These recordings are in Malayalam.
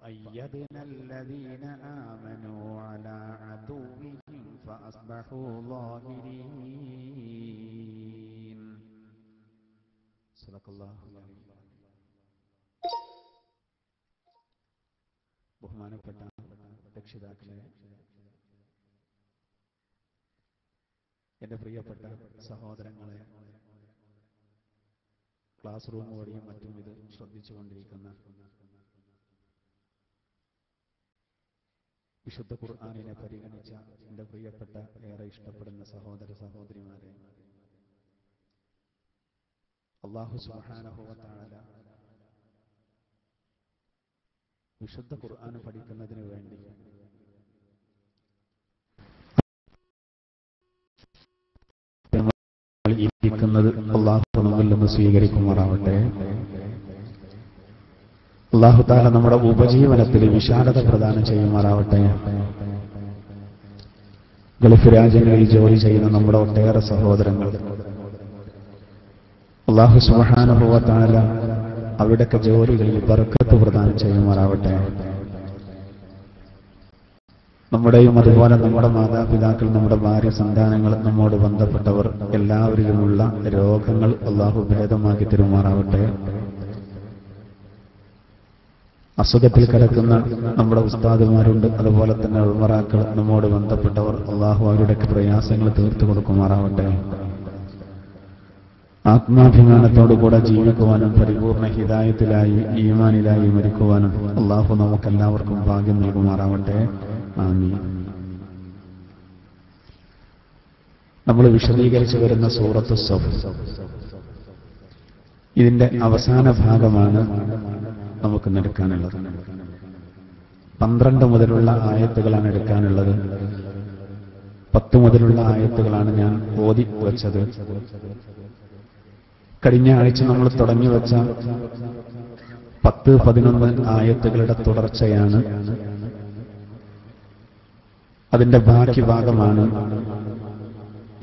فأيدنا الذين آمنوا على عدوهم فأصبحوا ظاهرين صدق الله العظيم ബഹുമാനപ്പെട്ട രക്ഷിതാക്കളെ എൻ്റെ പ്രിയപ്പെട്ട സഹോദരങ്ങളെ ക്ലാസ് റൂം വഴിയും മറ്റും ഇത് ശ്രദ്ധിച്ചുകൊണ്ടിരിക്കുന്ന വിശുദ്ധ ഖുർആാനിനെ പരിഗണിച്ച എന്റെ പ്രിയപ്പെട്ട ഏറെ ഇഷ്ടപ്പെടുന്ന സഹോദര സഹോദരിമാരെ അള്ളാഹു സുബാനഹുവത്താല വിശുദ്ധ ഖുർആൻ പഠിക്കുന്നതിന് വേണ്ടി സ്വീകരിക്കുമാറാവട്ടെ. അള്ളാഹു താല നമ്മുടെ ഉപജീവനത്തിൽ വിശാലത പ്രദാനം ചെയ്യുമാറാവട്ടെ. ഗൾഫ് രാജ്യങ്ങളിൽ ജോലി ചെയ്യുന്ന നമ്മുടെ ഒട്ടേറെ സഹോദരങ്ങൾ. അള്ളാഹു സുഹാനുഭവത്താല അവിടൊക്കെ ജോലികളിൽ ബർക്കത്ത് പ്രദാനം ചെയ്യുമാറാവട്ടെ. നമ്മുടെയും അതുപോലെ നമ്മുടെ മാതാപിതാക്കൾ നമ്മുടെ ഭാര്യ സന്താനങ്ങൾ നമ്മോട് ബന്ധപ്പെട്ടവർ എല്ലാവരിലുമുള്ള രോഗങ്ങൾ അള്ളാഹു ഭേദമാക്കി തരുമാറാവട്ടെ. അസുഖത്തിൽ കിടക്കുന്ന നമ്മുടെ ഉസ്താദുമാരുണ്ട്. അതുപോലെ തന്നെ ഉൾമറാക്കൾ നമ്മോട് ബന്ധപ്പെട്ടവർ. അള്ളാഹു അവരുടെയൊക്കെ പ്രയാസങ്ങൾ തീർത്തു കൊടുക്കുമാറാവട്ടെ. ആത്മാഭിമാനത്തോടുകൂടെ ജീവിക്കുവാനും പരിപൂർണ ഹിതായത്തിലായി ഈമാനിലായി മരിക്കുവാനും അള്ളാഹു നമുക്കെല്ലാവർക്കും ഭാഗ്യം നൽകുമാറാവട്ടെ. ആമീൻ. നമ്മൾ വിശദീകരിച്ചു വരുന്ന സൂറത്ത് സഫ് ഇതിന്റെ അവസാന ഭാഗമാണ് നമുക്ക് എടുക്കാനുള്ളത്. പന്ത്രണ്ട് മുതലുള്ള ആയത്തുകളാണ് എടുക്കാനുള്ളത്. പത്ത് മുതലുള്ള ആയത്തുകളാണ് ഞാൻ ഓതി വെച്ചത്. കഴിഞ്ഞ ആഴ്ച നമ്മൾ തുടങ്ങി വെച്ച പത്ത് പതിനൊന്ന് ആയത്തുകളുടെ തുടർച്ചയാണ്. അതിന്റെ ബാക്കി ഭാഗമാണ്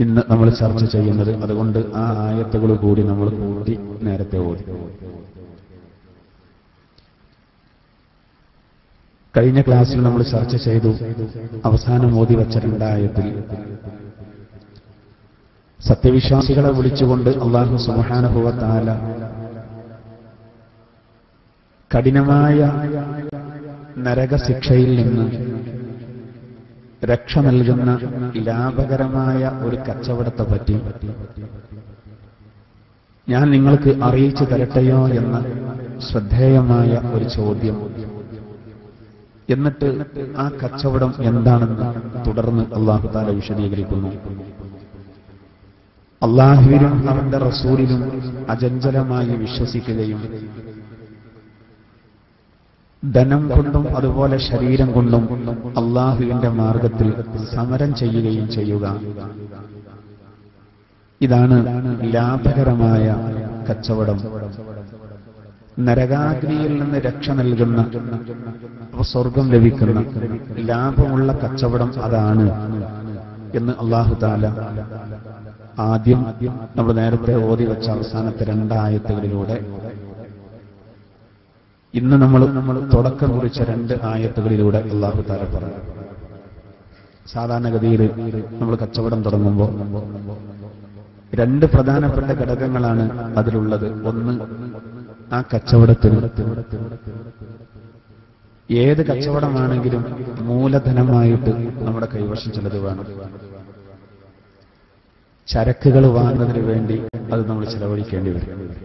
ഇന്ന് നമ്മൾ ചർച്ച ചെയ്യുന്നത്. അതുകൊണ്ട് ആ ആയത്തുകൾ കൂടി നമ്മൾ കൂട്ടി നേരത്തെ ഓതി. കഴിഞ്ഞ ക്ലാസ്സിൽ നമ്മൾ ചർച്ച ചെയ്തു അവസാനം മോദി വച്ച രണ്ടായത്തിൽ. സത്യവിശ്വാസികളെ വിളിച്ചുകൊണ്ട് അള്ളാഹു സുബാനുഭവത്താല കഠിനമായ നരകശിക്ഷയിൽ നിന്ന് രക്ഷ നൽകുന്ന ലാഭകരമായ ഒരു കച്ചവടത്തെ പറ്റി ഞാൻ നിങ്ങൾക്ക് അറിയിച്ചു തരട്ടെയോ എന്ന ശ്രദ്ധേയമായ ഒരു ചോദ്യം. എന്നിട്ട് ആ കച്ചവടം എന്താണെന്ന് തുടർന്ന് അള്ളാഹു താല വിശദീകരിക്കുന്നു. അള്ളാഹുവിനും അവന്റെ റസൂലിനും അചഞ്ചലമായി വിശ്വസിക്കുകയും ധനം കൊണ്ടും അതുപോലെ ശരീരം കൊണ്ടും അള്ളാഹുവിന്റെ മാർഗത്തിൽ സമരം ചെയ്യുകയും ചെയ്യുക. ഇതാണ് ലാഭകരമായ കച്ചവടം. നരകാഗ്നിയിൽ നിന്ന് രക്ഷ നൽകുന്ന സ്വർഗം ലഭിക്കുന്ന ലാഭമുള്ള കച്ചവടം അതാണ് എന്ന് അള്ളാഹു താല ആദ്യം നമ്മൾ നേരത്തെ ഓതി വെച്ച അവസാനത്തെ രണ്ടായത്തുകളിലൂടെ ഇന്ന് നമ്മൾ നമ്മൾ തുടക്കം കുറിച്ച രണ്ട് ആയത്തുകളിലൂടെ അള്ളാഹു താല പറഞ്ഞു. സാധാരണഗതിയിൽ നമ്മൾ കച്ചവടം തുടങ്ങുമ്പോൾ രണ്ട് പ്രധാനപ്പെട്ട ഘടകങ്ങളാണ് അതിലുള്ളത്. ഒന്ന് ആ കച്ചവടത്തിൽ. ഏത് കച്ചവടമാണെങ്കിലും മൂലധനമായിട്ട് നമ്മുടെ കൈവശം ചിലത് വേണം. ചരക്കുകൾ വാങ്ങുന്നതിന് വേണ്ടി അത് നമ്മൾ ചെലവഴിക്കേണ്ടി വരും.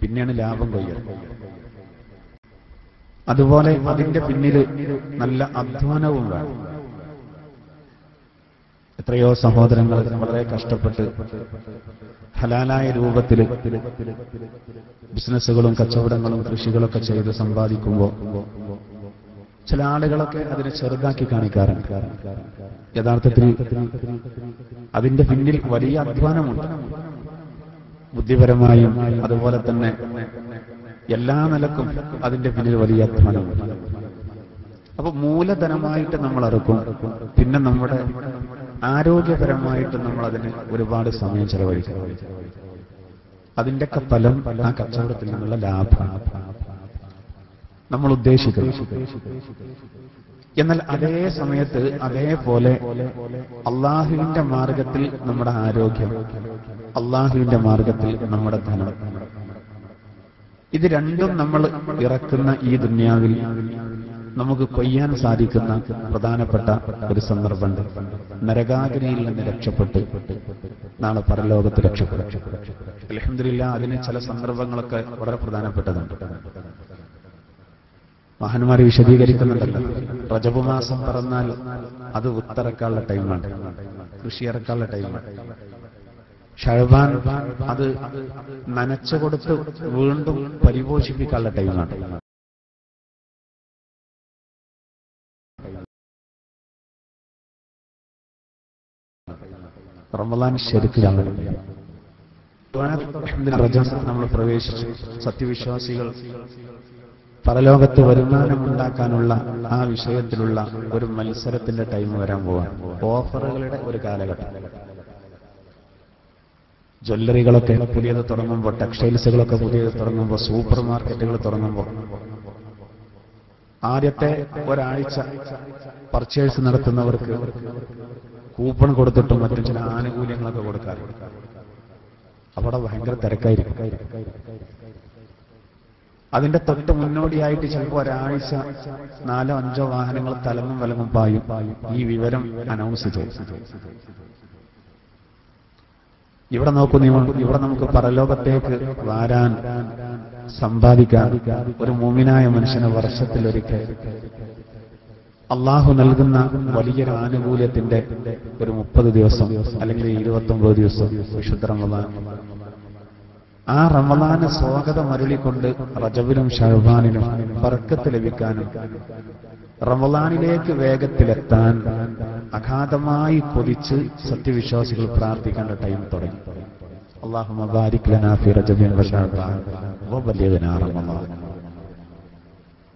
പിന്നെയാണ് ലാഭം കൊയ്യൽ. അതുപോലെ അതിന്റെ പിന്നിൽ നല്ല അധ്വാനവും വേണം. എത്രയോ സഹോദരങ്ങൾ വളരെ കഷ്ടപ്പെട്ട് ഹലാലായ രൂപത്തിൽ ബിസിനസ്സുകളും കച്ചവടങ്ങളും കൃഷികളൊക്കെ ചെയ്ത് സമ്പാദിക്കുമ്പോൾ ചില ആളുകളൊക്കെ അതിനെ ചെറുതാക്കി കാണിക്കാറുണ്ട്. യഥാർത്ഥത്തിൽ അതിന്റെ പിന്നിൽ വലിയ അധ്വാനമുണ്ട്. ബുദ്ധിപരമായും അതുപോലെ തന്നെ എല്ലാ നിലക്കും അതിന്റെ പിന്നിൽ വലിയ അധ്വാനമുണ്ട്. അപ്പൊ മൂലധനമായിട്ട് നമ്മൾ അറുക്കും പിന്നെ നമ്മുടെ ആരോഗ്യപരമായിട്ട് നമ്മൾ അതിന് ഒരുപാട് സമയം ചെലവഴിക്കും. അതിന്റെയൊക്കെ ഫലം ആ കച്ചവടത്തിൽ നിന്നുള്ള ലാഭം. നമ്മൾ ഉദ്ദേശിക്കുന്നു എന്നാൽ അതേ സമയത്ത് അതേപോലെ അള്ളാഹുവിന്റെ മാർഗത്തിൽ നമ്മുടെ ആരോഗ്യം അള്ളാഹുവിന്റെ മാർഗത്തിൽ നമ്മുടെ ധനം. ഇത് രണ്ടും നമ്മൾ ഇറക്കുന്ന ഈ ദുന്യാവിൽ നമുക്ക് കൊയ്യാൻ സാധിക്കുന്ന പ്രധാനപ്പെട്ട ഒരു സന്ദർഭമുണ്ട്. നരകാഗ്നിയിൽ നിന്ന് രക്ഷപ്പെട്ട് നാളെ പരലോകത്ത് രക്ഷപ്പെട്ടു അലഹമില്ല അതിന് ചില സന്ദർഭങ്ങളൊക്കെ വളരെ പ്രധാനപ്പെട്ടതുണ്ട്. മഹാന്മാര് വിശദീകരിക്കുന്നുണ്ടല്ലോ റജബ് മാസം പറഞ്ഞാൽ അത് വിത്തിറക്കാനുള്ള ടൈമാണ് കൃഷി ഇറക്കാനുള്ള ടൈമാണ് ഷഴബാൻ അത് നനച്ചു കൊടുത്ത് വീണ്ടും പരിപോഷിപ്പിക്കാനുള്ള ടൈമാണ് റമദാൻ ശരിക്കും നമ്മൾ പ്രവേശിച്ചു. സത്യവിശ്വാസികൾ പരലോകത്ത് വരുമാനമുണ്ടാക്കാനുള്ള ആ വിഷയത്തിലുള്ള ഒരു മത്സരത്തിന്റെ ടൈം വരാൻ പോവാൻ ഓഫറുകളുടെ ഒരു കാലഘട്ടം. ജ്വല്ലറികളൊക്കെ പുതിയത് തുടങ്ങുമ്പോൾ ടെക്സ്റ്റൈൽസുകളൊക്കെ പുതിയത് തുടങ്ങുമ്പോൾ സൂപ്പർ മാർക്കറ്റുകൾ തുടങ്ങുമ്പോൾ ആദ്യത്തെ ഒരാഴ്ച പർച്ചേഴ്സ് നടത്തുന്നവർക്ക് കൂപ്പൺ കൊടുത്തിട്ടും മറ്റും ചില ആനുകൂല്യങ്ങളൊക്കെ കൊടുക്കാറുണ്ട് അവിടെ ഭയങ്കര തിരക്കായിരിക്കും. അതിന്റെ തൊട്ട് മുന്നോടിയായിട്ട് ചിലപ്പോൾ ഒരാഴ്ച നാലോ അഞ്ചോ വാഹനങ്ങൾ തലങ്ങും വലങ്ങും പായും. ഈ വിവരം അനൗൺസ് ചെയ്തു. ഇവിടെ നോക്കൂ ഇവിടെ നമുക്ക് പരലോകത്തേക്ക് വാരാൻ സമ്പാദിക്കാൻ ഒരു മൂമിനായ മനുഷ്യന് വർഷത്തിലൊരിക്കൽ അള്ളാഹു നൽകുന്ന വലിയൊരു ആനുകൂല്യത്തിന്റെ ഒരു മുപ്പത് ദിവസം അല്ലെങ്കിൽ ഇരുപത്തൊമ്പത് ദിവസം വിശുദ്ധ റമദാൻ. ആ റമദാന് സ്വാഗതം അരുളിക്കൊണ്ട് റജവിനും ഷഹബാനിനും ബർക്കത്ത് ലഭിക്കാനും റമദാനിലേക്ക് വേഗത്തിലെത്താൻ അഗാധമായി കൊതിച്ച് സത്യവിശ്വാസികൾ പ്രാർത്ഥിക്കേണ്ട ടൈം തുടങ്ങി. അള്ളാഹു മബാരിക് ലനാ ഫി റജബിൻ വബല്ലിഗ്നാ റമദാൻ.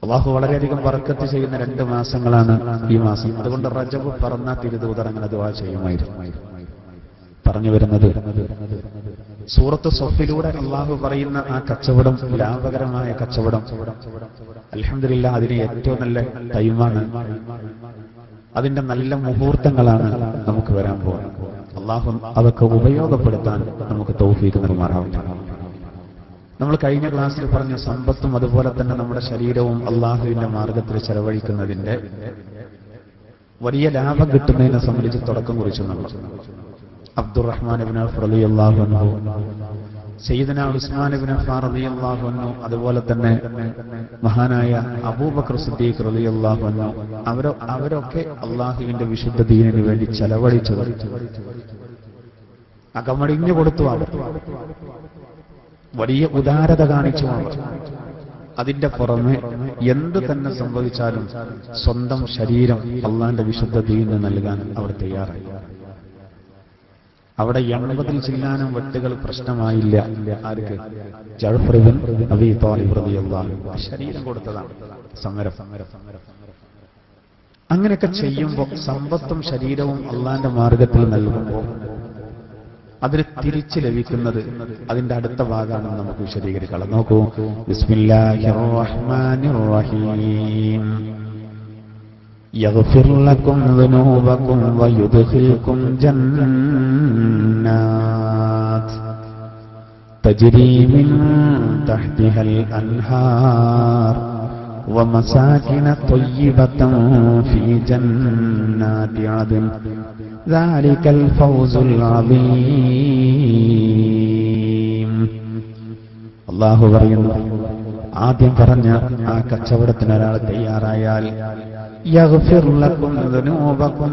അള്ളാഹു വളരെയധികം വർക്കത്ത് ചെയ്യുന്ന രണ്ട് മാസങ്ങളാണ് ഈ മാസം. അതുകൊണ്ട് റജബ് പറഞ്ഞ തിരുതൂതരങ്ങൾ അങ്ങനെ ദുആ ചെയ്യുമായിരുന്നു. പറഞ്ഞു വരുന്നത് സൂറത്ത് സൊഫിലൂടെ അള്ളാഹു പറയുന്ന ആ കച്ചവടം ലാഭകരമായ കച്ചവടം അലഹമില്ല അതിന് ഏറ്റവും നല്ല ടൈമാണ്. അതിന്റെ നല്ല മുഹൂർത്തങ്ങളാണ് നമുക്ക് വരാൻ പോകുന്നത്. അള്ളാഹു അതൊക്കെ ഉപയോഗപ്പെടുത്താൻ നമുക്ക് തൗഫീക്ക് നിർമാറാവട്ടെ നമ്മൾ കഴിഞ്ഞ ക്ലാസ്സിൽ പറഞ്ഞ സമ്പത്തും അതുപോലെ തന്നെ നമ്മുടെ ശരീരവും അള്ളാഹുവിന്റെ മാർഗത്തിൽ ചെലവഴിക്കുന്നതിന്റെ വലിയ ലാഭം കിട്ടുന്നതിനെ സംബന്ധിച്ച് തുടക്കം കുറിച്ചു നമ്മൾ. അബ്ദുറഹ്മാൻ ഉസ്മാൻ അതുപോലെ തന്നെ മഹാനായ അബൂബക്കർ സിദ്ദീഖ് റളിയല്ലാഹു അൻഹു അവരോ അവരൊക്കെ അള്ളാഹുവിന്റെ വിശുദ്ധ ദീനിന് വേണ്ടി ചെലവഴിച്ചു അകമടിഞ്ഞു കൊടുത്തു വലിയ ഉദാരത കാണിച്ചു അതിന്റെ പുറമെ എന്ത് തന്നെ സംഭവിച്ചാലും സ്വന്തം ശരീരം അള്ളാന്റെ വിശുദ്ധ ദീന് നൽകാൻ അവർ തയ്യാറായി. അവിടെ എൺപതിൽ ചില്ലാനും വെട്ടുകൾ പ്രശ്നമായില്ല. ആർക്ക്. ശരീരം കൊടുത്തതാണ്. അങ്ങനെയൊക്കെ ചെയ്യുമ്പോൾ സമ്പത്തും ശരീരവും അള്ളാന്റെ മാർഗത്തിൽ നൽകുമ്പോൾ അതിന് തിരിച്ചു ലഭിക്കുന്നത് അതിന്റെ അടുത്ത ഭാഗമാണ് നമുക്ക് വിശദീകരിക്കണം നോക്കൂ ബിസ്മില്ലാഹിർ റഹ്മാനിർ റഹീം يغفر لكم ذنوبكم ويدخلكم جنات تجري من تحتها الأنهار ومساكن طيبة في جنات عدن ذلك الفوز العظيم അള്ളാഹു പറയുന്നു ആദ്യം പറഞ്ഞ ആ കച്ചവടത്തിന് ഒരാൾ തയ്യാറായാൽ യഗ്ഫിർ ലക്കും ദുനൂബക്കും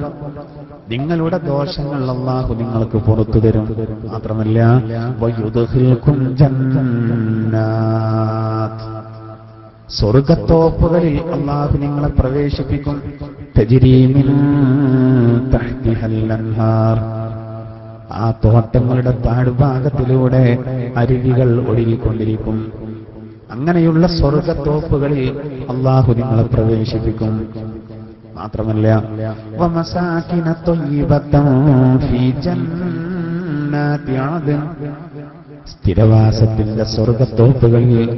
നിങ്ങളുടെ ദോഷങ്ങൾ അള്ളാഹു നിങ്ങൾക്ക് പുറത്തു തരും മാത്രമല്ല വയുദ്ഖിൽക്കും ജന്നാത്ത് സ്വർഗത്തോപ്പുകളിൽ അള്ളാഹു നിങ്ങളെ പ്രവേശിപ്പിക്കും തജ്രീമിൻ തഹ്തിഹൽ അൻഹാർ ആ തോട്ടങ്ങളുടെ താഴ്ഭാഗത്തിലൂടെ അരുവികൾ ഒഴുകിക്കൊണ്ടിരിക്കും. അങ്ങനെയുള്ള സ്വർഗത്തോപ്പുകളിൽ അള്ളാഹു നിങ്ങളെ പ്രവേശിപ്പിക്കും. മാത്രമല്ല സ്ഥിരവാസത്തിന്റെ സ്വർഗത്തോപ്പുകളിൽ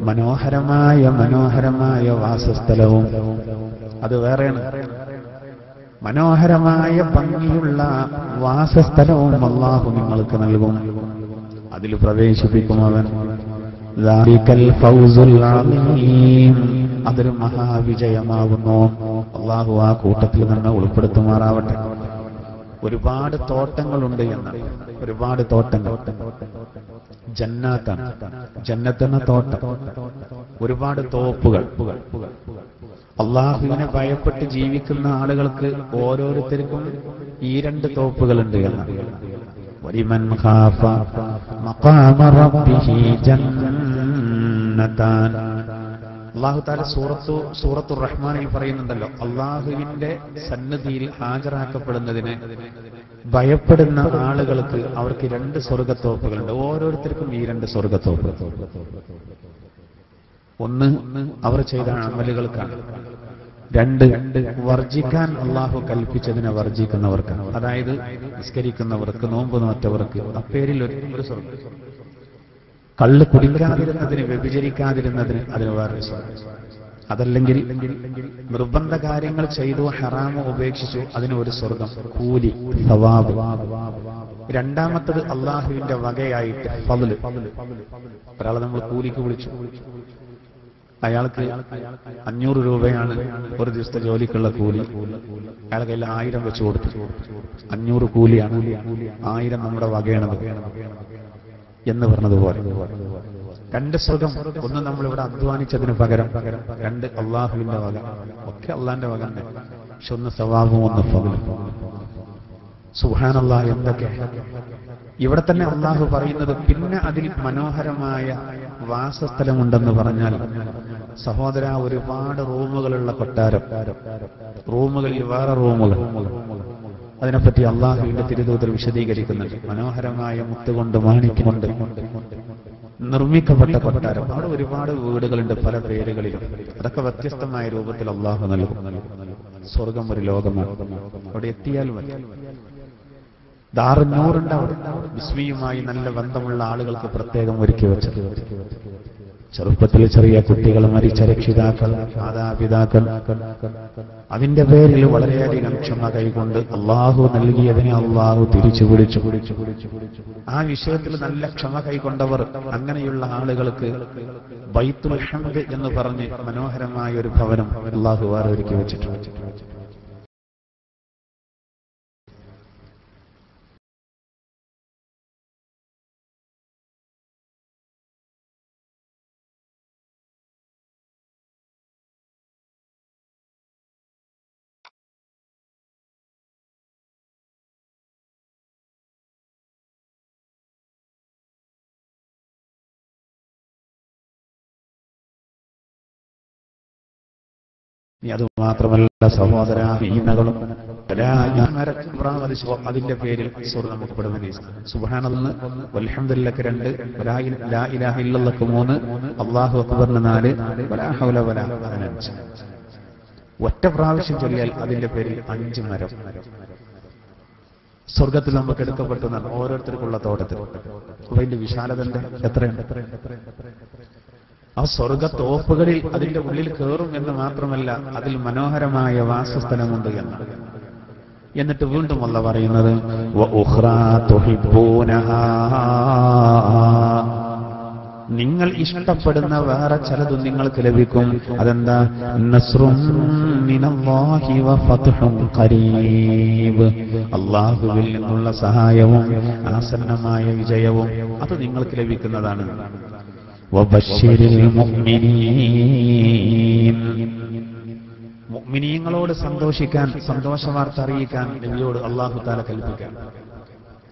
മനോഹരമായ മനോഹരമായ വാസസ്ഥലവും അത് വേറെയാണ്. മനോഹരമായ ഭംഗിയുള്ള വാസസ്ഥലവും അള്ളാഹു നിങ്ങൾക്ക് നൽകും. അതിൽ പ്രവേശിപ്പിക്കും അവൻ. അതൊരു മഹാവിജയമാകുന്നു അള്ളാഹു ആ കൂട്ടത്തിൽ തന്നെ ഉൾപ്പെടുത്തുമാറാവട്ടെ. ഒരുപാട് തോട്ടങ്ങളുണ്ട് എന്ന്. ഒരുപാട് തോട്ടങ്ങൾ. ജന്നാത്താണ്. ജന്നത്തെന്ന തോട്ടം. ഒരുപാട് തോപ്പുകൾ. അള്ളാഹുവിനെ ഭയപ്പെട്ട് ജീവിക്കുന്ന ആളുകൾക്ക് ഓരോരുത്തർക്കും ഈ രണ്ട് തോപ്പുകളുണ്ട് താല സൂറത്തു സൂറത്തു റഹ്മാനിൽ പറയുന്നുണ്ടല്ലോ അള്ളാഹുവിന്റെ സന്നദ്ധിയിൽ ഹാജരാക്കപ്പെടുന്നതിന് ഭയപ്പെടുന്ന ആളുകൾക്ക് അവർക്ക് രണ്ട് സ്വർഗത്തോപ്പുകളുണ്ട് ഓരോരുത്തർക്കും ഈ രണ്ട് സ്വർഗത്തോപ്പ് ഒന്ന് അവർ ചെയ്ത അമലുകൾക്കാണ്. രണ്ട് വർജിക്കാൻ അള്ളാഹു കൽപ്പിച്ചതിനെ വർജിക്കുന്നവർക്ക് അതായത് നിസ്കരിക്കുന്നവർക്ക് നോമ്പ് നോറ്റവർക്ക് അപ്പേരിൽ ഒരു കള്ള് കുടിക്കാതിരുന്നതിന് വ്യഭിചരിക്കാതിരുന്നതിന് അതിന് വേറെ അതല്ലെങ്കിൽ നിർബന്ധ കാര്യങ്ങൾ ചെയ്തു ഹറാമോ ഉപേക്ഷിച്ചു അതിന് ഒരു സ്വർഗം കൂലി രണ്ടാമത്തത് അള്ളാഹുവിന്റെ വകയായിട്ട് ഒരാളെ നമ്മൾ കൂലിക്ക് വിളിച്ചു. അയാൾക്ക് അഞ്ഞൂറ് രൂപയാണ് ഒരു ദിവസത്തെ ജോലിക്കുള്ള കൂലി. അയാളെ കയ്യിൽ ആയിരം വെച്ച് കൊടുത്തു. അഞ്ഞൂറ് കൂലിയാണ് ആയിരം നമ്മുടെ വകയാണ് എന്ന് പറഞ്ഞതുപോലെ. രണ്ട് സ്വർഗം ഒന്ന് നമ്മൾ ഇവിടെ അധ്വാനിച്ചതിന് പകരം രണ്ട് അള്ളാഹുവിന്റെ വക. ഒക്കെ അള്ളാന്റെ വക തന്നെ. പക്ഷെ ഒന്ന് സ്വഭാവം ഒന്ന് സുഹാൻ സുഹാനല്ലാ എന്തൊക്കെ? ഇവിടെ തന്നെ അള്ളാഹു പറയുന്നത് പിന്നെ അതിൽ മനോഹരമായ വാസസ്ഥലമുണ്ടെന്ന് പറഞ്ഞാൽ സഹോദര ഒരുപാട് റൂമുകളുള്ള കൊട്ടാരം. റൂമുകളിൽ വേറെ റൂമുകൾ. അതിനെപ്പറ്റി അള്ളാഹുവിന്റെ തിരുതൂതൽ വിശദീകരിക്കുന്നുണ്ട്. മനോഹരമായ മുത്തുകൊണ്ട് മാണിക്കൊണ്ട് നിർമ്മിക്കപ്പെട്ട കൊട്ടാരം. അവിടെ ഒരുപാട് വീടുകളുണ്ട് പല പേരുകളിലും. അതൊക്കെ വ്യത്യസ്തമായ രൂപത്തിൽ അള്ളാഹു നൽകും. സ്വർഗം ഒരു ലോകമാണ്. അവിടെ എത്തിയാൽ മതി. ദാറുന്നൂറുണ്ട് അവിടെ. വിസ്മിയുമായി നല്ല ബന്ധമുള്ള ആളുകൾക്ക് പ്രത്യേകം ഒരുക്കി വെച്ചത്. ചെറുപ്പത്തിൽ ചെറിയ കുട്ടികൾ മരിച്ച രക്ഷിതാക്കൾ മാതാപിതാക്കൾ. അതിന്റെ പേരിൽ വളരെയധികം ക്ഷമ കൈകൊണ്ട് അള്ളാഹു നൽകിയതിനെ അള്ളാഹു തിരിച്ചു പിടിച്ചു ആ വിഷയത്തിൽ നല്ല ക്ഷമ കൈകൊണ്ടവർ അങ്ങനെയുള്ള ആളുകൾക്ക് ബൈത്തുൽ എന്ന് പറഞ്ഞ് മനോഹരമായ ഒരു ഭവനം അള്ളാഹു വേറെ ഒരുക്കി വെച്ചിട്ടുണ്ട്. നീ അത് മാത്രമല്ല സഹോദര ഈനകളും അതിന്റെ പേരിൽ സ്വർണം നമുക്ക് പെടുന്ന സുബാനെന്ന് രണ്ട് ലാ ഇലാഹ ഇല്ലല്ലക്ക് മൂന്ന് അള്ളാഹു അക്ബറിന് നാല് വലാ ഹൗല വലാ ഖുവത അഞ്ച് ഒറ്റ പ്രാവശ്യം ചൊല്ലിയാൽ അതിന്റെ പേരിൽ അഞ്ച് മരം. സ്വർഗത്തിൽ നമുക്ക് എടുക്കപ്പെട്ടുന്ന ഓരോരുത്തർക്കുള്ള തോട്ടത്തിൽ. അതിന്റെ വിശാലത എത്രയുണ്ട് എത്രയുണ്ട്? ആ സ്വർഗത്തോപ്പുകളിൽ അതിന്റെ ഉള്ളിൽ കയറും എന്ന് മാത്രമല്ല അതിൽ മനോഹരമായ വാസസ്ഥലമുണ്ട് എന്ന്. എന്നിട്ട് വീണ്ടും അല്ല പറയുന്നത്. നിങ്ങൾ ഇഷ്ടപ്പെടുന്ന വേറെ ചിലതും നിങ്ങൾക്ക് ലഭിക്കും. അതെന്താ? അള്ളാഹുവിൽ നിന്നുള്ള സഹായവും ആസന്നമായ വിജയവും അത് നിങ്ങൾക്ക് ലഭിക്കുന്നതാണ്. وبشر المؤمنين മുഅ്മിനീങ്ങളോട് സന്തോഷിക്കാൻ സന്തോഷ വാർത്ത അറിയിക്കാൻ നബിയോട് അള്ളാഹു താല കൽപ്പിക്കാൻ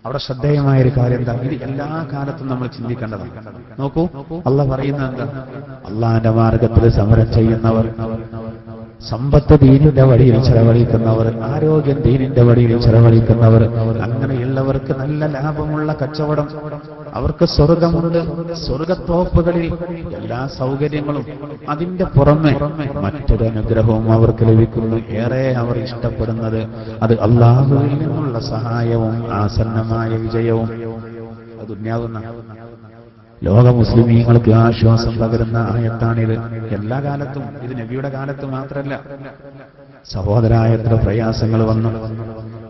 അവിടെ ശ്രദ്ധേയമായ ഒരു കാര്യം എന്താ ഇത് എല്ലാ കാലത്തും നമ്മൾ ചിന്തിക്കേണ്ടതാണ് നോക്കൂ അല്ല പറയുന്ന എന്താ അള്ളാന്റെ മാർഗത്തിൽ സമരം ചെയ്യുന്നവർ സമ്പത്ത് ദീനിന്റെ വഴിയിൽ ചെലവഴിക്കുന്നവർ ആരോഗ്യം ദീനിന്റെ വഴിയിൽ ചെലവഴിക്കുന്നവർ അങ്ങനെയുള്ളവർക്ക് നല്ല ലാഭമുള്ള കച്ചവടം. അവർക്ക് സ്വർഗമുണ്ട്. സ്വർഗത്തോപ്പുകളിൽ എല്ലാ സൗകര്യങ്ങളും അതിന്റെ പുറമെ മറ്റൊരു അനുഗ്രഹവും അവർക്ക് ലഭിക്കുന്നു. ഏറെ അവർ ഇഷ്ടപ്പെടുന്നത് അത് അള്ളാഹുവിൽ നിന്നുള്ള സഹായവും ആസന്നമായ വിജയവും. അത് ദുന്യാവുന്ന ലോക മുസ്ലിമീങ്ങൾക്ക് ആശ്വാസം പകരുന്ന ആയത്താണിത് എല്ലാ കാലത്തും ഇത് നബിയുടെ കാലത്ത് മാത്രല്ല. സഹോദരായ എത്ര പ്രയാസങ്ങൾ വന്നു.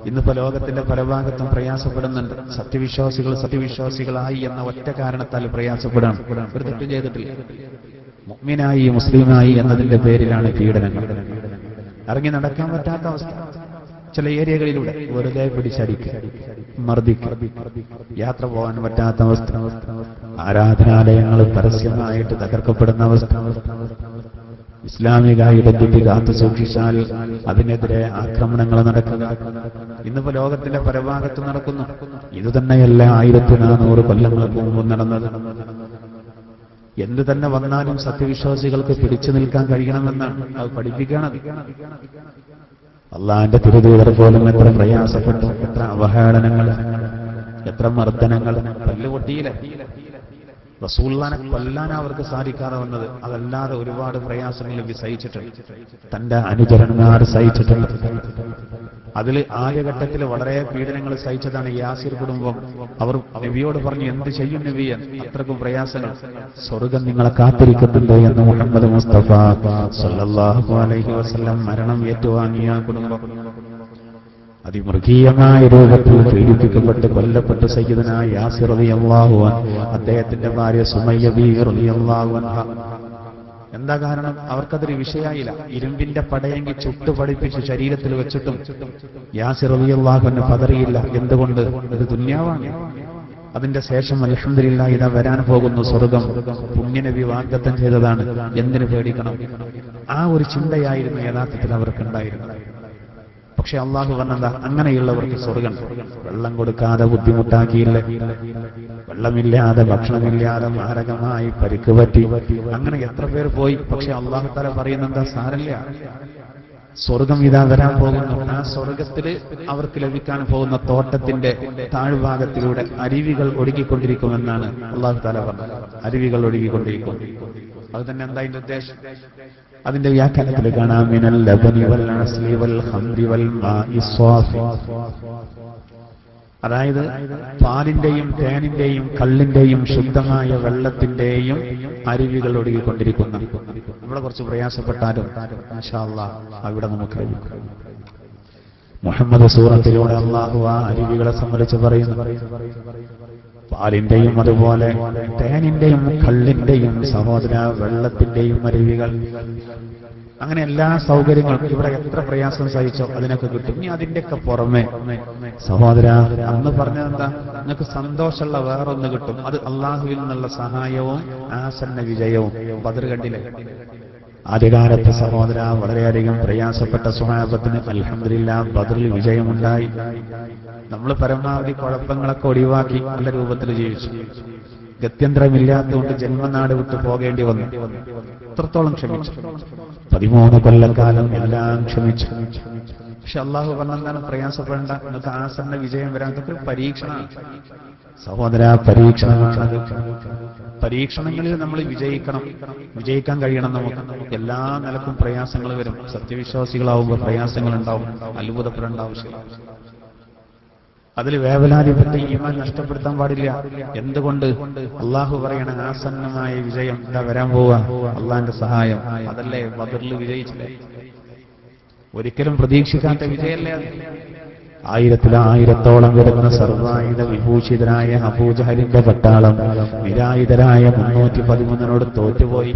ഇന്നിപ്പോ ലോകത്തിന്റെ പല ഭാഗത്തും പ്രയാസപ്പെടുന്നുണ്ട്. സത്യവിശ്വാസികൾ സത്യവിശ്വാസികളായി എന്ന ഒറ്റ കാരണത്താൽ പ്രയാസപ്പെടാൻ ഒരു തെറ്റും ചെയ്തിട്ടില്ല. മുഗ്മിനായി മുസ്ലിമായി എന്നതിന്റെ പേരിലാണ് പീഡനങ്ങൾ. ഇറങ്ങി നടക്കാൻ പറ്റാത്ത അവസ്ഥ. ചില ഏരിയകളിലൂടെ വെറുതെ പിടിച്ചടിക്കുക മർദ്ദിക്കുക യാത്ര പോകാൻ പറ്റാത്ത അവസ്ഥ ആരാധനാലയങ്ങൾ പരസ്യമായിട്ട് തകർക്കപ്പെടുന്ന അവസ്ഥ ഇസ്ലാമിക ഐഡന്റിറ്റി കാത്തു സൂക്ഷിച്ചാൽ അതിനെതിരെ ആക്രമണങ്ങൾ നടക്കുക. ഇന്നിപ്പോ ലോകത്തിന്റെ പരഭാഗത്ത് നടക്കുന്നു. ഇത് തന്നെയല്ല ആയിരത്തി നാനൂറ് കൊല്ലങ്ങൾക്ക് മുമ്പ് നടന്നത്. എന്ത് തന്നെ വന്നാലും സത്യവിശ്വാസികൾക്ക് പിടിച്ചു നിൽക്കാൻ കഴിയണമെന്നാണ് അത് പഠിപ്പിക്കണത്. അള്ളാന്റെ തിരുദൂതർ പോലും എത്ര പ്രയാസപ്പെട്ടു എത്ര അവഹേളനങ്ങൾ എത്ര മർദ്ദനങ്ങൾ പല്ലുപൊട്ടിയില്ല കൊല്ലാൻ അവർക്ക് സാധിക്കാതെ വന്നത് അതല്ലാതെ ഒരുപാട് പ്രയാസങ്ങൾ സഹിച്ചിട്ടുണ്ട് തന്റെ അനുചരന്മാർ സഹിച്ചിട്ടുണ്ട്. അതിൽ ആദ്യഘട്ടത്തിൽ വളരെ പീഡനങ്ങൾ സഹിച്ചതാണ് യാസിർ കുടുംബം. അവർ നബിയോട് പറഞ്ഞു എന്ത് ചെയ്യും നബിയൻ അത്രക്കും പ്രയാസങ്ങൾ. സ്വർഗം നിങ്ങളെ കാത്തിരിക്കുന്നുണ്ട് എന്ന് മുഹമ്മദ് മുസ്തഫ സല്ലല്ലാഹു അലൈഹി വസല്ലം മരണം ഏറ്റുവാങ്ങിയ കുടുംബം. അതിമൃഗീയമായ രൂപത്തിൽ പീഡിപ്പിക്കപ്പെട്ട് കൊല്ലപ്പെട്ട് സയ്യിദനായ യാസിർ റളിയല്ലാഹു അൻഹു അദ്ദേഹത്തിന്റെ ഭാര്യ സുമയ്യ ബി റളിയല്ലാഹു അൻഹ എന്താ കാരണം? അവർക്കതൊരു വിഷയായില്ല. ഇരുമ്പിന്റെ പടയെങ്കിൽ ചുട്ടു പഠിപ്പിച്ച് ശരീരത്തിൽ വെച്ചിട്ടും യാസിർ റളിയല്ലാഹുവിന് പതറിയില്ല. എന്തുകൊണ്ട്? ഇത് ദുന്യാവാണ്. അതിന്റെ ശേഷം അലഹമില്ല ഇതാ വരാൻ പോകുന്നു സ്വർഗം. പുണ്യനബി വാഗ്ദത്തം ചെയ്തതാണ്. എന്തിനു പേടിക്കണം? ആ ഒരു ചിന്തയായിരുന്നു യഥാർത്ഥത്തിൽ അവർക്കുണ്ടായിരുന്നത്. പക്ഷെ അള്ളാഹു പറഞ്ഞെന്താ? അങ്ങനെയുള്ളവർക്ക് സ്വർഗം. വെള്ളം കൊടുക്കാതെ ബുദ്ധിമുട്ടാക്കിയില്ല? വെള്ളമില്ലാതെ ഭക്ഷണമില്ലാതെ മാരകമായി പരിക്ക് പറ്റി. അങ്ങനെ എത്ര പേർ പോയി? പക്ഷെ അള്ളാഹു തല പറയുന്നെന്താ? സാരല്ല. സ്വർഗം ഇതാ വരാൻ പോകുന്നു. ആ സ്വർഗത്തിൽ അവർക്ക് ലഭിക്കാൻ പോകുന്ന തോട്ടത്തിന്റെ താഴ്ഭാഗത്തിലൂടെ അരുവികൾ ഒഴുകിക്കൊണ്ടിരിക്കുമെന്നാണ് അള്ളാഹു താല പറഞ്ഞത്. അരുവികൾ ഒഴുകിക്കൊണ്ടിരിക്കും. അത് തന്നെ എന്താ അതിന്റെ ഉദ്ദേശം? അതിന്റെ വ്യാഖ്യാനത്തിൽ കാണാം. അതായത് പാലിന്റെയും തേനിന്റെയും കള്ളിന്റെയും ശുദ്ധമായ വെള്ളത്തിന്റെയും അരുവികൾ ഒഴുകിക്കൊണ്ടിരിക്കുന്ന നമ്മളെ കുറച്ച് പ്രയാസപ്പെട്ടാലും അവിടെ നമുക്ക് മുഹമ്മദ് സൂറത്തിലൂടെ അള്ളാഹു ആ അരുവികളെ സംബന്ധിച്ച് പറയുന്നു. പാലിന്റെയും അതുപോലെ തേനിന്റെയും കള്ളിന്റെയും സഹോദര വെള്ളത്തിന്റെയും അരുവികൾ. അങ്ങനെ എല്ലാ സൗകര്യങ്ങളും ഇവിടെ എത്ര പ്രയാസം സഹിച്ചോ അതിനൊക്കെ കിട്ടും. ഇനി അതിന്റെയൊക്കെ പുറമെ സഹോദര അന്ന് പറഞ്ഞതെന്താ? നിങ്ങൾക്ക് സന്തോഷമുള്ള വേറൊന്ന് കിട്ടും. അത് അള്ളാഹുവിൽ നിന്നുള്ള സഹായവും ആസന്ന വിജയവും. ബദർ കണ്ടില്ലേ? ആദ്യകാലത്ത് സഹോദര വളരെയധികം പ്രയാസപ്പെട്ട സ്വഭാവത്തിന് അലഹമില്ല ബദറിൽ വിജയമുണ്ടായി. നമ്മൾ പരമാവധി കുഴപ്പങ്ങളൊക്കെ ഒഴിവാക്കി നല്ല രൂപത്തിൽ ജീവിച്ചു. ഗത്യന്തരമില്ലാത്തതുകൊണ്ട് ജന്മനാട് വിട്ടു പോകേണ്ടി വന്നു. എത്രത്തോളം ക്ഷമിച്ചു. പതിമൂന്ന് കൊല്ലക്കാലം എല്ലാം ക്ഷമിച്ചു. പക്ഷെ അള്ളാഹു പറഞ്ഞെന്താണ് പ്രയാസപ്പെടേണ്ട. നിങ്ങൾക്ക് ആസന്ന വിജയം വരാൻ പരീക്ഷണ പരീക്ഷണമാണ്. സഹോദര പരീക്ഷണങ്ങളാണ് പരീക്ഷണങ്ങളിൽ നമ്മൾ വിജയിക്കണം. വിജയിക്കാൻ കഴിയണം നമുക്ക്. എല്ലാ നിലക്കും പ്രയാസങ്ങൾ വരും. സത്യവിശ്വാസികളാവുമ്പോൾ പ്രയാസങ്ങൾ ഉണ്ടാവും അത്ഭുതപ്പെടേണ്ട ആവശ്യമില്ല. അതിൽ വേവലാതിപ്പെട്ട് ഈമാൻ നഷ്ടപ്പെടുത്താൻ പാടില്ല. എന്തുകൊണ്ട്? അള്ളാഹു പറയണ ആസന്നമായ വിജയം എന്താ വരാൻ പോവാ. അള്ളാന്റെ സഹായം. അതല്ലേ ബദറിൽ വിജയിച്ചില്ലേ ഒരിക്കലും പ്രതീക്ഷിക്കാത്ത വിജയല്ലേ ആയിരത്തിലായിരത്തോളം വരുന്ന സർവായുധ വിഭൂഷിതരായ അബൂജഹലിന്റെ പട്ടാളം നിരായുധരായ മുന്നൂറ്റി പതിമൂന്നിനോട് തോറ്റുപോയി.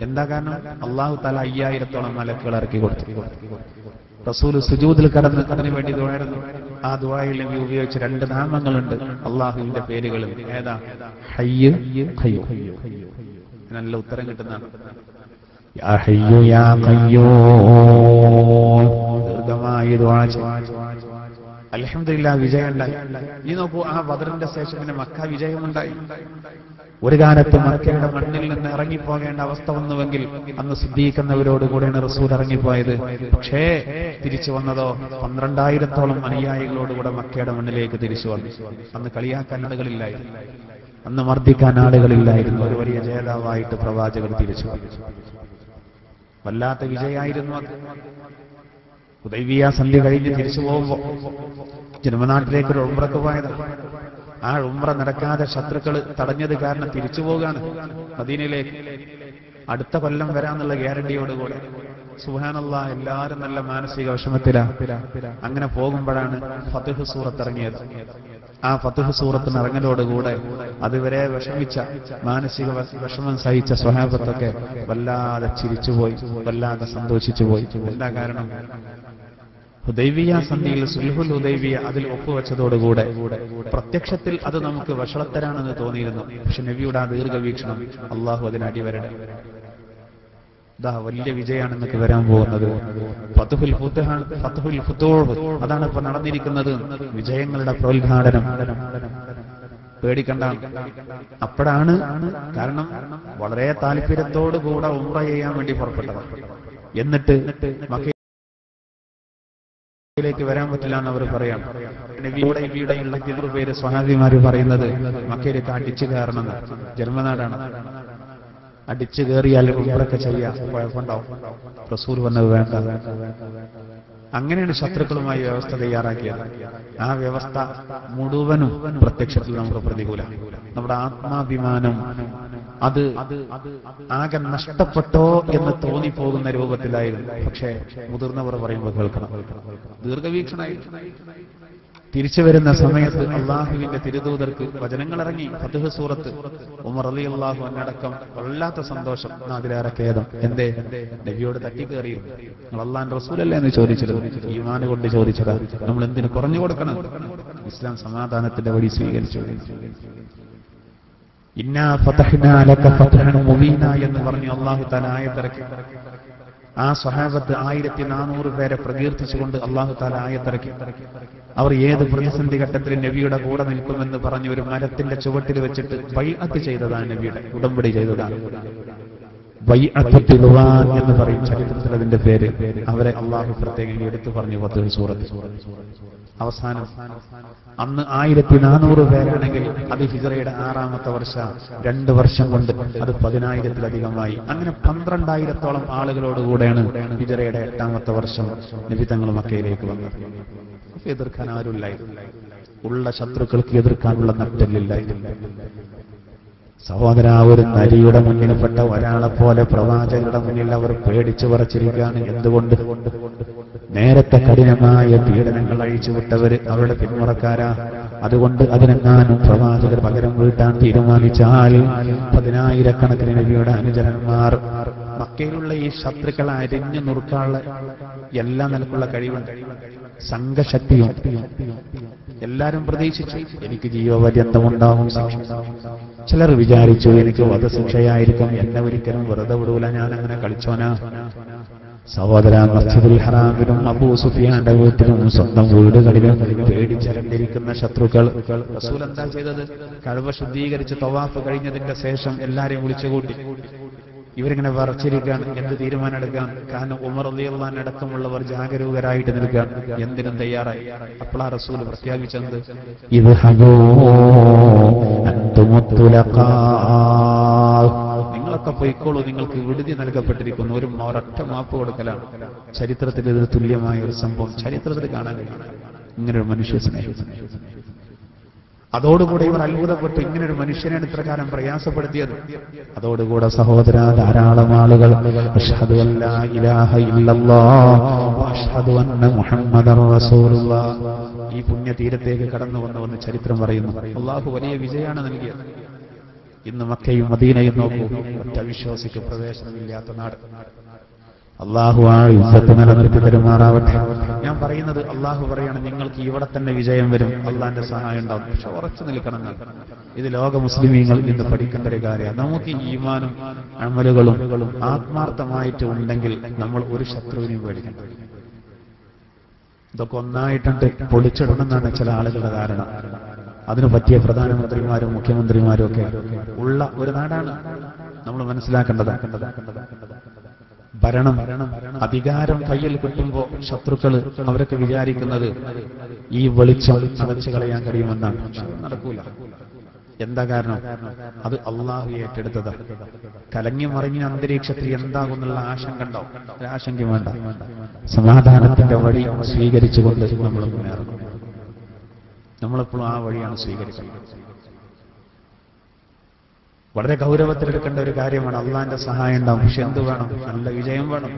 എന്താ കാരണം? അള്ളാഹു തല അയ്യായിരത്തോളം മലക്കുകൾ ഇറക്കി കൊടുത്തു. റസൂൽ സുജൂദിൽ കടന്ന് അതിനു വേണ്ടി ദുആയിരുന്നു ആ ദുബായിൽ നബി ഉപയോഗിച്ച രണ്ട് നാമങ്ങളുണ്ട് അള്ളാഹുവിന്റെ പേരുകളും. ഏതാ? ഹയ്യ് നല്ല ഉത്തരം ദുആ അലഹമില്ല വിജയം ഉണ്ടായി ഈ നോക്കൂ ആ ബദറിന്റെ ശേഷം പിന്നെ മക്ക വിജയമുണ്ടായി. ഒരു കാലത്ത് മക്കയുടെ മണ്ണിൽ നിന്ന് ഇറങ്ങിപ്പോകേണ്ട അവസ്ഥ വന്നുവെങ്കിൽ അന്ന് സിദ്ധിക്കുന്നവരോട് കൂടെയാണ് റസൂൽ ഇറങ്ങിപ്പോയത്. പക്ഷേ തിരിച്ചു വന്നതോ പന്ത്രണ്ടായിരത്തോളം അനുയായികളോടുകൂടെ മക്കയുടെ മണ്ണിലേക്ക് തിരിച്ചു വന്നു. അന്ന് കളിയാക്കാൻ ആളുകളില്ലായിരുന്നു. അന്ന് മർദ്ദിക്കാൻ ആളുകളില്ലായിരുന്നു. ഒരു വലിയ ജേതാവായിട്ട് പ്രവാചകർ തിരിച്ചു വല്ലാത്ത വിജയായിരുന്നു അത്. ഉദൈവിയ സന്ധി കഴിഞ്ഞ് തിരിച്ചു പോകുമ്പോ ജന്മനാട്ടിലേക്ക് ഒരു ഉംറക്ക് പോയത്. ആ ഉമ്ര നടക്കാതെ ശത്രുക്കൾ തടഞ്ഞത് കാരണം തിരിച്ചു പോകാണ്. മദീനയിലേക്ക് അടുത്ത കൊല്ലം വരാന്നുള്ള ഗ്യാരണ്ടിയോടുകൂടെ. സുഹാനല്ല എല്ലാരും നല്ല മാനസിക വിഷമത്തിലാ. അങ്ങനെ പോകുമ്പോഴാണ് ഫതുഹ് സൂറത്ത് ഇറങ്ങിയത് ആ ഫതുഹ് സൂറത്തിന് ഇറങ്ങലോടുകൂടെ അതുവരെ വിഷമിച്ച മാനസിക വിഷമം സഹിച്ച സ്വഹാബത്തൊക്കെ വല്ലാതെ ചിരിച്ചുപോയി വല്ലാതെ സന്തോഷിച്ചു പോയി എന്താ കാരണം? ഹുദൈവിയ സന്ധിയിൽ സുൽഹുൽ ഹുദൈവിയ അതിൽ ഒപ്പുവെച്ചതോടുകൂടെ പ്രത്യക്ഷത്തിൽ അത് നമുക്ക് വഷളത്തരാണെന്ന് തോന്നിയിരുന്നു. പക്ഷെ നബിയുടെ ആ ദീർഘവീക്ഷണം അള്ളാഹു അതിന് അടിവരട്ടെ ദാ വലിയ വിജയമാണ് നിങ്ങൾക്ക് വരാൻ പോകുന്നത്. ഫതുഹുൽ ഫുത്തുഹാൻ ഫതുഹുൽ ഫുത്തൂഹ് അതാണ് ഇപ്പൊ നടന്നിരിക്കുന്നത്. വിജയങ്ങളുടെ പ്രോത്ഘാടനം പേടിക്കണ്ട. അപ്പോഴാണ് കാരണം വളരെ താല്പര്യത്തോടു കൂടെ ഉമ്മ ചെയ്യാൻ വേണ്ടി പുറപ്പെട്ടത്. എന്നിട്ട് മക്കയിലേക്ക് വരാൻ പറ്റില്ല എന്ന് അവർ പറയാം. നബിയുടെ ഇവിടെയുള്ള തീവ്ര പേര് സ്വഹാബിമാര് പറയുന്നത് മക്കയിലേക്ക് അടിച്ചു കയറണം ജന്മനാടാണ്. അടിച്ചു കയറിയാൽ ഇവിടെയൊക്കെ ചെയ്യാം കുഴപ്പമുണ്ടാവും. റസൂൽ വന്നത് വേണ്ട. അങ്ങനെയാണ് ശത്രുക്കളുമായി വ്യവസ്ഥ തയ്യാറാക്കിയത്. ആ വ്യവസ്ഥ മുഴുവനും പ്രത്യക്ഷത്തിൽ നമുക്ക് പ്രതികൂല. നമ്മുടെ ആത്മാഭിമാനം അത് ആകെ നഷ്ടപ്പെട്ടോ എന്ന് തോന്നി പോകുന്ന രൂപത്തിലായിരുന്നു. പക്ഷേ മുതിർന്നവർ പറയുമ്പോൾ കേൾക്കണം. ദീർഘവീക്ഷണായി തിരിച്ചു വരുന്ന സമയത്ത് അള്ളാഹുവിന്റെ തിരുദൂതർക്ക് വചനങ്ങൾ ഇറങ്ങി ഫതുഹ് സൂറത്ത് ഉമർ അലി അള്ളാഹു അന്നടക്കം വല്ലാത്ത സന്തോഷം. നാതിലേറെ ഖേദം. എന്തേ? നബിയോട് തട്ടിക്കേറി നിങ്ങൾ അള്ളാൻ റസൂലല്ലേ എന്ന് ചോദിച്ചത്. ഈമാൻ കൊണ്ട് ചോദിച്ചതാ. നമ്മൾ എന്തിനു കുറഞ്ഞു കൊടുക്കണം? ഇസ്ലാം സമാധാനത്തിന്റെ വഴി സ്വീകരിച്ചു ഇന്നാ ഫതഹ്നാ ലക ഫതഹൻ മുബീന എന്ന് പറഞ്ഞു അള്ളാഹു തആല തിരക്കി ആ സ്വഹാബത്ത് ആയിരത്തി നാനൂറ് പേരെ പ്രകീർത്തിച്ചുകൊണ്ട് അള്ളാഹു താല ആയത്തിറക്കി അവർ ഏത് പ്രതിസന്ധി ഘട്ടത്തിൽ നബിയുടെ കൂടെ നിൽക്കുമെന്ന് പറഞ്ഞ് ഒരു മരത്തിന്റെ ചുവട്ടിൽ വെച്ചിട്ട് ബൈഅത്ത് ചെയ്തതാണ് നബിയുടെ ഉടമ്പടി ചെയ്തതാണ്. ബൈഅത്ത് റിദ്വാൻ എന്ന് പറയും ചരിത്രത്തിൽ അതിന്റെ പേര്. അവരെ അള്ളാഹു പ്രത്യേകം എടുത്തു പറഞ്ഞു പത്ത് സൂറത്ത്. അവസാനം അന്ന് ആയിരത്തി നാനൂറ് പേരാണെങ്കിൽ അത് ഹിജറയുടെ ആറാമത്തെ വർഷ രണ്ട് വർഷം കൊണ്ട് അത് പതിനായിരത്തിലധികമായി. അങ്ങനെ പന്ത്രണ്ടായിരത്തോളം ആളുകളോട് കൂടെയാണ് ഹിജറയുടെ എട്ടാമത്തെ വർഷം നിബിതങ്ങൾ മക്കയിലേക്ക് വന്നത്. എതിർക്കാൻ ആരുമില്ലായിരുന്നു ഉള്ള ശത്രുക്കൾക്ക് എതിർക്കാനുള്ള നട്ടല്ലില്ലായിരുന്നു സഹോദര ഒരു നരിയുടെ മുന്നിൽപ്പെട്ട ഒരാളെ പോലെ പ്രവാചകരുടെ മുന്നിൽ അവർ പേടിച്ചു പറച്ചിരിക്കുകയാണ്. എന്തുകൊണ്ട്? നേരത്തെ കഠിനമായ പീഡനങ്ങൾ അഴിച്ചുവിട്ടവര് അവരുടെ പിന്മുറക്കാരാ. അതുകൊണ്ട് അതിനെങ്ങാനും പ്രവാചകർ പകരം വീട്ടാൻ തീരുമാനിച്ചാൽ പതിനായിരക്കണക്കിന് നബിയുടെ അനുചരന്മാർ മക്കയിലുള്ള ഈ ശത്രുക്കളെ അരിഞ്ഞു നുറുക്കാനുള്ള എല്ലാ നിലക്കുള്ള കഴിവുണ്ട് സംഘശക്തിയും എല്ലാരും പ്രതീക്ഷിച്ചു. എനിക്ക് ജീവപര്യന്തമുണ്ടാവും. ചിലർ വിചാരിച്ചു എനിക്ക് വധശിക്ഷയായിരിക്കും എന്നെ ഒരിക്കലും വെറുതെ വിടൂല ഞാൻ അങ്ങനെ കളിച്ചോനാ. സഹോദര മസ്ജിദുൽ ഹറാമിനും അബൂ സുഫിയാന്റെ വീട്ടിലും സ്വന്തം വീടുകളിലും പേടിച്ചരണ്ടിരിക്കുന്ന ശത്രുക്കൾ. റസൂൽ എന്താ ചെയ്തത്? കഴിവ് ശുദ്ധീകരിച്ച് തവാഫ് കഴിഞ്ഞതിന്റെ ശേഷം എല്ലാരെയും വിളിച്ചുകൂട്ടി. ഇവരിങ്ങനെ വറച്ചിരിക്കാൻ എന്ത് തീരുമാനം എടുക്കാൻ കാരണം ഉമർ അലിയല്ലാൻ അടക്കമുള്ളവർ ജാഗരൂകരായിട്ട് നിൽക്കാൻ എന്തിനും തയ്യാറായി. അപ്പോളാ റസൂൽ പ്രഖ്യാപിച്ചത് ഇത് നിങ്ങളൊക്കെ പൊയ്ക്കോളൂ നിങ്ങൾക്ക് വിടുതി നൽകപ്പെട്ടിരിക്കുന്നു. ഒരു ഒരൊറ്റ മാപ്പ് കൊടുക്കലാണ്. ചരിത്രത്തിൽ ഇത് തുല്യമായ ഒരു സംഭവം. ചരിത്രത്തിൽ കാണാൻ ഇങ്ങനെ ഒരു മനുഷ്യ സ്നേഹം. അതോടുകൂടെ ഇവർ അത്ഭുതപ്പെട്ടു. ഇങ്ങനെ ഒരു മനുഷ്യനാണ് ഇത്രകാലം പ്രയാസപ്പെടുത്തിയത്. അതോടുകൂടെ സഹോദര ധാരാളം ആളുകൾ ഈ പുണ്യ തീരത്തേക്ക് കടന്നു വന്നുവെന്ന് ചരിത്രം പറയുന്നു. അള്ളാഹു വലിയ വിജയമാണ് നൽകിയത്. ഇന്ന് മക്കയും മദീനയും നോക്കൂ. ഒറ്റ വിശ്വാസിക്ക് പ്രവേശനമില്ലാത്ത നാട്. അള്ളാഹു ആ യുദ്ധത്തെ നിലനിർത്തി പെരുമാറാവട്ടെ ഞാൻ പറയുന്നത് അള്ളാഹു പറയാണ് നിങ്ങൾക്ക് ഇവിടെ തന്നെ വിജയം വരും. അള്ളാന്റെ സഹായം ഉണ്ടാവും. പക്ഷെ ഉറച്ചു നിൽക്കണം ഇത് ലോക മുസ്ലിമീങ്ങൾ ഇന്ന് പഠിക്കേണ്ട ഒരു കാര്യമാണ്. നമുക്ക് ഈമാനും അമലുകളും ആത്മാർത്ഥമായിട്ട് ഉണ്ടെങ്കിൽ നമ്മൾ ഒരു ശത്രുവിനെയും പേടിക്കണം ഇതൊക്കെ ഒന്നായിട്ടുണ്ട്. പൊളിച്ചിടണം എന്നാണ് ചില ആളുകളുടെ ധാരണ. അതിന് പറ്റിയ പ്രധാനമന്ത്രിമാരും മുഖ്യമന്ത്രിമാരും ഒക്കെ ഉള്ള ഒരു നാടാണ് നമ്മൾ മനസ്സിലാക്കേണ്ടത്. ഭരണം അധികാരം കയ്യിൽ കിട്ടുമ്പോ ശത്രുക്കൾ അവരൊക്കെ വിചാരിക്കുന്നത് ഈ വെളിച്ചം അടച്ചു കളയാൻ കഴിയുമെന്നാണ്. നടക്കൂല. എന്താ കാരണം? അത് അള്ളാഹു ഏറ്റെടുത്തത്. കലങ്ങി മറിഞ്ഞ അന്തരീക്ഷത്തിൽ എന്താകുന്നുള്ള ആശങ്ക ഉണ്ടോ ആശങ്ക വേണ്ട. സമാധാനത്തിന്റെ വഴി സ്വീകരിച്ചുകൊണ്ട് നമ്മൾ നമ്മളെപ്പോഴും ആ വഴിയാണ് സ്വീകരിക്കുന്നത് വളരെ ഗൗരവത്തിലെടുക്കേണ്ട ഒരു കാര്യമാണ് അള്ളാന്റെ സഹായം ഉണ്ടാവും. പക്ഷെ എന്ത് വേണം? നല്ല വിജയം വേണം.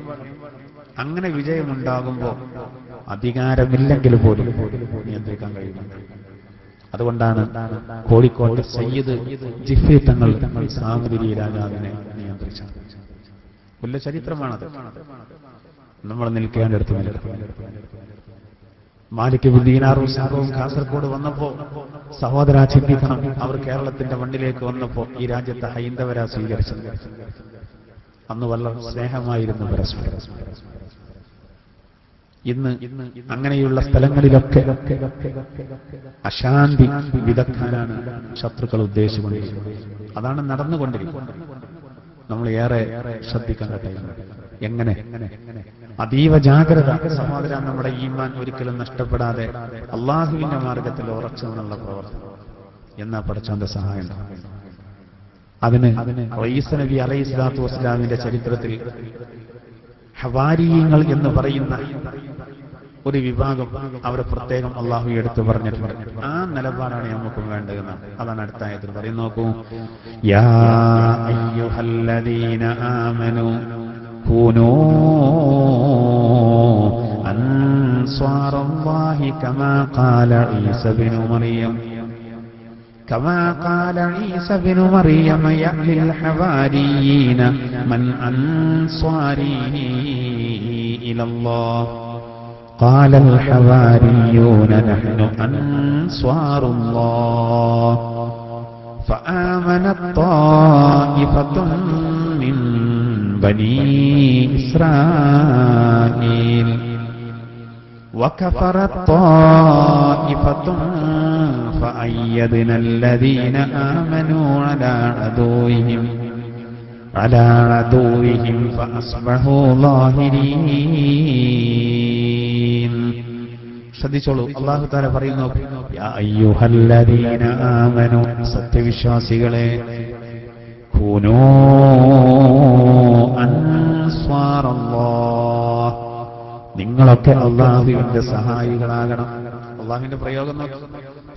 അങ്ങനെ വിജയം ഉണ്ടാകുമ്പോൾ അധികാരമില്ലെങ്കിൽ പോലും നിയന്ത്രിക്കാൻ കഴിയുന്നുണ്ട് അതുകൊണ്ടാണ് കോഴിക്കോട് സയ്യിദ് ജിഫി തങ്ങൾ സാമതിരി രാജാവിനെ നിയന്ത്രിച്ചത്. വലിയ ചരിത്രമാണത്. നമ്മൾ നിൽക്കേണ്ടടുത്ത് നിൽക്കും മാലിക് ബുദ്ദീനാറും സാഹവും കാസർഗോഡ് വന്നപ്പോ സഹോദര ചിന്തിക്കണം അവർ കേരളത്തിന്റെ മണ്ണിലേക്ക് വന്നപ്പോ ഈ രാജ്യത്തെ ഹൈന്ദവരാ സ്വീകരിച്ചത്. അന്ന് വല്ല സ്നേഹമായിരുന്നു പരസ്പരം. ഇന്ന് അങ്ങനെയുള്ള സ്ഥലങ്ങളിലൊക്കെ അശാന്തി വിദഗ്ധനാണ് ശത്രുക്കൾ ഉദ്ദേശിച്ചുകൊണ്ടിരിക്കുന്നത് അതാണ് നടന്നുകൊണ്ടിരിക്കുന്നത്. നമ്മൾ ഏറെ ശ്രദ്ധിക്കാൻ കഴിയുന്നു എങ്ങനെ? അതീവ ജാഗ്രത സഹോദര നമ്മുടെ ഈമാൻ ഒരിക്കലും നഷ്ടപ്പെടാതെ അള്ളാഹുവിന്റെ മാർഗത്തിൽ ഉറച്ചു നിന്നുള്ള പ്രവർത്തനം. എന്നാ പഠിച്ചവന്റെ സഹായം അതിന് റയീസ് നബി അലൈഹി സ്വലാത്തു വസ്ലാമിന്റെ ചരിത്രത്തിൽ ഹവാരിയങ്ങൾ എന്ന് പറയുന്ന ഒരു വിഭാഗം അവരെ പ്രത്യേകം അള്ളാഹു എടുത്തു പറഞ്ഞിട്ടുണ്ട്. ആ നിലപാടാണ് നമുക്ക് വേണ്ടതെന്ന് അതാണ് അടുത്ത ആയത്തിൽ പറയും നോക്കൂ. യാ അയ്യുഹല്ലദീന كونوا أنصار الله كما قال عيسى بن مريم. كما قال عيسى بن مريم يا للحواريين من أنصاري إلى الله. قال الحواريون نحن أنصار الله. فآمنت طائفة من بني إسرائيل وكفرت طائفة فأيدنا الذين آمنوا على عدوهم على عدوهم فأصبحوا ظاهرين ശ്രദ്ധിച്ചോളൂ അള്ളാഹു താല പറയുന്നു യാ അയ്യുഹല്ലദീന ആമനു സത്യവിശ്വാസികളെ കൂനോ അൻസ്വാറല്ലാഹ് നിങ്ങളൊക്കെ അള്ളാഹുവിന്റെ സഹായികളാകണം. അള്ളാഹുവിന്റെ പ്രയോഗം.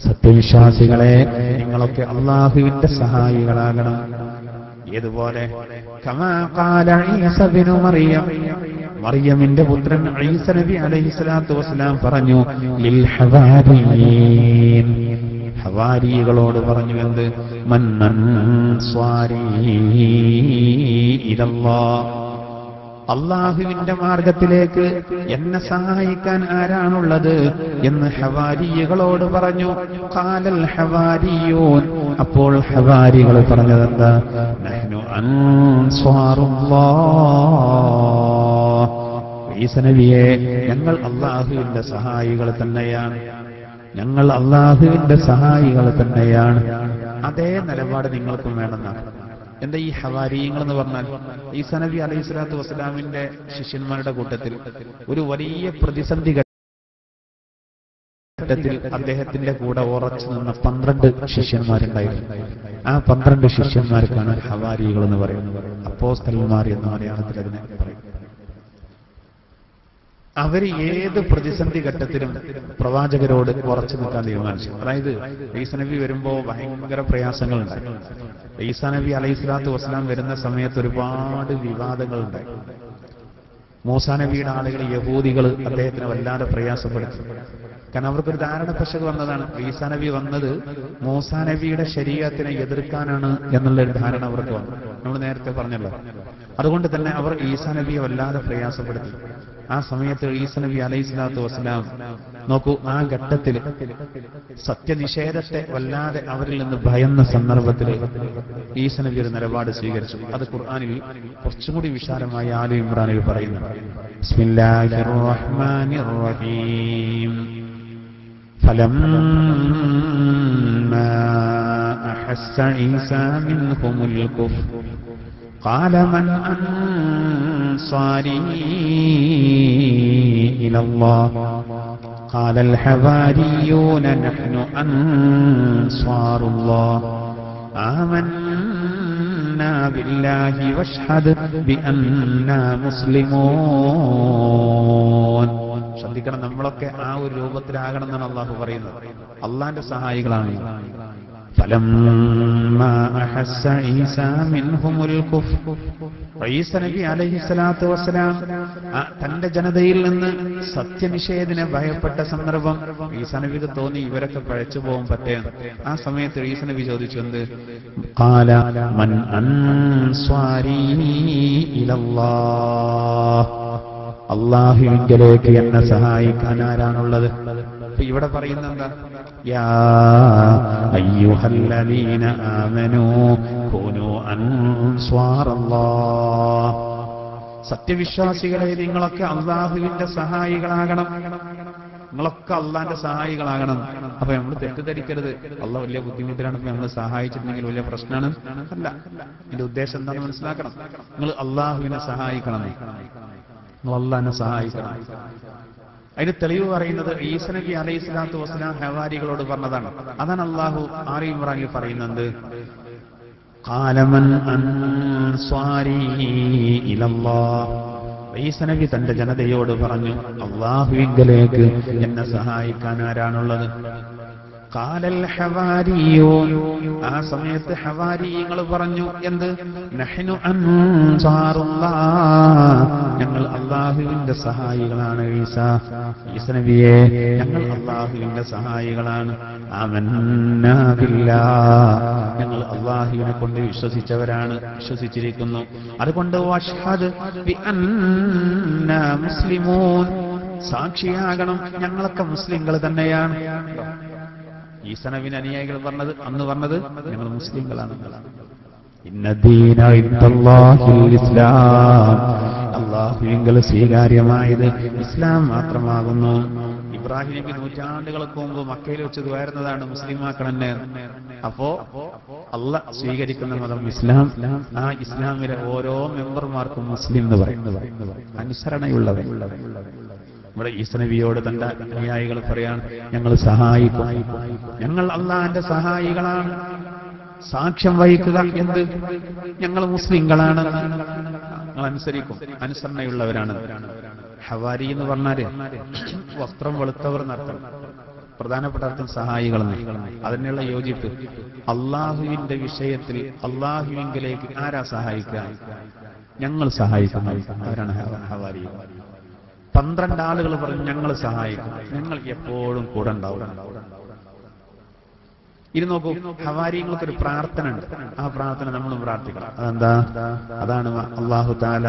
സത്യവിശ്വാസികളെ നിങ്ങളൊക്കെ അള്ളാഹുവിന്റെ സഹായികളാകണം. ഏതുപോലെ? മറിയമിന്റെ പുത്രൻ ഈസ നബി അലൈഹി സ്വലാത്തു വസ്സലാം പറഞ്ഞു ലിൽ ഹവാരിയീൻ ഹവാരികളോട് പറഞ്ഞു എന്ത് അള്ളാഹുവിന്റെ മാർഗത്തിലേക്ക് എന്നെ സഹായിക്കാൻ ആരാണുള്ളത് എന്ന് ഹവാരികളോട് പറഞ്ഞു. കാലൽ ഹവാരിയോൻ. അപ്പോൾ ഹവാരികൾ പറഞ്ഞതെന്താ? ഈസനബിയെ ഞങ്ങൾ അള്ളാഹുവിന്റെ സഹായികൾ തന്നെയാണ്. ഞങ്ങൾ അള്ളാഹുവിന്റെ സഹായികൾ തന്നെയാണ്. അതേ നിലപാട് നിങ്ങൾക്കും വേണമെന്നാണ് എന്താ ഈ ഹവാരിയങ്ങൾ എന്ന് പറഞ്ഞാൽ? ഈ സനബി അലൈഹി സ്വലാത്തു വസ്സലാമിന്റെ ശിഷ്യന്മാരുടെ കൂട്ടത്തിൽ ഒരു വലിയ പ്രതിസന്ധി ഘട്ടത്തിൽ അദ്ദേഹത്തിന്റെ കൂടെ ഉറച്ചു നിന്ന പന്ത്രണ്ട് ശിഷ്യന്മാരുണ്ടായിരുന്നു. ആ പന്ത്രണ്ട് ശിഷ്യന്മാർക്കാണ് ഹവാരികൾ എന്ന് പറയുന്നത്. അപ്പോസ്തലന്മാർ എന്ന മലയാളത്തിൽ അതിനെ. അവർ ഏത് പ്രതിസന്ധി ഘട്ടത്തിലും പ്രവാചകരോട് ഉറച്ചു നിൽക്കാൻ തീരുമാനിച്ചു. അതായത് ഈസ നബി വരുമ്പോ ഭയങ്കര പ്രയാസങ്ങളുണ്ട്. ഈസാനബി അലൈഹി സ്വലാത്തു വസ്ലാം വരുന്ന സമയത്ത് ഒരുപാട് വിവാദങ്ങളുണ്ട്. മൂസാ നബിയുടെ ആളുകൾ യഹൂദികൾ അദ്ദേഹത്തിന് വല്ലാതെ പ്രയാസപ്പെടുത്തി. കാരണം അവർക്കൊരു ധാരണ പശക് വന്നതാണ്. ഈസാ നബി വന്നത് മൂസാ നബിയുടെ ശരീരത്തിനെ എതിർക്കാനാണ് എന്നുള്ള ഒരു ധാരണ അവർക്ക് വന്നു. നമ്മൾ നേരത്തെ പറഞ്ഞല്ലോ. അതുകൊണ്ട് തന്നെ അവർ ഈസാ നബിയെ വല്ലാതെ പ്രയാസപ്പെടുത്തി. ആ സമയത്ത് ഈസ നബി അലൈഹി സ്വലാത്തു വസ്സലാം നോക്കൂ ആ ഘട്ടത്തിൽ സത്യനിഷേധത്തെ വല്ലാതെ അവരിൽ നിന്ന് ഭയന്ന സന്ദർഭത്തിൽ ഈസ നബി ഒരു നിലപാട് സ്വീകരിച്ചു അത് ഖുർആനിൽ കുറച്ചും കൂടി വിശാലമായ ആലു ഇമ്രാനിൽ പറയുന്നു ബിസ്മില്ലാഹിർ റഹ്മാനിർ റഹീം فلما أحس عيسى منهم الكفر قال من أنصاري إلى الله قال الحواريون نحن أنصار الله آمنا بالله واشهد بأننا مسلمون ശ്രദ്ധിക്കണം നമ്മളൊക്കെ ആ ഒരു രൂപത്തിലാകണം എന്നാണ് അള്ളാഹു പറയുന്നത് അള്ളാന്റെ സഹായികളാണ് فلما أحس عيسى منهم الكفر ഈസ നബി അലൈഹി സ്വലാത്തു വസ്സലാം ആ തന്റെ ജനതയിൽ നിന്ന് സത്യനിഷേധനെ ഭയപ്പെട്ട സന്ദർഭം ഈസ നബിക്ക് തോന്നി ഇവരൊക്കെ പഴച്ചു പോകാൻ പറ്റേ ആ സമയത്ത് ഈസ നബി ചോദിച്ചു എന്ത് قال من أنصاري إلى الله അള്ളാഹുവിങ്കലേക്ക് എന്നെ സഹായിക്കാൻ ആരാണുള്ളത് അപ്പൊ ഇവിടെ പറയുന്ന എന്താ? യാ അയ്യുഹല്ലദീന ആമനൂ സത്യവിശ്വാസികളെ നിങ്ങളൊക്കെ അള്ളാഹുവിന്റെ സഹായികളാകണം. നിങ്ങളൊക്കെ അള്ളാന്റെ സഹായികളാകണം. അപ്പൊ നമ്മൾ തെറ്റിദ്ധരിക്കരുത്. അള്ള വലിയ ബുദ്ധിമുട്ടിലാണ്. നമ്മൾ സഹായിച്ചിട്ടുണ്ടെങ്കിൽ വലിയ പ്രശ്നമാണ് അല്ല എന്റെ ഉദ്ദേശം എന്താണെന്ന് മനസ്സിലാക്കണം? നിങ്ങൾ അള്ളാഹുവിനെ സഹായിക്കണം. നിങ്ങൾ അള്ളാഹിനെ സഹായിക്കണം. അതിന് തെളിവ് പറയുന്നത് ഈസ നബി അലൈഹി സ്വലാത്തു വസ്സലാം ഹവാരികളോട് പറഞ്ഞതാണ്. അതാണ് അള്ളാഹു ആറി ഇമ്രാനിൽ പറയുന്നത്. ഈസനബി തന്റെ ജനതയോട് പറഞ്ഞു അള്ളാഹുവിങ്കലേക്ക് എന്നെ സഹായിക്കാൻ ആരാണുള്ളത്? കാലൽ ഹവാരിയോ? ആ സമയത്ത് ഹവാരിയങ്ങൾ പറഞ്ഞു എന്ത്? നഹ്നു അൻസാറുള്ള ഞങ്ങൾ അള്ളാഹുവിന്റെ സഹായികളാണ് ഈസ. ഈസ നബിയെ ഞങ്ങൾ അള്ളാഹുവിന്റെ സഹായികളാണ്. ബില്ലാഹ് ഞങ്ങൾ അള്ളാഹുവിനെ കൊണ്ട് വിശ്വസിച്ചവരാണ് വിശ്വസിച്ചിരിക്കുന്നു. അതുകൊണ്ട് വഷ്ഹദ് ബി മുസ്ലിമൂൻ. സാക്ഷിയാകണം ഞങ്ങളൊക്കെ മുസ്ലിങ്ങൾ തന്നെയാണ്. ഈസനവിന് അനുയായികൾ പറഞ്ഞത് അന്ന് പറഞ്ഞത് ഞങ്ങൾ മുസ്ലിങ്ങളാണ്. അള്ളാഹുവിങ്കൽ സ്വീകാര്യമായത് ഇസ്ലാം മാത്രമാകുന്നു. ഇബ്രാഹിം നബി നൂറ്റാണ്ടുകൾക്ക് മുമ്പ് മക്കയിൽ വെച്ച് വരുന്നതാണ് മുസ്ലിമാക്കളെന്നെ അപ്പോ അല്ല സ്വീകരിക്കുന്ന മതം ഇസ്ലാം. ആ ഇസ്ലാമിലെ ഓരോ മെമ്പർമാർക്കും മുസ്ലിം എന്ന് പറയുന്നത് അനുസരണയുള്ളവർ ഇവിടെ ഈസനബിയോട് തന്റെ അനുയായികൾ പറയാൻ ഞങ്ങൾ സഹായിക്കും. ഞങ്ങൾ അള്ളാന്റെ സഹായികളാണ്. സാക്ഷ്യം വഹിക്കുക എന്ത്? ഞങ്ങൾ മുസ്ലിങ്ങളാണ്. ഞങ്ങൾ അനുസരിക്കും. അനുസരണയുള്ളവരാണ്. ഹവാരി എന്ന് പറഞ്ഞാൽ വസ്ത്രം വെളുത്തവർ നടത്തണം. പ്രധാനപ്പെട്ട അർത്ഥം സഹായികൾ അതിനുള്ള യോജിപ്പ്. അള്ളാഹുവിന്റെ വിഷയത്തിൽ അള്ളാഹുവിങ്കിലേക്ക് ആരാ സഹായിക്കുക? ഞങ്ങൾ സഹായിക്കുന്നു അവരാണ് ഹവാരി? പന്ത്രണ്ട് ആളുകൾ പറഞ്ഞു ഞങ്ങൾ സഹായിക്കും ഞങ്ങൾ എപ്പോഴും കൂടെ ഉണ്ടാവും ഇത് നോക്കൂ ഹവാരിങ്ങൾക്ക് ഒരു പ്രാർത്ഥന ഉണ്ട് ആ പ്രാർത്ഥന നമ്മൾ പ്രാർത്ഥിക്കണം അതെന്താ അതാണ് അള്ളാഹു താല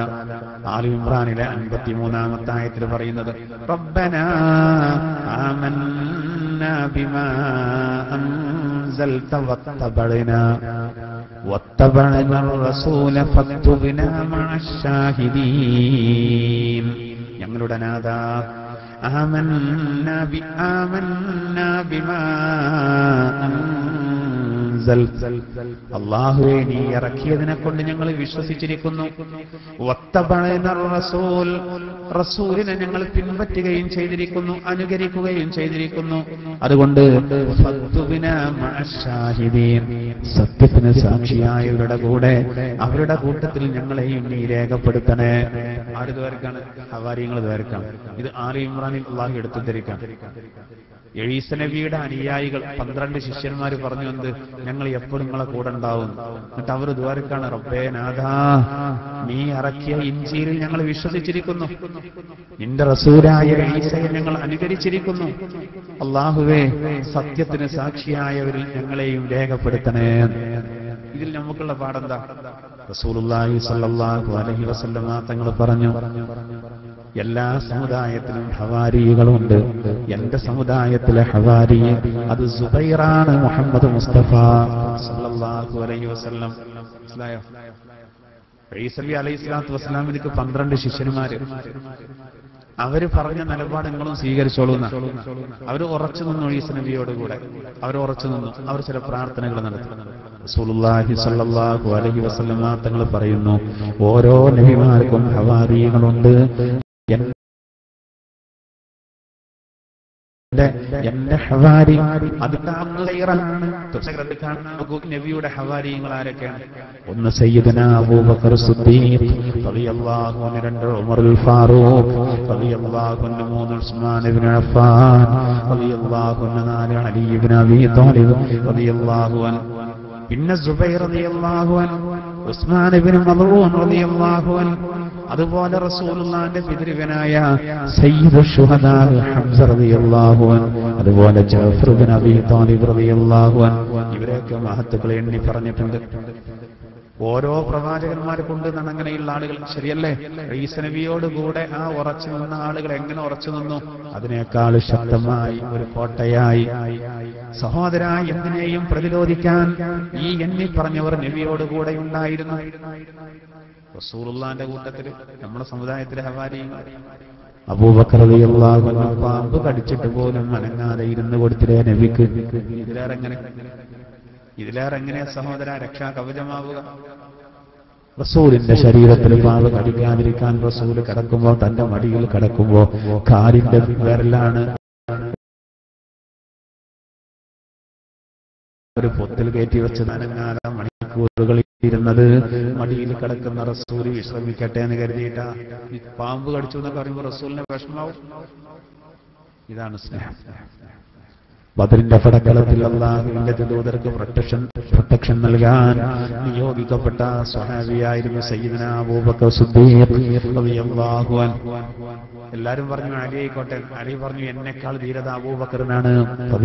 ആലു ഇമ്രാനിലെ അൻപത്തി മൂന്നാമത്തെ ആയത്തിൽ പറയുന്നത് റബ്ബന ആമന്നാ ബിമാ أنزلت واتبعنا واتبعنا الرسول فاكتبنا مع الشاهدين ഞങ്ങളുടെ നാഥ ആമന്നാ ബി ആമന്ന ബിമാ അൻസൽ അള്ളാഹുവെ നീ ഇറക്കിയതിനെ കൊണ്ട് ഞങ്ങൾ വിശ്വസിച്ചിരിക്കുന്നു. റസൂൽ റസൂലിനെ ഞങ്ങൾ പിൻപറ്റുകയും ചെയ്തിരിക്കുന്നു അനുകരിക്കുകയും ചെയ്തിരിക്കുന്നു. അതുകൊണ്ട് സത്യത്തിന് സാക്ഷിയായവരുടെ കൂടെ അവരുടെ കൂട്ടത്തിൽ ഞങ്ങളെയും നീ രേഖപ്പെടുത്തണേ. ആര് ദ്വാരക്കാണ്? ഹവാരിയങ്ങൾ ഇത് ആലി ഇമ്രാനിൽ അള്ളാഹു എടുത്തു ധരിക്കാം നബിയുടെ അനുയായികൾ പന്ത്രണ്ട് ശിഷ്യന്മാർ പറഞ്ഞു എന്ത്? ഞങ്ങൾ എപ്പോഴും നിങ്ങളെ കൂടെ ഉണ്ടാവും. എന്നിട്ട് അവർ ദ്വാരക്കാണ് റബ്ബേ നാഥാ നീ ഇറക്കിയ ഇഞ്ചിയിൽ ഞങ്ങൾ വിശ്വസിച്ചിരിക്കുന്നു. നിന്റെ റസൂരായ ഈസയെ ഞങ്ങൾ അനുകരിച്ചിരിക്കുന്നു. അള്ളാഹുവേ സത്യത്തിന് സാക്ഷിയായവരിൽ ഞങ്ങളെയും രേഖപ്പെടുത്തണേ. ഇതിൽ നമുക്കുള്ള പാടെന്താ റസൂലുള്ളാഹി സ്വല്ലല്ലാഹു അലൈഹി വസല്ലമ തങ്ങൾ പറഞ്ഞു എല്ലാ സമുദായത്തിലും ഹവാരികളുണ്ട് എന്റെ സമുദായത്തിലെ ഹവാരി അത് സുബൈറാണ് മുഹമ്മദ് മുസ്തഫ സല്ലല്ലാഹു അലൈഹി വസല്ലം. അലൈഹി സ്വലാത്തു വസ്സലാമിലേക്ക് പന്ത്രണ്ട് ശിഷ്യന്മാര്. അവർ പറഞ്ഞ നിലപാട് നിങ്ങളും സ്വീകരിച്ചോളൂ അവർ ഉറച്ചു നിന്നു ഈസ് നബിയോട് കൂടെ. അവർ ഉറച്ചു നിന്നു. അവർ ചില പ്രാർത്ഥനകൾ നടത്തി റസൂലുള്ളാഹി അലൈഹി വസല്ലമ തങ്ങൾ പറയുന്നു ഓരോ നബിമാർക്കും ഹവാരികളുണ്ട്. എന്റെ എന്റെ ഹവാരി അത് കാണുകയാണ് തൊട്ടകത്ത് കാണാൻ നോക്കൂ നബിയുടെ ഹവാരിയങ്ങൾ ആരൊക്കെയാണ് ഒന്ന് സയ്യിദന അബൂബക്കർ സിദ്ദീഖ് റളിയല്ലാഹു അൻഹു രണ്ട് ഉമറുൽ ഫാറൂഖ് റളിയല്ലാഹു അൻഹു മൂന്ന് ഉസ്മാൻ ഇബ്നു അഫ്ഫാൻ റളിയല്ലാഹു അൻഹു നാല് അലി ഇബ്നു അബീ ത്വാലിബ് റളിയല്ലാഹു അൻഹു പിന്നെ സുബൈർ റളിയല്ലാഹു അൻഹു ഉസ്മാൻ ഇബ്നു മദ്ഊൻ റളിയല്ലാഹു അൻഹു അതുപോലെ റസൂലുള്ളാന്റെ പിതൃവനായ സയ്യിദ് ഹംസ റളിയല്ലാഹു അതുപോലെ ഇബ്നു അബീ റളിയല്ലാഹു അൻഹു ഇവരെയൊക്കെ മഹത്തുക്കളെ എണ്ണി പറഞ്ഞിട്ടുണ്ട്. ഓരോ പ്രവാചകന്മാരെ കൊണ്ട് അങ്ങനെയുള്ള ആളുകൾ ശരിയല്ലേ? ഈസ നബിയോട് കൂടെ ആ ഉറച്ചു നിന്ന ആളുകൾ എങ്ങനെ ഉറച്ചു നിന്നു? അതിനേക്കാൾ ശക്തമായി ഒരു കോട്ടയായി. സഹോദര എന്തിനേയും പ്രതിരോധിക്കാൻ ഈ എണ്ണി പറഞ്ഞവർ നബിയോട് കൂടെ ഉണ്ടായിരുന്നു. റസൂറുള്ളാന്റെ കൂട്ടത്തിൽ നമ്മുടെ സമുദായത്തിലെ ഹവാരിയും അൻഹു പാമ്പ് കടിച്ചിട്ട് പോലും അനങ്ങാതെ ഇരുന്ന് കൊടുത്തില്ലേ നബിക്ക്? ഇതിലേറെ എങ്ങനെ ഇതിലേറെ എങ്ങനെ സഹോദര രക്ഷാ കവചമാവുക? റസൂലിന്റെ ശരീരത്തിൽ പാമ്പ് കടിക്കാതിരിക്കാൻ റസൂൽ കിടക്കുമ്പോ തന്റെ മടിയിൽ കിടക്കുമ്പോ കാലിന്റെ വിരലാണ്. ഒരു പൊത്തിൽ കയറ്റി വെച്ച് നനങ്ങാതെ മണിക്കൂറുകൾ ഇരുന്നത് മടിയിൽ കിടക്കുന്ന റസൂൽ വിശ്രമിക്കട്ടെ എന്ന് കരുതിയിട്ട പാമ്പ് കടിച്ചു എന്നൊക്കെ പറയുമ്പോൾ റസൂലിനെ വിഷമാവും ഇതാണ് സ്നേഹം. ബദറിന്റെ പടക്കളത്തിൽ അള്ളാഹുവിന്റെ ദൂതർക്ക് പ്രൊട്ടക്ഷൻ പ്രൊട്ടക്ഷൻ നൽകാൻ നിയോഗിക്കപ്പെട്ട സ്വഹാബിയായിരുന്നു സയ്യിദന അബൂബക്കർ എല്ലാരും പറഞ്ഞു അലി ആയിക്കോട്ടെ. അലി പറഞ്ഞു എന്നെക്കാൾ ധീരത അബൂബക്കറിനാണ്. അൻഹു.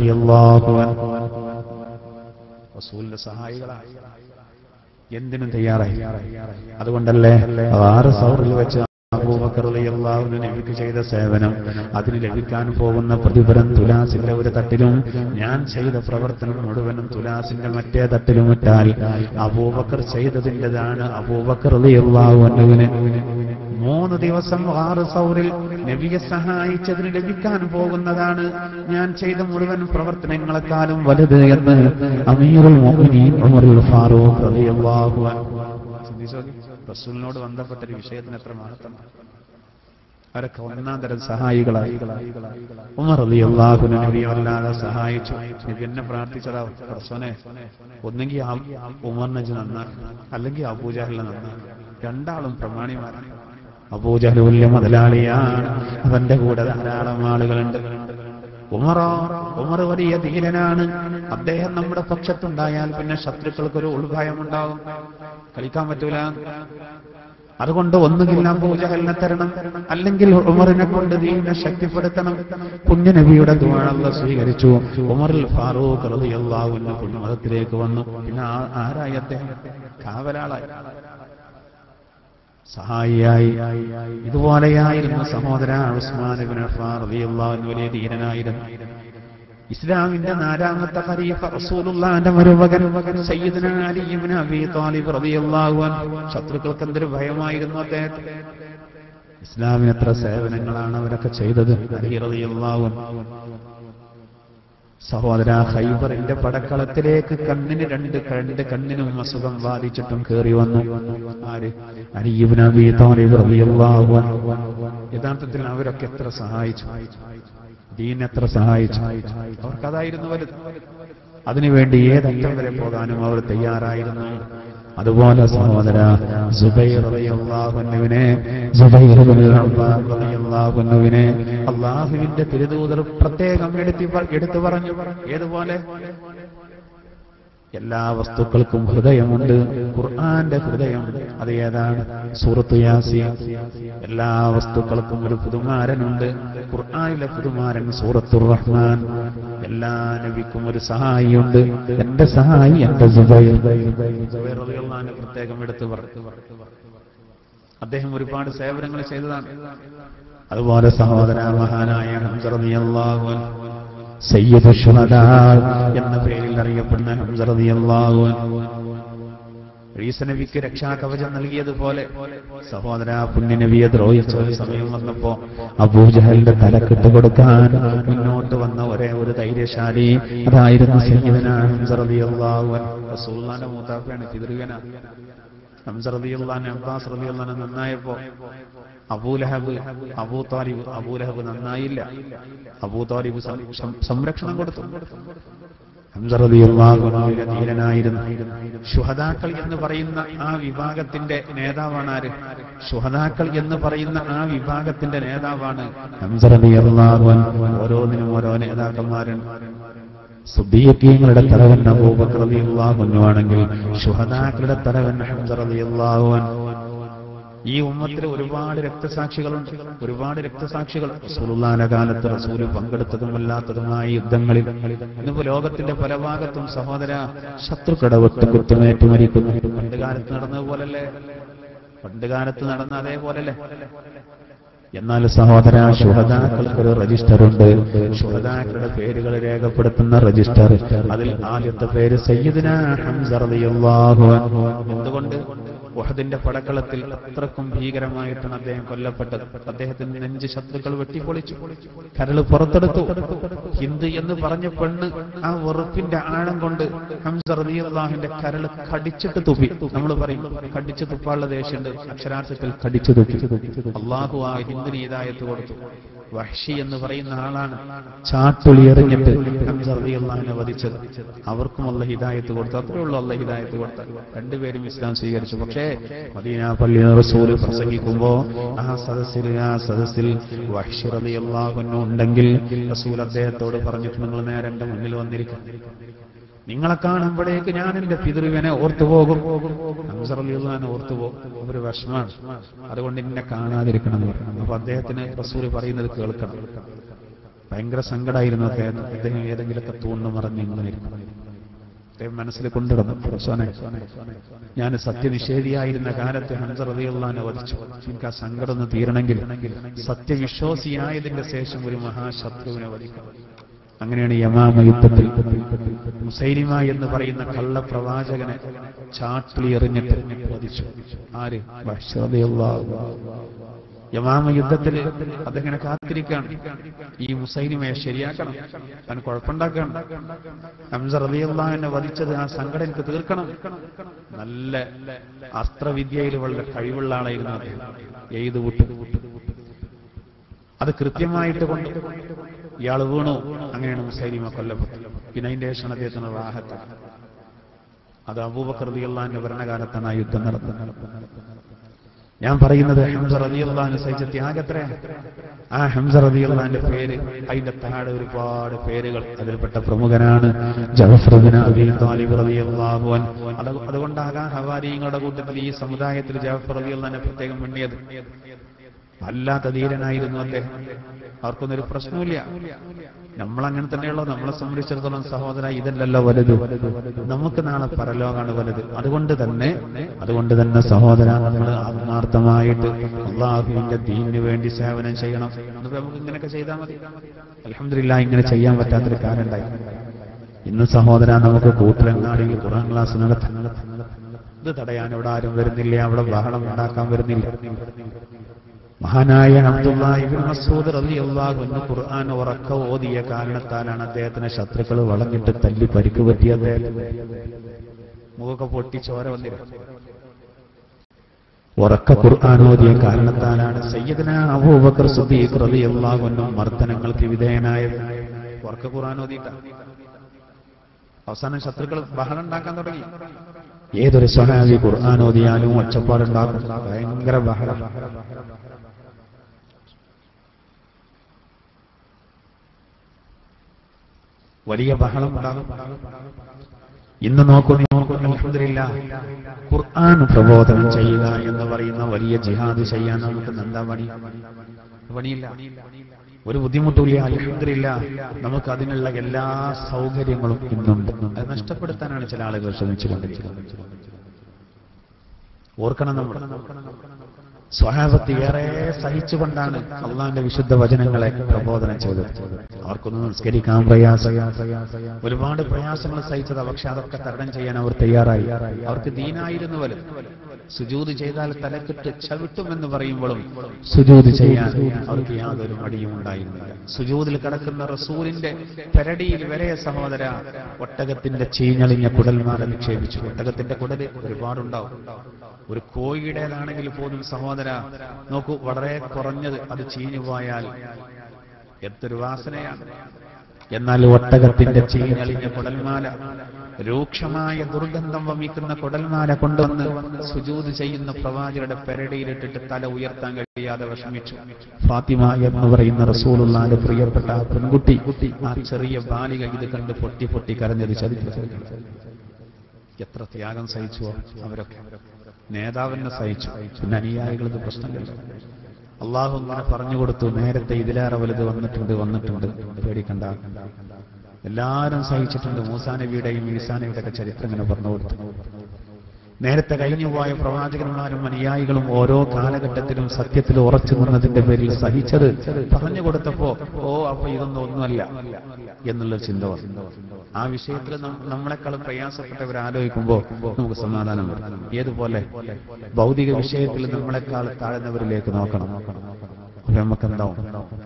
റസൂലിന്റെ സഹായികളായി. എന്തിനും തയ്യാറായി. അതുകൊണ്ടല്ലേ ആറ് സൗറിൽ വെച്ച് നബിക്ക് ചെയ്ത സേവനം. അതിന് ലഭിക്കാൻ പോകുന്ന പ്രതിഫലം തുലാസിന്റെ ഒരു തട്ടിലും ഞാൻ ചെയ്ത പ്രവർത്തനം മുഴുവനും തുലാസിന്റെ മറ്റേ തട്ടിലും ഇട്ടാൽ അബൂബക്കർ ചെയ്തതിന്റെതാണ് അബൂബക്കർ റളിയല്ലാഹുവിന് മൂന്ന് ദിവസം ആറ് സൗറിൽ നബിയെ സഹായിച്ചതിന് ലഭിക്കാൻ പോകുന്നതാണ് ഞാൻ ചെയ്ത മുഴുവൻ പ്രവർത്തനങ്ങളെക്കാളും വലുത് എന്ന് അമീറുൽ റസൂലിനോട് ബന്ധപ്പെട്ട ഒരു വിഷയത്തിന് എത്ര മഹത്വമാണ് അവരൊക്കെ ഒന്നാം തരം സഹായികളായി. ഉമർ സഹായിച്ചു. എന്നെ പ്രാർത്ഥിച്ചതാ. റസൂനെ ഒന്നെങ്കിൽ ഉമർ നജ് നന്നാക്കി. അല്ലെങ്കിൽ അബൂജഹലിനെ നന്നാക്കി. രണ്ടാളും പ്രമാണിമാരാണ്. അബൂജഹൽ മുതലാളിയാണ്. അവന്റെ കൂടെ ധാരാളം ആളുകളുണ്ട്. ഉമറോ ഉമർ വലിയ ധീരനാണ്. അദ്ദേഹം നമ്മുടെ പക്ഷത്തുണ്ടായാൽ പിന്നെ ശത്രുക്കൾക്ക് ഒരു ശത്രുക്കൾക്കൊരു ഉൾഭയമുണ്ടാവും കളിക്കാൻ പറ്റൂല. അതുകൊണ്ട് ഒന്നുകിൽ അബൂജഹലിനെ തരണം അല്ലെങ്കിൽ ഉമറിനെ കൊണ്ട് ദീനെ ശക്തിപ്പെടുത്തണം. കുഞ്ഞുനബിയുടെ ദുആള്ള സ്വീകരിച്ചു. ഉമറിൽ ഫാറൂഖ് റളിയല്ലാഹു അൻഹു പുണ്യമതത്തിലേക്ക് വന്നു. പിന്നെ ആരായി അദ്ദേഹം? കാവലാളായി. സഹായിയായി. ഇതുപോലെയായിരുന്നു സഹോദര വലിയ ധീരനായിരുന്നു. ഇസ്ലാമിന്റെ നാലാമത്തെ ഖലീഫ റസൂലുള്ളാന്റെ മരുമകൻ സയ്യിദുന അലി ഇബ്നു അബീ ത്വാലിബ് റളിയല്ലാഹു അൻഹു. ശത്രുക്കൾക്ക് എന്തൊരു ഭയമായിരുന്നു അദ്ദേഹത്തെ ഇസ്ലാമിന് എത്ര സേവനങ്ങളാണ് അവരൊക്കെ ചെയ്തത്? അലി റളിയല്ലാഹു അൻഹു. സഹോദര ഹൈബറിന്റെ പടക്കളത്തിലേക്ക് കണ്ണിന് രണ്ട് രണ്ട് കണ്ണിനും അസുഖം ബാധിച്ചിട്ടും കയറി വന്നു. യഥാർത്ഥത്തിൽ അവരൊക്കെ എത്ര സഹായിച്ചു? ദീൻ എത്ര സഹായിച്ചു? അവർക്കതായിരുന്നു വലുത്. അതിനുവേണ്ടി ഏതറ്റം വരെ പോകാനും അവർ തയ്യാറായിരുന്നു. അതുപോലെ സഹോദര അള്ളാഹുവിന്റെ തിരുദൂതർ പ്രത്യേകം എടുത്തു പറഞ്ഞു. ഏതുപോലെ? എല്ലാ വസ്തുക്കൾക്കും ഹൃദയമുണ്ട്. ഖുർആന്റെ ഹൃദയമുണ്ട് അത് ഏതാണ്? സൂറത്ത് യാസിയ എല്ലാ വസ്തുക്കൾക്കും ഒരു പുതുമാരനുണ്ട്. ഖുർആനിലെ പുതുമാരൻ സൂറത്തുർ റഹ്മാൻ. എല്ലാ നബിക്കും ഒരു സഹായിയുണ്ട്. എന്റെ സഹായി എന്റെ പ്രത്യേകം എടുത്ത് അദ്ദേഹം ഒരുപാട് സേവനങ്ങൾ ചെയ്തതാണ്. അതുപോലെ സഹോദര മഹാനായ ഹംസ റളിയല്ലാഹു അൻഹു സയ്യിദ് എന്ന പേരിൽ അറിയപ്പെടുന്ന ഹംസ റളിയല്ലാഹു അൻഹു. ഈസ രക്ഷാകവചം നൽകിയതുപോലെ സഹോദര പുണ്യനബിയെ ദ്രോഹിച്ച ഒരു സമയം വന്നപ്പോ അബൂജഹലിന്റെ തലക്കിട്ട് കൊടുക്കാൻ മുന്നോട്ട് വന്ന ഒരേ ഒരു ധൈര്യശാലി അതായിരുന്നു സയ്യിദന ഹംസ റളിയല്ലാഹു അൻഹു. റസൂലുള്ളാഹിന്റെ മൂത്താപ്പയാണ് പിതൃകന. ഹംസ റളിയല്ലാഹു അബ്ബാസ് റബിയുള്ള നന്നായപ്പോ Abu Lahab Abu Talib Abu Lahab നന്നായില്ല. Abu Talib സംരക്ഷണം കൊടുത്തു. ശുഹദാക്കൾ എന്ന് പറയുന്ന ആ വിഭാഗത്തിന്റെ നേതാവാണ് ആര് ശുഹദാക്കൾ എന്ന് പറയുന്ന ആ വിഭാഗത്തിന്റെ നേതാവാണ് ഓരോന്നിനും ഓരോ നേതാക്കന്മാരും സുദ്ദീഖീങ്ങളുടെ തലവൻ അബൂബക്കർ അൻഹു ആണെങ്കിൽ ശുഹദാക്കളുടെ തലവൻ ഹംസ റളിയല്ലാഹു അൻഹു. ഈ ഉമ്മത്തിൽ ഒരുപാട് രക്തസാക്ഷികളുണ്ട്. ഒരുപാട് രക്തസാക്ഷികൾ. റസൂലുള്ളാഹിന്റെ കാലത്ത് റസൂൽ പങ്കെടുത്തതും അല്ലാത്തതുമായ യുദ്ധങ്ങളിൽ ഇന്നിപ്പോ ലോകത്തിന്റെ പല ഭാഗത്തും സഹോദര ശത്രുക്കടവത്ത് കുത്തുമേറ്റ് മരിക്കുന്നു. പണ്ട് കാലത്ത് നടന്നതുപോലല്ലേ പണ്ട് കാലത്ത് നടന്ന അതേപോലല്ലേ എന്നാൽ സഹോദര ശുഹദാക്കൾക്ക് ഒരു രജിസ്റ്റർ ഉണ്ട് ശുഹദാക്കളുടെ പേരുകൾ രേഖപ്പെടുത്തുന്ന രജിസ്റ്റർ അതിൽ ആദ്യത്തെ പേര് സയ്യിദിന ഹംസ എന്തുകൊണ്ട്? ഉഹദിന്റെ പടക്കളത്തിൽ അത്രക്കും ഭീകരമായിട്ടാണ് അദ്ദേഹം കൊല്ലപ്പെട്ടത്. അദ്ദേഹത്തിന് നെഞ്ച് ശത്രുക്കൾ വെട്ടിപ്പൊളിച്ചു. കരൾ പുറത്തെടുത്തു. ഹിന്ദു എന്ന് പറഞ്ഞ പെണ്ണ് ആ വെറുപ്പിന്റെ ആഴം കൊണ്ട് ഹംസ റളിയല്ലാഹുവിന്റെ കരൾ കടിച്ചിട്ട് തുപ്പി. നമ്മൾ പറയും കടിച്ചു തുപ്പാനുള്ള ദേഷ്യമുണ്ട്. അക്ഷരാർത്ഥത്തിൽ കടിച്ചു തുപ്പി. അള്ളാഹു ആ ഹിന്ദു നീതായത്ത് കൊടുത്തു. വഹ്ഷി എന്ന് പറയുന്ന ആളാണ്. ചാട്ടുളി എറിഞ്ഞിട്ട് ഹംസ റളിയല്ലാഹുവിനെ വധിച്ചത്. അവർക്കും അല്ല ഹിദായത്ത് കൊടുത്തു. അത്രേ ഉള്ളൂ അല്ല ഹിദായത്ത് കൊടുത്ത. രണ്ടുപേരും ഇസ്ലാം സ്വീകരിച്ചു. പക്ഷേ മദീന പള്ളി റസൂൽ പ്രസംഗിക്കുമ്പോ ആ സദസ്സിൽ ആ സദസ്സിൽ വഹ്ഷി അൻഹു ഉണ്ടെങ്കിൽ റസൂൽ അദ്ദേഹത്തോട് പറഞ്ഞിട്ട് നിങ്ങൾ നേരെ മുന്നിൽ വന്നിരിക്കും. നിങ്ങളെ കാണുമ്പോഴേക്ക് ഞാൻ എന്റെ പിതൃവിനെ ഓർത്തുപോകും ഹംസറിനെ ഓർത്തുപോകും ഒരു വിഷമാണ് അതുകൊണ്ട് എന്നെ കാണാതിരിക്കണം എന്ന് പറഞ്ഞു. അപ്പൊ അദ്ദേഹത്തിന് റസൂര് പറയുന്നത് കേൾക്കണം. ഭയങ്കര സങ്കടമായിരുന്നു അദ്ദേഹം. അദ്ദേഹം ഏതെങ്കിലുമൊക്കെ തൂണ് മറഞ്ഞ് ഇങ്ങനെ അദ്ദേഹം മനസ്സിൽ കൊണ്ടിടുന്നു റസോനെ ഞാൻ സത്യനിഷേധിയായിരുന്ന കാലത്ത് റളിയല്ലാഹുവിനെ വധിച്ചു. എനിക്ക് ആ സങ്കടം ഒന്ന് തീരണമെങ്കിൽ സത്യവിശ്വാസിയായതിന്റെ ശേഷം ഒരു മഹാശത്രുവിനെ വധിക്കണം. അങ്ങനെയാണ് യമാമ യുദ്ധത്തിൽ മുസൈലിമ എന്ന് പറയുന്ന കള്ള പ്രവാചകനെ ചാട്ടിളി എറിഞ്ഞിട്ട് വധിച്ചു. ആര്? യമാമ യുദ്ധത്തിൽ അതെങ്ങനെ കാത്തിരിക്കാണ്? ഈ മുസൈലിമയെ ശരിയാക്കണം? അവൻ കുഴപ്പമുണ്ടാക്കണം? ഹംസ റളിയല്ലാഹുവിനെ വധിച്ചത് ആ സങ്കടം എനിക്ക് തീർക്കണം. നല്ല അസ്ത്രവിദ്യയിൽ വളരെ കഴിവുള്ള ആളായിരുന്നു അദ്ദേഹം. അത് കൃത്യമായിട്ട് കൊണ്ട് ഇയാൾ വീണു. അങ്ങനെയാണ് മുസൈലിമ കൊല്ലപ്പെട്ടത്. പിന്നെ അതിന്റെ ശേഷം അദ്ദേഹത്തിന് റാഹത്ത്. അത് അബൂബക്കർ ഭരണകാലത്താണ് ആ യുദ്ധം നടത്തുന്നത് ഞാൻ പറയുന്നത് ഹംസ റളിയല്ലാഹു സഹിച്ച ത്യാഗത്രേ ആ ഹംസ റളിയല്ലാഹുവിന്റെ പേര് അതിന്റെ താഴെ ഒരുപാട് പേരുകൾ അതിൽപ്പെട്ട പ്രമുഖനാണ് അതുകൊണ്ടാകാം ഹവാരിയങ്ങളുടെ കൂട്ടത്തിൽ ഈ സമുദായത്തിൽ ജാഫർ റളിയല്ലാഹുവിനെ പ്രത്യേകം വേണ്ടിയത് വല്ലാത്ത ധീരനായിരുന്നു അദ്ദേഹം. അവർക്കൊന്നും ഒരു പ്രശ്നമില്ല നമ്മൾ അങ്ങനെ തന്നെയുള്ളൂ. നമ്മളെ സംബന്ധിച്ചിടത്തോളം സഹോദര ഇതല്ലല്ലോ വലുത്. നമുക്ക് നാളെ പരലോകാണ് വലുത്. അതുകൊണ്ട് തന്നെ അതുകൊണ്ട് തന്നെ സഹോദര നമ്മൾ ആത്മാർത്ഥമായിട്ട് അള്ളാഹുവിന്റെ ദീനിന് വേണ്ടി സേവനം ചെയ്യണം. നമുക്ക് ഇങ്ങനെയൊക്കെ ചെയ്താൽ മതി. അലഹമില്ല ഇങ്ങനെ ചെയ്യാൻ പറ്റാത്തൊരു കാര്യം ഉണ്ടായി ഇന്ന് സഹോദര നമുക്ക് കൂട്ടിലെങ്ങാടി ഖുറാൻ ക്ലാസ് നടത്തുന്നത് ഇത് തടയാൻ ഇവിടെ ആരും വരുന്നില്ല. അവിടെ ബഹളം ഉണ്ടാക്കാൻ വരുന്നില്ല. മഹാനായ അബ്ദുല്ലാഹിബിൻ മസൂദ് റളിയല്ലാഹു അൻഹു ഖുർആൻ ഉറക്ക ഓതിയ കാരണത്താലാണ് അദ്ദേഹത്തിന് ശത്രുക്കൾ വളഞ്ഞിട്ട് തല്ലി പരിക്ക് പറ്റിയത്. മുഖമൊക്കെ പൊട്ടി ചോര വന്നിരുന്നു. ഉറക്ക ഖുർആൻ ഓതിയ കാരണത്താലാണ് സയ്യിദന അബൂബക്കർ സിദ്ദീഖ് റളിയല്ലാഹു അൻഹു മർദ്ദനങ്ങൾക്ക് വിധേയനായത് ഉറക്ക ഖുർആൻ ഓതിയിട്ട. അവസാനം ശത്രുക്കൾ ബഹളം ഉണ്ടാക്കാൻ തുടങ്ങി. ഏതൊരു സ്വഹാബി ഖുർആൻ ഓതിയാലും ഒച്ചപ്പാടുണ്ടാക്കും. ഭയങ്കര ബഹളം. വലിയ ബഹളം ഇന്ന് നോക്കൂ നോക്കുന്നു നോക്കൂ അൽഹംദുലില്ലാ. ഖുർആൻ പ്രബോധനം ചെയ്യുക എന്ന് പറയുന്ന വലിയ ജിഹാദ് ചെയ്യാൻ നമുക്ക് എന്താ പണി? പണിയില്ല. ഒരു ബുദ്ധിമുട്ടില്ല അൽഹംദുലില്ലാ. നമുക്ക് അതിനുള്ള എല്ലാ സൗകര്യങ്ങളും ഇന്നുണ്ട്. അത് നഷ്ടപ്പെടുത്താനാണ് ചില ആളുകൾ ശ്രമിച്ചുകൊണ്ടിരിക്കുന്നത്. ഓർക്കണം നമ്മൾ. സ്വഹാബത്ത് ഏറെ സഹിച്ചുകൊണ്ടാണ് അള്ളാന്റെ വിശുദ്ധ വചനങ്ങളെ പ്രബോധനം ചെയ്തത്. അവർക്കൊന്നും നിസ്കരിക്കാൻ ഒരുപാട് പ്രയാസങ്ങൾ സഹിച്ചത് പക്ഷെ അതൊക്കെ തരണം ചെയ്യാൻ അവർ തയ്യാറായി. അവർക്ക് ദീനായിരുന്നു വലും സുജൂത് ചെയ്താൽ തലക്കിട്ട് ചവിട്ടും എന്ന് പറയുമ്പോഴും സുജൂത് ചെയ്യാൻ അവർക്ക് യാതൊരു മടിയും ഉണ്ടായിരുന്നില്ല. സുജൂതിൽ കിടക്കുന്ന റസൂലിന്റെ പെരടിയിൽ വരെ സഹോദര ഒട്ടകത്തിന്റെ ചീഞ്ഞളിഞ്ഞ കുടൽമാരെ നിക്ഷേപിച്ചു. ഒട്ടകത്തിന്റെ കുടൽ ഒരുപാടുണ്ടാവും. ഒരു കോഴിയുടേതാണെങ്കിൽ പോലും സഹോദര നോക്കൂ വളരെ കുറഞ്ഞത് അത് ചീഞ്ഞു പോയാൽ എത്തൊരു വാസനയാണ്. എന്നാൽ ഒട്ടകത്തിന്റെ ചീഞ്ഞളിഞ്ഞ കുടൽമാല രൂക്ഷമായ ദുർഗന്ധം വമിക്കുന്ന കുടൽമാല കൊണ്ടുവന്ന് സുജൂത് ചെയ്യുന്ന പ്രവാചകരുടെ പെരടിയിലിട്ടിട്ട് തല ഉയർത്താൻ കഴിയാതെ വിഷമിച്ചു. ഫാത്തിമ എന്ന് പറയുന്ന റസൂലുള്ളാന്റെ പ്രിയപ്പെട്ട ആ പെൺകുട്ടി ആ ചെറിയ ബാലിക ഇത് കണ്ട് പൊട്ടി പൊട്ടി കരഞ്ഞത് ചതിച്ചു എത്ര ത്യാഗം സഹിച്ചു അവരൊക്കെ. നേതാവിനെ സഹിച്ചു. പിന്നെ അനുയായികളത് പ്രശ്നമില്ല. അള്ളാഹു ഇങ്ങനെ പറഞ്ഞു കൊടുത്തു നേരത്തെ ഇതിലേറെ വലുത് വന്നിട്ടുണ്ട് വന്നിട്ടുണ്ട്. പേടിക്കണ്ട. എല്ലാവരും സഹിച്ചിട്ടുണ്ട്. മൂസാ നബിയുടെയും ഈസാ ചരിത്രം ഇങ്ങനെ പറഞ്ഞു കൊടുത്തു. നേരത്തെ കഴിഞ്ഞുപോയ പ്രവാചകന്മാരും അനുയായികളും ഓരോ കാലഘട്ടത്തിലും സത്യത്തിൽ ഉറച്ചു നിന്നതിന്റെ പേരിൽ സഹിച്ചത് പറഞ്ഞു കൊടുത്തപ്പോ ഓ അപ്പൊ ഇതൊന്നും ഒന്നുമല്ല എന്നുള്ള ചിന്ത ആ വിഷയത്തിൽ നമ്മളെക്കാളും പ്രയാസപ്പെട്ടവർ ആലോചിക്കുമ്പോൾ നമുക്ക് സമാധാനം ഏതുപോലെ? ഭൗതിക വിഷയത്തിൽ നമ്മളെക്കാൾ താഴ്ന്നവരിലേക്ക് നോക്കണം. അപ്പൊ നമുക്ക് എന്താവും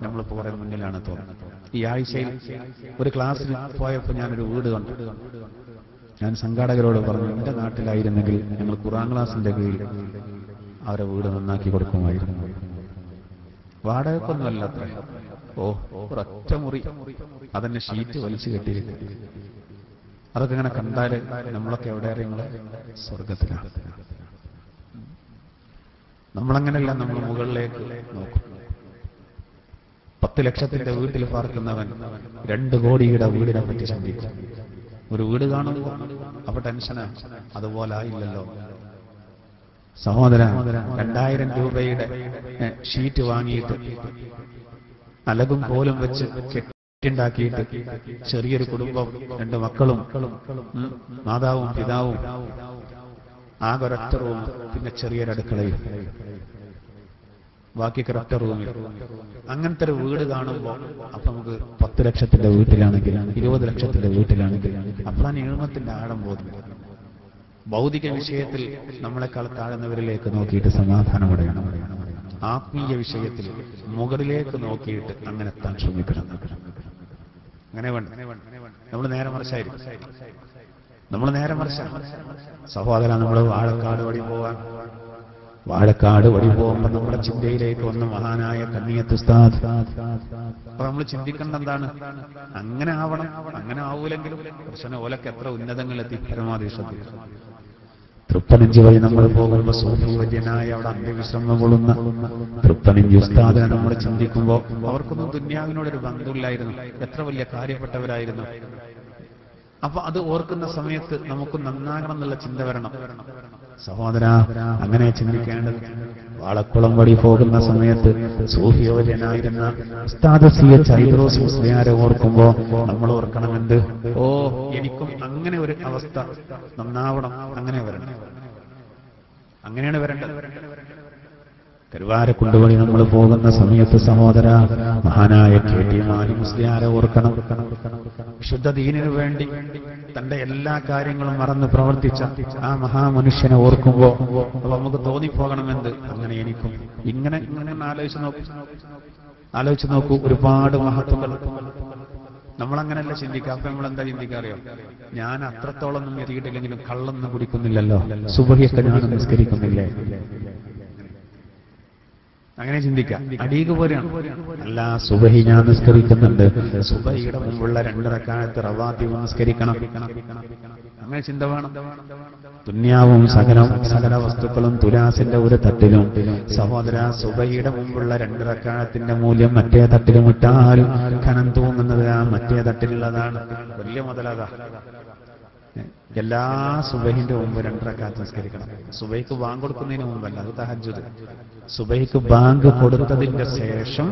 നമ്മൾ കുറെ മുന്നിലാണ് തോന്നുന്നത് ഈ ആഴ്ചയിൽ ഒരു ക്ലാസ്സിൽ പോയപ്പോ ഞാനൊരു വീട് കണ്ടു. ഞാൻ സംഘാടകരോട് പറഞ്ഞു എന്റെ നാട്ടിലായിരുന്നെങ്കിൽ ഞങ്ങൾ ഖുറാൻ ക്ലാസിന്റെ കീഴിൽ അവരെ വീട് നന്നാക്കി കൊടുക്കുമായിരുന്നു. വാടകക്കൊന്നുമല്ല അത്ര ഓ ഒരൊറ്റ മുറി. അതന്നെ ഷീറ്റ് വലിച്ചു കെട്ടിയിരുന്നു അതൊക്കെ ഇങ്ങനെ കണ്ടാൽ നമ്മളൊക്കെ എവിടെ എവിടെയാണ് സ്വർഗത്തിലാണ് നമ്മളങ്ങനെയല്ല നമ്മൾ മുകളിലേക്ക് നോക്കും. പത്ത് ലക്ഷത്തിന്റെ വീട്ടിൽ പാർക്കുന്നവൻ രണ്ട് കോടിയുടെ വീടിനെ പറ്റി ചിന്തിക്കും. ഒരു വീട് കാണുമ്പോൾ അപ്പൊ ടെൻഷനാ. അതുപോലെ ആയില്ലല്ലോ. സഹോദര രണ്ടായിരം രൂപയുടെ ഷീറ്റ് വാങ്ങിയിട്ട് അലകും പോലും വെച്ച് കെട്ടിണ്ടാക്കിയിട്ട് ചെറിയൊരു കുടുംബം രണ്ട് മക്കളും മാതാവും പിതാവും ആകൊരത്തറവും പിന്നെ ചെറിയൊരു അടുക്കളയും ബാക്കി കറക്റ്റ് റൂമിൽ അങ്ങനത്തെ ഒരു വീട് കാണുമ്പോൾ അപ്പൊ നമുക്ക് പത്ത് ലക്ഷത്തിന്റെ വീട്ടിലാണെങ്കിൽ ഇരുപത് ലക്ഷത്തിന്റെ വീട്ടിലാണെങ്കിൽ അപ്പോഴാണ് എഴുമത്തിന്റെ ആഴം പോകുന്നത് ഭൗതിക വിഷയത്തിൽ നമ്മളെക്കാൾ താഴ്ന്നവരിലേക്ക് നോക്കിയിട്ട് സമാധാനം സമാധാനമടയണം ആത്മീയ വിഷയത്തിൽ മുകളിലേക്ക് നോക്കിയിട്ട് അങ്ങനെ എത്താൻ ശ്രമിക്കണം. അങ്ങനെ വേണ്ട. നമ്മൾ നേരെ മറിച്ചായിരിക്കും. നമ്മൾ നേരെ മറിച്ചാണ്. സഹോദര നമ്മൾ വാഴക്കാട് വഴി പോവാൻ വാഴക്കാട് വഴി പോകുമ്പോൾ നമ്മുടെ ചിന്തയിലേക്ക് വന്ന മഹാനായ കണ്ണിയത്ത് ഉസ്താദ്. അപ്പൊ നമ്മൾ ചിന്തിക്കേണ്ട എന്താണ്? അങ്ങനെ ആവണം അങ്ങനെ ആവൂലെങ്കിലും പ്രശ്നം ഓലക്ക് എത്ര ഉന്നതങ്ങളെത്തി ശ്രദ്ധിക്കണം തൃപ്പനഞ്ച് വഴി നമ്മൾ പോകുമ്പോൾ സൂഫി അവിടെ അന്ത്യവിശ്രമം കൊള്ളുന്ന തൃപ്പനഞ്ചി ഉസ്താദിനെ നമ്മൾ ചിന്തിക്കുമ്പോൾ അവർക്കൊന്നും ദുന്യാവിനോടൊരു ബന്ധമില്ലായിരുന്നു. എത്ര വലിയ കാര്യപ്പെട്ടവരായിരുന്നു. അപ്പൊ അത് ഓർക്കുന്ന സമയത്ത് നമുക്ക് നന്നാകണം എന്നുള്ള ചിന്ത വരണം. സഹോദര അങ്ങനെ ചിന്തിക്കേണ്ടത് വാളക്കുളം വഴി പോകുന്ന സമയത്ത് സൂഫിയോജനായിരുന്ന ഉസ്താദ് സി എച്ച് ഓർക്കുമ്പോ നമ്മൾ ഓർക്കണമെന്ത്? ഓ എനിക്കും അങ്ങനെ ഒരു അവസ്ഥ. നന്നാവണം അങ്ങനെ വരണം. അങ്ങനെയാണ് വരേണ്ടത്. കരുവാരക്കുണ്ടുവഴി നമ്മൾ പോകുന്ന സമയത്ത് സഹോദര മഹാനായ കെ ടി മാലി മുസ്ലിയാരെ ഓർക്കണം. ശുദ്ധ ദീനിനു വേണ്ടി തന്റെ എല്ലാ കാര്യങ്ങളും മറന്ന് പ്രവർത്തിച്ച ആ മഹാമനുഷ്യനെ ഓർക്കുമ്പോ നമുക്ക് തോന്നിപ്പോകണമെന്ത്? അങ്ങനെ എനിക്കും. ഇങ്ങനെ ഇങ്ങനെ ആലോചിച്ച് നോക്കൂ. ആലോചിച്ച് നോക്കൂ ഒരുപാട് മഹത്വങ്ങൾ. നമ്മളങ്ങനല്ല ചിന്തിക്കുക. അപ്പൊ നമ്മൾ എന്താ ചിന്തിക്കാറിയോ? ഞാൻ അത്രത്തോളം ഒന്നും എത്തിയിട്ടില്ലെങ്കിലും കള്ളൊന്നും കുടിക്കുന്നില്ലല്ലോ. സുബഹിയൊക്കെ ഞാൻ നിസ്കരിക്കുന്നില്ലേ? അങ്ങനെ ചിന്തിക്കാം. അടീക്ക് പോലെയാണ് അല്ല സുബഹി ഞാൻ നിസ്കരിക്കുന്നുണ്ട്. സുബഹിയുടെ മുമ്പുള്ള രണ്ടിറക്കാലത്ത് റവാത്തി നിസ്കരിക്കണം. അങ്ങനെ ചിന്ത വേണം. ദുന്യാവും സകല സകല വസ്തുക്കളും തുലാസിന്റെ ഒരു തട്ടിലും. സഹോദര സുബഹിയുടെ മുമ്പുള്ള രണ്ടിറക്കാലത്തിന്റെ മൂല്യം മറ്റേ തട്ടിലും ഇട്ടാലും ഖനം തൂങ്ങുന്നത് ആ മറ്റേ തട്ടിലുള്ളതാണ്. വലിയ മുതലതാ. എല്ലാ സുബഹിന്റെ മുമ്പ് രണ്ടരക്കാത്ത് നിസ്കരിക്കണം. സുബൈക്ക് ബാങ്ക് കൊടുക്കുന്നതിന് മുമ്പല്ല അത് തഹജുദ് സുബൈക്ക് ബാങ്ക് കൊടുത്തതിന്റെ ശേഷം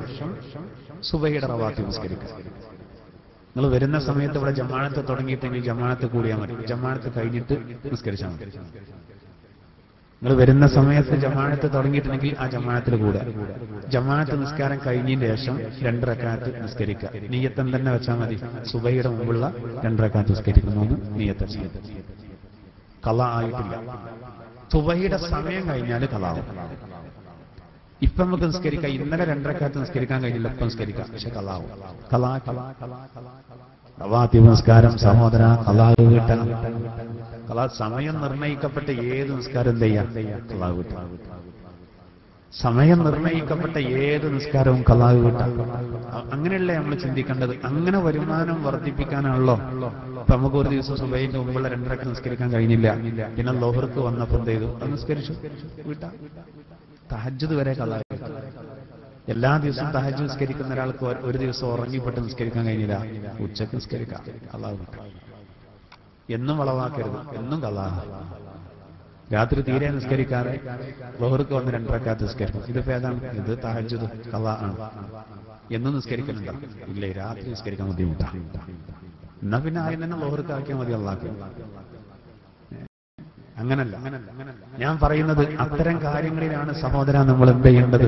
സുബൈയുടെ റവാത്തി നിസ്കരിക്കുക. നിങ്ങൾ വരുന്ന സമയത്ത് ഇവിടെ ജമാനത്ത് തുടങ്ങിയിട്ടെങ്കിൽ ജമാനത്ത് കൂടിയാൽ മതി. ജമാനത്ത് കഴിഞ്ഞിട്ട് നിസ്കരിച്ചാൽ മതി. നിങ്ങൾ വരുന്ന സമയത്ത് ജമാഅത്ത് തുടങ്ങിയിട്ടുണ്ടെങ്കിൽ ആ ജമാഅത്തിൽ കൂടെ ജമാഅത്ത് നിസ്കാരം കഴിഞ്ഞതിന് ശേഷം രണ്ടരക്കാലത്ത് നിസ്കരിക്കുക. നീയത്തം തന്നെ വെച്ചാൽ മതി. സുബൈയുടെ മുമ്പുള്ള രണ്ടരക്കാലത്ത് നിസ്കരിക്കുന്നു. നീയത്ത് വെച്ചാൽ. കല ആയിട്ടില്ല. സുബൈയുടെ സമയം കഴിഞ്ഞാൽ കലാവും. ഇപ്പൊ നമുക്ക് നിസ്കരിക്കാം. ഇന്നലെ രണ്ടരക്കാലത്ത് നിസ്കരിക്കാൻ കഴിഞ്ഞില്ല. ഇപ്പൊ നിസ്കരിക്കാം. പക്ഷെ കലാവും. കലാ കലാ കലാ കലാ കളാ നിസ്കാരം സഹോദര കലാവ് കിട്ടണം. കലാ സമയം നിർണയിക്കപ്പെട്ട ഏത് നിസ്കാരം സമയം നിർണയിക്കപ്പെട്ട ഏത് നിസ്കാരവും കലാവ് അങ്ങനെയല്ലേ നമ്മൾ ചിന്തിക്കേണ്ടത്? അങ്ങനെ വരുമാനം വർദ്ധിപ്പിക്കാനാണല്ലോ. ഇപ്പൊ നമുക്ക് ഒരു ദിവസം സുബൈന്റെ മുമ്പുള്ള രണ്ടരക്ക് നിസ്കരിക്കാൻ കഴിഞ്ഞില്ല. പിന്നെ ലോഹർക്ക് വന്നപ്പോൾ എന്ത് ചെയ്തു? നിസ്കരിച്ചു. വിട്ടാ. തഹജ്ജുദ് വരെ കലാവ് എല്ലാ ദിവസവും തഹജ് നിസ്കരിക്കുന്ന ഒരാൾക്ക് ഒരു- ദിവസം ഉറങ്ങിപ്പെട്ട് നിസ്കരിക്കാൻ കഴിഞ്ഞില്ല. ഉച്ചയ്ക്ക് നിസ്കരിക്കാം. അള്ളാഹു എന്നും വളവാക്കരുത് എന്നും കള്ളാണ്. രാത്രി തീരെ നിസ്കരിക്കാതെ ലോഹർക്ക് വന്ന് രണ്ടരക്കാത്ത് നിസ്കരിക്കും. ഇതിപ്പോ ഏതാണ് ഇത് തഹജ്ജുദ് കള്ള ആണ്. എന്നും നിസ്കരിക്കലുണ്ടോ. ഇല്ലേ രാത്രി നിസ്കരിക്കാൻ ബുദ്ധിമുട്ടാണ് എന്നാ പിന്നെ ആദ്യം തന്നെ ലോഹർക്ക് ആക്കിയാൽ മതി അള്ളാക്കും. അങ്ങനല്ല. ഞാൻ പറയുന്നത് അത്തരം കാര്യങ്ങളിലാണ് സഹോദര നമ്മൾ എന്ത് ചെയ്യേണ്ടത്?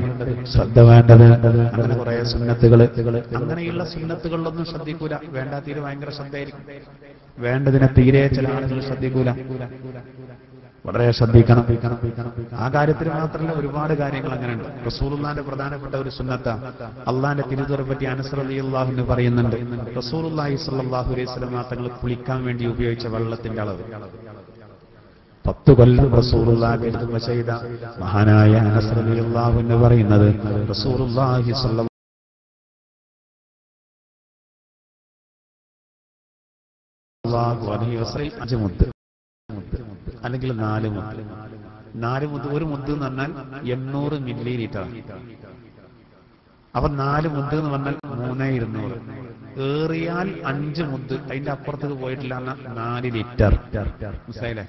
ശ്രദ്ധ വേണ്ടത്. അങ്ങനെ കുറെ സുന്നത്തുകൾ അങ്ങനെയുള്ള സുന്നത്തുകളിലൊന്നും ശ്രദ്ധിക്കൂല. വേണ്ടാത്തീര് തീരെ ഭയങ്കര ശ്രദ്ധയായിരിക്കും. വേണ്ടതിനെ തീരെ ചില ആളുകൾ ശ്രദ്ധിക്കൂല. വളരെ ശ്രദ്ധിക്കണം. ആ കാര്യത്തിൽ മാത്രമല്ല ഒരുപാട് കാര്യങ്ങൾ അങ്ങനെയുണ്ട്. റസൂലുള്ളാന്റെ പ്രധാനപ്പെട്ട ഒരു സുന്നത്ത അള്ളാന്റെ തിരുതുറെ പറ്റി അനസറിയാഹുന്ന് പറയുന്നുണ്ട്. റസൂലുള്ളാഹി സ്വല്ലല്ലാഹു അലൈഹി വസല്ലം തങ്ങൾ കുളിക്കാൻ വേണ്ടി ഉപയോഗിച്ച വെള്ളത്തിന്റെ അളവ്. പത്ത് കൊല്ലം റസൂറുള്ളാഹി ചെയ്ത മഹാനായ അനസ് റളിയല്ലാഹു എന്ന് പറയുന്നത് റസൂറുള്ളാഹി സ്വല്ലല്ലാഹു അലൈഹി വസല്ലം അഞ്ച് മുത്ത്. അല്ലെങ്കിൽ നാല് മുത്ത്. നാല് മുത്ത് ഒരു മുത്ത് എന്ന് പറഞ്ഞാൽ എണ്ണൂറ് മില്ലി ലിറ്റർ അപ്പൊ നാല് മുത്ത് എന്ന് പറഞ്ഞാൽ മൂന്നേ ഇരുന്നൂറ്. ഏറിയാൽ അഞ്ച് മുത്ത്. അതിന്റെ അപ്പുറത്തേക്ക് പോയിട്ടില്ല നാല് ലിറ്റർ. മനസ്സിലായില്ലേ?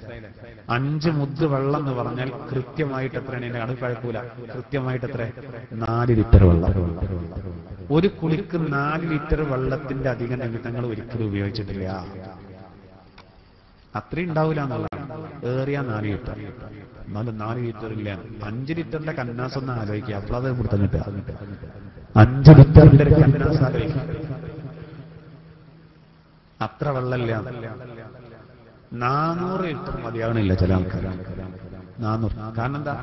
അഞ്ച് മുത്ത് വെള്ളം എന്ന് പറഞ്ഞാൽ കൃത്യമായിട്ട് എത്രയാണ് എന്റെ കണക്ക്? കഴക്കൂല കൃത്യമായിട്ട് എത്ര? നാല് ലിറ്റർ വെള്ളം. ഒരു കുളിക്ക് നാല് ലിറ്റർ വെള്ളത്തിന്റെ അധികം നിമിത്തങ്ങൾ ഒരിക്കലും ഉപയോഗിച്ചിട്ടില്ല. അത്രയും ഉണ്ടാവില്ല എന്നുള്ളതാണ്. ഏറിയ നാല് ലിറ്റർ. എന്നാലും നാല് ലിറ്റർ ഇല്ല. അഞ്ച് ലിറ്ററിന്റെ കന്നാസ് ഒന്ന് ആലോചിക്കുക. അപ്പോഴത് അത് കിട്ടുക അഞ്ച് ലിറ്ററിന്റെ കന്നാസ് ആലോചിക്കുക. അത്ര വെള്ളമില്ല. നാനൂറ് ലിറ്റർ മതിയാവണില്ല ചില ആൾക്കാർ നാനൂറ്. കാരണം എന്താ?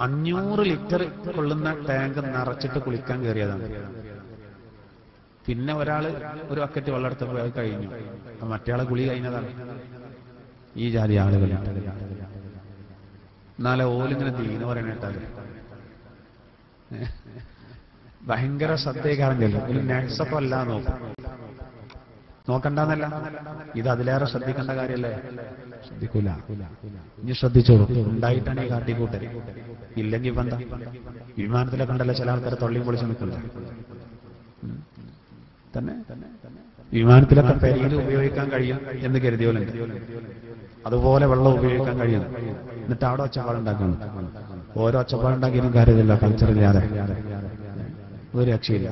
അഞ്ഞൂറ് ലിറ്റർ കൊള്ളുന്ന ടാങ്ക് നിറച്ചിട്ട് കുളിക്കാൻ കയറിയതാണ്. പിന്നെ ഒരാൾ ഒരു ബക്കറ്റ് വെള്ളം എടുത്തപ്പോൾ കഴിഞ്ഞു. മറ്റേ ആളെ കുളി കഴിഞ്ഞതാണ്. ഈ ജാതി ആളുകൾ. എന്നാലെ ഓലിങ്ങനെ തീന്ന് പറയണേട്ടാൽ ഭയങ്കര ശ്രദ്ധയെക്കാരല്ലോ ഒരു നേഴ്സൊക്കെ അല്ല നോക്കും. നോക്കണ്ടെന്നല്ല. ഇത് അതിലേറെ ശ്രദ്ധിക്കേണ്ട കാര്യല്ലേ? ശ്രദ്ധിക്കൂല. ഇനി ശ്രദ്ധിച്ചോളൂ. ഉണ്ടായിട്ടാണ് ഈ കാട്ടിക്കൂട്ടൽ ഇല്ലെങ്കിൽ ബന്ധം എന്താ? കണ്ടല്ല ചില ആൾക്കാരെ തള്ളി പൊളിച്ച് നിൽക്കില്ല തന്നെ. വിമാനത്തിലൊക്കെ പെരിയിൽ ഉപയോഗിക്കാൻ കഴിയും എന്ന് കരുതിയോലുണ്ട് അതുപോലെ വെള്ളം ഉപയോഗിക്കാൻ കഴിയും. എന്നിട്ട് അവിടെ ഒച്ചപ്പാടുണ്ടാക്കണം ഓരോ ഒച്ചപ്പാടുണ്ടാക്കിയാലും കാര്യമില്ല. കൾച്ചറില്ലാതെ ഒരു രക്ഷയില്ല.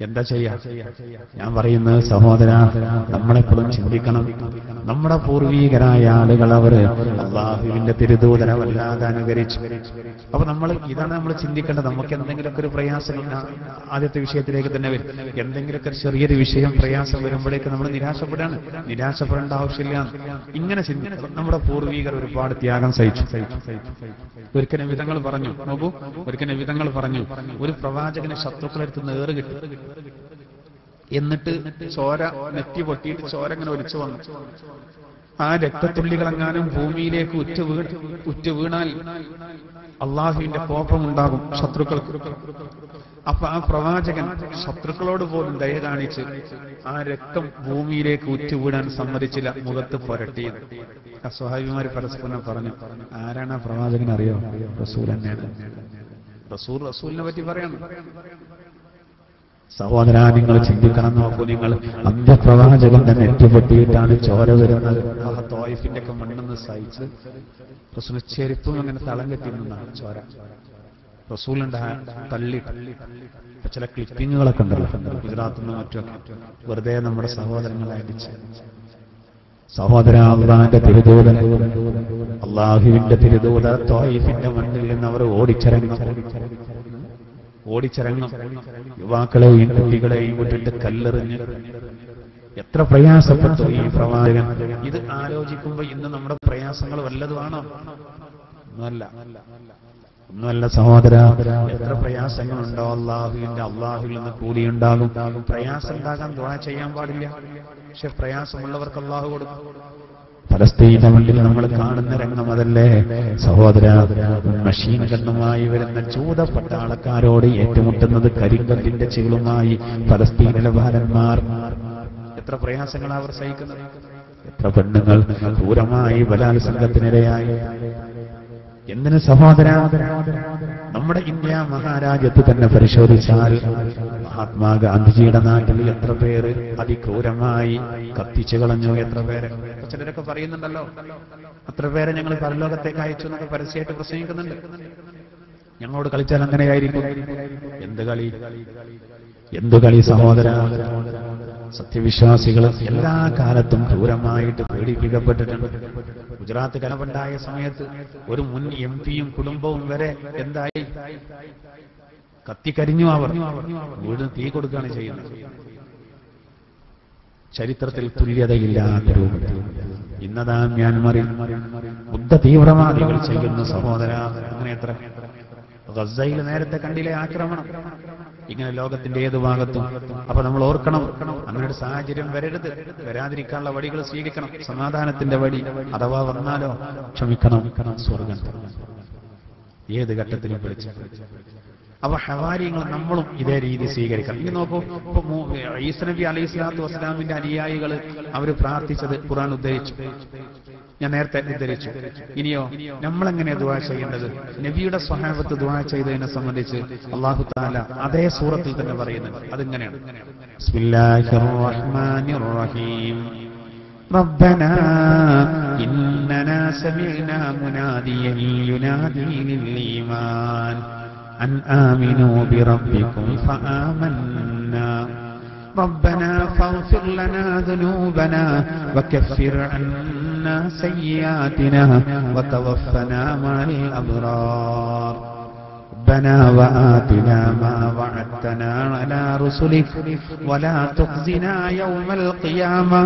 എന്താ ചെയ്യാ? ഞാൻ പറയുന്നത് സഹോദര നമ്മളെപ്പോഴും ചിന്തിക്കണം. നമ്മുടെ പൂർവീകരായ ആളുകൾ അവർ അള്ളാഹുവിന്റെ തിരുദൂതനെ വല്ലാതെ അനുകരിച്ചു. അപ്പൊ നമ്മൾ ഇതാണ് നമ്മൾ ചിന്തിക്കേണ്ടത്. നമുക്ക് എന്തെങ്കിലുമൊക്കെ ഒരു പ്രയാസം ആദ്യത്തെ വിഷയത്തിലേക്ക് തന്നെ വരും. എന്തെങ്കിലുമൊക്കെ ചെറിയൊരു വിഷയം പ്രയാസം വരുമ്പോഴേക്ക് നമ്മൾ നിരാശപ്പെടാണ്. നിരാശപ്പെടേണ്ട ആവശ്യമില്ല. ഇങ്ങനെ ചിന്തിക്കണം. നമ്മുടെ പൂർവീകർ ഒരുപാട് ത്യാഗം സഹിച്ചു. ഒരിക്കലും വിധങ്ങൾ പറഞ്ഞു. നോക്കൂ ഒരിക്കലും വിധങ്ങൾ പറഞ്ഞു. ഒരു പ്രവാചകന് ശത്രുക്കളെടുത്ത് ഏറ് കിട്ടി എന്നിട്ട് ചോര നെറ്റി പൊട്ടിയിട്ട് ചോര ഇങ്ങനെ ഒലിച്ചു വന്നു. ആ രക്തത്തുള്ളികളെങ്ങാനും ഭൂമിയിലേക്ക് ഉറ്റ വീണ് ഉറ്റ വീണാൽ അള്ളാഹുവിന്റെ കോപമുണ്ടാകും ശത്രുക്കൾക്ക്. അപ്പൊ ആ പ്രവാചകൻ ശത്രുക്കളോട് പോലും ദയ കാണിച്ച് ആ രക്തം ഭൂമിയിലേക്ക് ഉറ്റു വീടാൻ സമ്മതിച്ചില്ല മുഖത്ത് പുരട്ടിയത് അസ്വാഭാവികമാര് പരസ്പരം പറഞ്ഞു ആരാണ് ആ പ്രവാചകൻ അറിയോ റസൂൽ തന്നെയാണ്. റസൂൽ റസൂലിനെ പറ്റി പറയണം. സഹോദര നിങ്ങൾ ചിന്തിക്കണം നോക്കൂ നിങ്ങൾ അന്ത്യപ്രവാചകന്റെ എത്തിപ്പെട്ടിയിട്ടാണ് ചോര വരുന്നത്. ആ തോയിഫിന്റെ ഒക്കെ മണ്ണെന്ന് സഹിച്ച് റസൂൽ ചെരുപ്പും അങ്ങനെ തളം കെട്ടി നിന്നാണ് ചോര. റസൂലിന്റെ തള്ളി ചില ക്ലിപ്പിങ്ങുകളൊക്കെ ഉണ്ടല്ലോ ഗുജറാത്തിൽ നിന്ന് മറ്റും വെറുതെ നമ്മുടെ സഹോദരങ്ങളെ അടിച്ച്. സഹോദര അള്ളാന്റെ തിരുദൂതൻ. അള്ളാഹുവിന്റെ തിരുദൂത തോയിഫിന്റെ മണ്ണിൽ നിന്ന് അവർ ഓടിച്ചിറങ്ങും ഓടിച്ചിറങ്ങും. യുവാക്കളെയും കുട്ടികളെയും വിട്ടിട്ട് കല്ലെറിഞ്ഞ് എത്ര പ്രയാസപ്പെട്ടു ഈ പ്രവാചകൻ. ഇത് ആലോചിക്കുമ്പോ ഇന്ന് നമ്മുടെ പ്രയാസങ്ങൾ വല്ലതുമാണോ? ഒന്നുമല്ല. ഒന്നുമല്ല സഹോദര എത്ര പ്രയാസങ്ങളുണ്ടോ അള്ളാഹുവിന്റെ അള്ളാഹുവിൽ നിന്ന് കൂലിയുണ്ടാകും. പ്രയാസം ഉണ്ടാകാൻ ദ്വാ ചെയ്യാൻ പാടില്ല. പക്ഷെ പ്രയാസമുള്ളവർക്ക് അള്ളാഹു കൊടുക്കും. ഫലസ്തീന്റെ മണ്ണിൽ നമ്മൾ കാണുന്ന രംഗം അതല്ലേ സഹോദര മെഷീൻ ഗണ്ണുമായി വരുന്ന ചൂതപ്പെട്ട ആൾക്കാരോട് ഏറ്റുമുട്ടുന്നത് കരിങ്കല്ലിന്റെ ചികളുമായി ഫലസ്തീനിലെ ബാലന്മാർ എത്ര പ്രയാസങ്ങൾ അവർ സഹിക്കുന്നത്. എത്ര പെണ്ണുങ്ങൾ ക്രൂരമായി ബലാത്സംഗത്തിനിരയായി. എന്തിന് സഹോദര? നമ്മുടെ ഇന്ത്യ മഹാരാജ്യത്ത് തന്നെ പരിശോധിച്ചാൽ മഹാത്മാഗാന്ധിജിയുടെ നാട്ടിൽ എത്ര പേര് അതിക്രൂരമായി കത്തിച്ചു കളഞ്ഞു എത്ര പേര്? ചിലരൊക്കെ പറയുന്നുണ്ടല്ലോ അത്ര പേരെ ഞങ്ങൾ പരലോകത്തേക്ക് അയച്ചു എന്നൊക്കെ പരസ്യമായിട്ട് പ്രസംഗിക്കുന്നുണ്ട്. ഞങ്ങളോട് കളിച്ചാൽ അങ്ങനെയായിരിക്കും. എന്ത് കളി? എന്ത് കളി സഹോദര? സത്യവിശ്വാസികൾ എല്ലാ കാലത്തും ക്രൂരമായിട്ട് പേടിപ്പിക്കപ്പെട്ടിട്ടുണ്ട് ഗുജറാത്ത് കലവുണ്ടായ സമയത്ത് ഒരു മുൻ എം പിയും കുടുംബവും വരെ എന്തായി? കത്തിക്കരിഞ്ഞു അവർ. വീട് തീ കൊടുക്കുകയാണ് ചെയ്യുന്നത്. ചരിത്രത്തിൽ തുല്യതയില്ലാത്ത രൂപത്തിൽ. ഇന്നതാ മ്യാൻമറിൽ ബുദ്ധ തീവ്രവാദികൾ ചെയ്യുന്ന സഹോദര അങ്ങനെ എത്ര ഗസയിൽ നേരത്തെ കണ്ടിലെ ആക്രമണം? ഇങ്ങനെ ലോകത്തിന്റെ ഏത് ഭാഗത്തും. അപ്പൊ നമ്മൾ ഓർക്കണം അങ്ങനെ ഒരു സാഹചര്യം വരരുത്. വരാതിരിക്കാനുള്ള വഴികൾ സ്വീകരിക്കണം. സമാധാനത്തിന്റെ വഴി അഥവാ വന്നാലോ ക്ഷമിക്കണം. സ്വർഗം. ഏത് ഘട്ടത്തിലും വിളിച്ചു. അപ്പൊ ഹവാരിങ്ങൾ നമ്മളും ഇതേ രീതി സ്വീകരിക്കണം. ഇനി നോക്കൂ ഈസ നബി അലൈഹി സ്വലാത്തു വസ്സലാമിന്റെ അനുയായികൾ അവർ പ്രാർത്ഥിച്ചത് ഖുറാൻ ഉദ്ധരിച്ചു. ഞാൻ നേരത്തെ ഉദ്ധരിച്ചു ഇനിയോ നമ്മൾ എങ്ങനെ ദുവാ ചെയ്യേണ്ടത് നബിയുടെ സ്വഹാബത്ത് ദുവാ ചെയ്തതിനെ സംബന്ധിച്ച് അള്ളാഹു താല അതേ സൂറത്തിൽ തന്നെ പറയുന്നുണ്ട് അതിങ്ങനെയാണ് ബിസ്മില്ലാഹിർ റഹ്മാനിർ റഹീം ربنا إننا سمعنا مناديا ينادي للإيمان أن آمنوا بربكم فآمنا ربنا فاغفر لنا ذنوبنا وكفر عنا سيئاتنا وتوفنا مع الأبرار ربنا وآتنا ما وعدتنا على رسلك ولا تخزنا يوم القيامة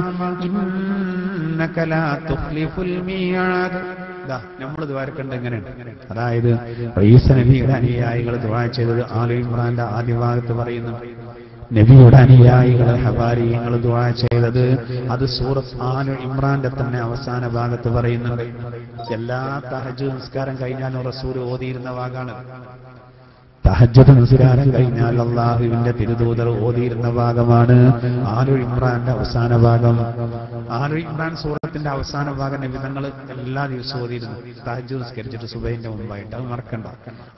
إنك لا تخلف الميعاد നമ്മൾ ദ്വാരക്കണ്ട എങ്ങനെയാണ് അതായത് ഈസ നബിയുടെ അനുയായികൾ ദ്വാര ചെയ്തത് ആലു ഇമ്രാന്റെ ആദ്യ ഭാഗത്ത് പറയുന്നു നബിയുടെ അനുയായികൾ ഹബാരിയങ്ങൾ ദ്വാ ചെയ്തത്. അത് സൂറത്ത് ആനു ഇമ്രാന്റെ തന്നെ അവസാന ഭാഗത്ത് പറയുന്നുണ്ട്. എല്ലാ തഹജ് നിസ്കാരം കഴിഞ്ഞാലും റസൂൽ ഓതിയിരുന്ന ഭാഗമാണ് തഹജ്ജുദ് നിസ്കാരം കഴിഞ്ഞാൽ അള്ളാഹുവിന്റെ തിരുദൂതർ ഓതിയിരുന്ന ഭാഗമാണ്. ആലു ഇമ്രാന്റെ അവസാന ഭാഗം. ആലു ഇമ്രാൻ സൂറത്തിന്റെ അവസാന ഭാഗം നിബിധങ്ങൾ എല്ലാ ദിവസവും ഓതിയിരുന്നു. തഹജ് നിസ്കരിച്ചിട്ട് സുബൈന്റെ മുമ്പായിട്ട്. അത് മറക്കണ്ട.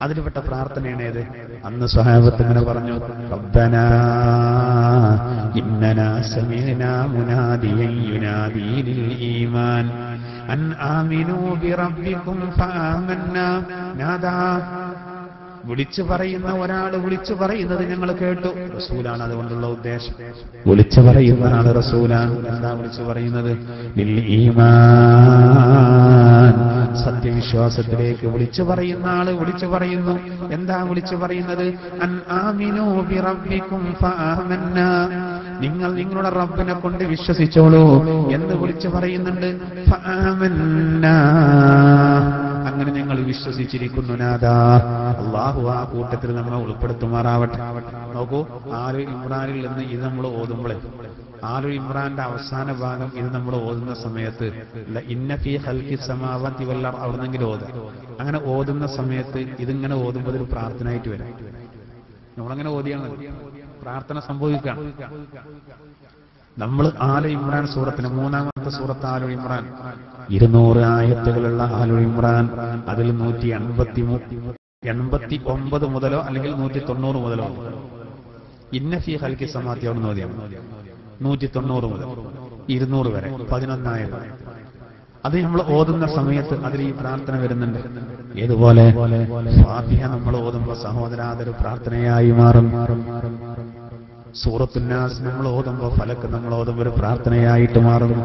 അതിൽപ്പെട്ട പ്രാർത്ഥനയാണ് ഏത്? അന്ന് സ്വഹാബത്ത് ഇങ്ങനെ പറഞ്ഞു റബ്ബനാ ഇന്നനാ സമീനാ മുനാദിയൻ യുനാദി ഈമാൻ. അൻ ആമിനൂ ബിറബ്ബിക്കും ഫആമന്നാ നാദാ വിളിച്ചു പറയുന്ന ഒരാൾ വിളിച്ചു പറയുന്നത് ഞങ്ങൾ കേട്ടു. റസൂലാണ് അതുകൊണ്ടുള്ള ഉദ്ദേശം. വിളിച്ചു പറയുന്ന ആൾ റസൂലാണ് എന്താ വിളിച്ചു പറയുന്നത്? സത്യവിശ്വാസത്തിലേക്ക് വിളിച്ചു പറയുന്ന ആൾ വിളിച്ചു പറയുന്നു. എന്താ വിളിച്ചു പറയുന്നത്? നിങ്ങൾ നിങ്ങളുടെ റബ്ബിനെ കൊണ്ട് വിശ്വസിച്ചോളൂ എന്ന് വിളിച്ചു പറയുന്നുണ്ട്. അങ്ങനെ ഞങ്ങൾ വിശ്വസിച്ചിരിക്കുന്നു അള്ളാഹു ആ കൂട്ടത്തിൽ നമ്മളെ ഉൾപ്പെടുത്തുമാറാവട്ടെ. നോക്കൂ ആലു ഇമ്രാനിൽ നിന്ന് ഇത് നമ്മൾ ഓതുമ്പോളെ ആലു ഇമ്രാന്റെ അവസാന ഭാഗം ഇത് നമ്മൾ ഓതുന്ന സമയത്ത് ല ഇന്ന ഫീ ഹൽക്കി സമാവാത്തി വല്ല അവിടുന്നെങ്കിലും ഓത. അങ്ങനെ ഓതുന്ന സമയത്ത് ഇതിങ്ങനെ ഓതുമ്പോൾ ഒരു പ്രാർത്ഥനയായിട്ട് വരാം. നമ്മളങ്ങനെ ഓതിയാണ് പ്രാർത്ഥന സംഭവിക്കാം നമ്മൾ ആല ഇമ്രാൻ സൂറത്തിന് മൂന്നാമത്തെ സൂറത്ത് ആലു ഇമ്രാൻ. ഇരുന്നൂറ് ആയത്തുകളുള്ള ആലു ഇമ്രാൻ അതിൽ നൂറ്റി എൺപത്തി എൺപത്തി ഒമ്പത് മുതലോ അല്ലെങ്കിൽ നൂറ്റി തൊണ്ണൂറ് മുതലോ ഇന്നഫി ഹൽക്കി സമാധി അവിടെ നോദിയാണ് നൂറ്റി തൊണ്ണൂറ് മുതൽ ഇരുന്നൂറ് വരെ പതിനൊന്നായിരം അത് നമ്മൾ ഓതുന്ന സമയത്ത് അതിൽ ഈ പ്രാർത്ഥന വരുന്നുണ്ട്. ഏതുപോലെ? നമ്മൾ ഓതുമ്പോൾ മാറും മാറും മാറും മാറും. സൂറത്തുന്നാസ് നമ്മൾ ഓതുമ്പോൾ ഫലക്ക് നമ്മൾ ഓതുമ്പോൾ ഒരു പ്രാർത്ഥനയായിട്ട് മാറുന്നു.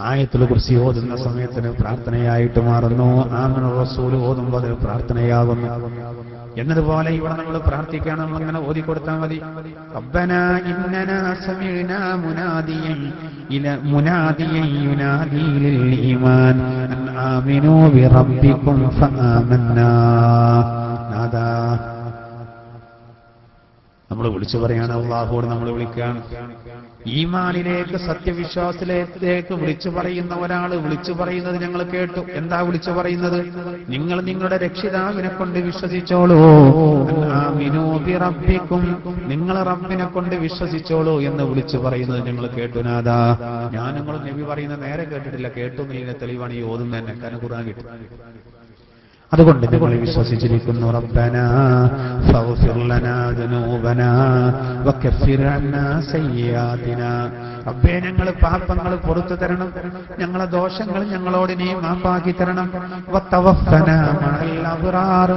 ആയത്തിൽ കുറിച്ച് ഓതുന്ന സമയത്തിന് പ്രാർത്ഥനയായിട്ട് മാറുന്നു. ആമന റസൂൽ ഓതുമ്പോൾ അത് പ്രാർത്ഥനയാകുന്നു. എന്നതുപോലെ ഇവിടെ നമ്മൾ പ്രാർത്ഥിക്കണം. നമ്മൾ ഇങ്ങനെ ഓതി കൊടുത്താൽ മതി റബ്ബന മുനാദിയൻ ഇല ഈമാൻ. ആമിനൂ ബിറബ്ബിക്കും ഫആമന്നാ നാദാ. നമ്മൾ വിളിച്ചു പറയാണ് അള്ളാഹുവോട് നമ്മൾ വിളിക്കുകയാണ് ഈമാനിലേക്ക് സത്യവിശ്വാസത്തിലേക്ക് വിളിച്ചു പറയുന്ന ഒരാൾ വിളിച്ചു പറയുന്നത് ഞങ്ങൾ കേട്ടു. എന്താ വിളിച്ചു പറയുന്നത്? നിങ്ങൾ നിങ്ങളുടെ രക്ഷിതാവിനെ കൊണ്ട് വിശ്വസിച്ചോളൂ. റബ്ബിക്കും നിങ്ങൾ റബ്ബിനെ കൊണ്ട് വിശ്വസിച്ചോളൂ എന്ന് വിളിച്ചു പറയുന്നത് ഞങ്ങൾ കേട്ടു. നാദാ ഞാൻ നിങ്ങൾ നബി പറയുന്നത് നേരെ കേട്ടിട്ടില്ല. കേട്ടു നീ തെളിവാണ് ഈ ഓതുന്നതന്നെ തന്നെ. ഖുർആൻ കിട്ടും. അതുകൊണ്ട് ഞങ്ങൾ വിശ്വസിച്ചിരിക്കുന്നു റബ്ബന ഫഗ്ഫിർ ലനാ ദുനൂബന വകഫിർ അന്നാ സയ്യിആതിനാ റബ്ബേ ഞങ്ങൾ പാപങ്ങൾ പുറത്തു തരണം. ഞങ്ങളെ ദോഷങ്ങൾ ഞങ്ങളോട് നീ മാപ്പാക്കി തരണം. വത്തവഫന മഅൽ അബ്റാർ.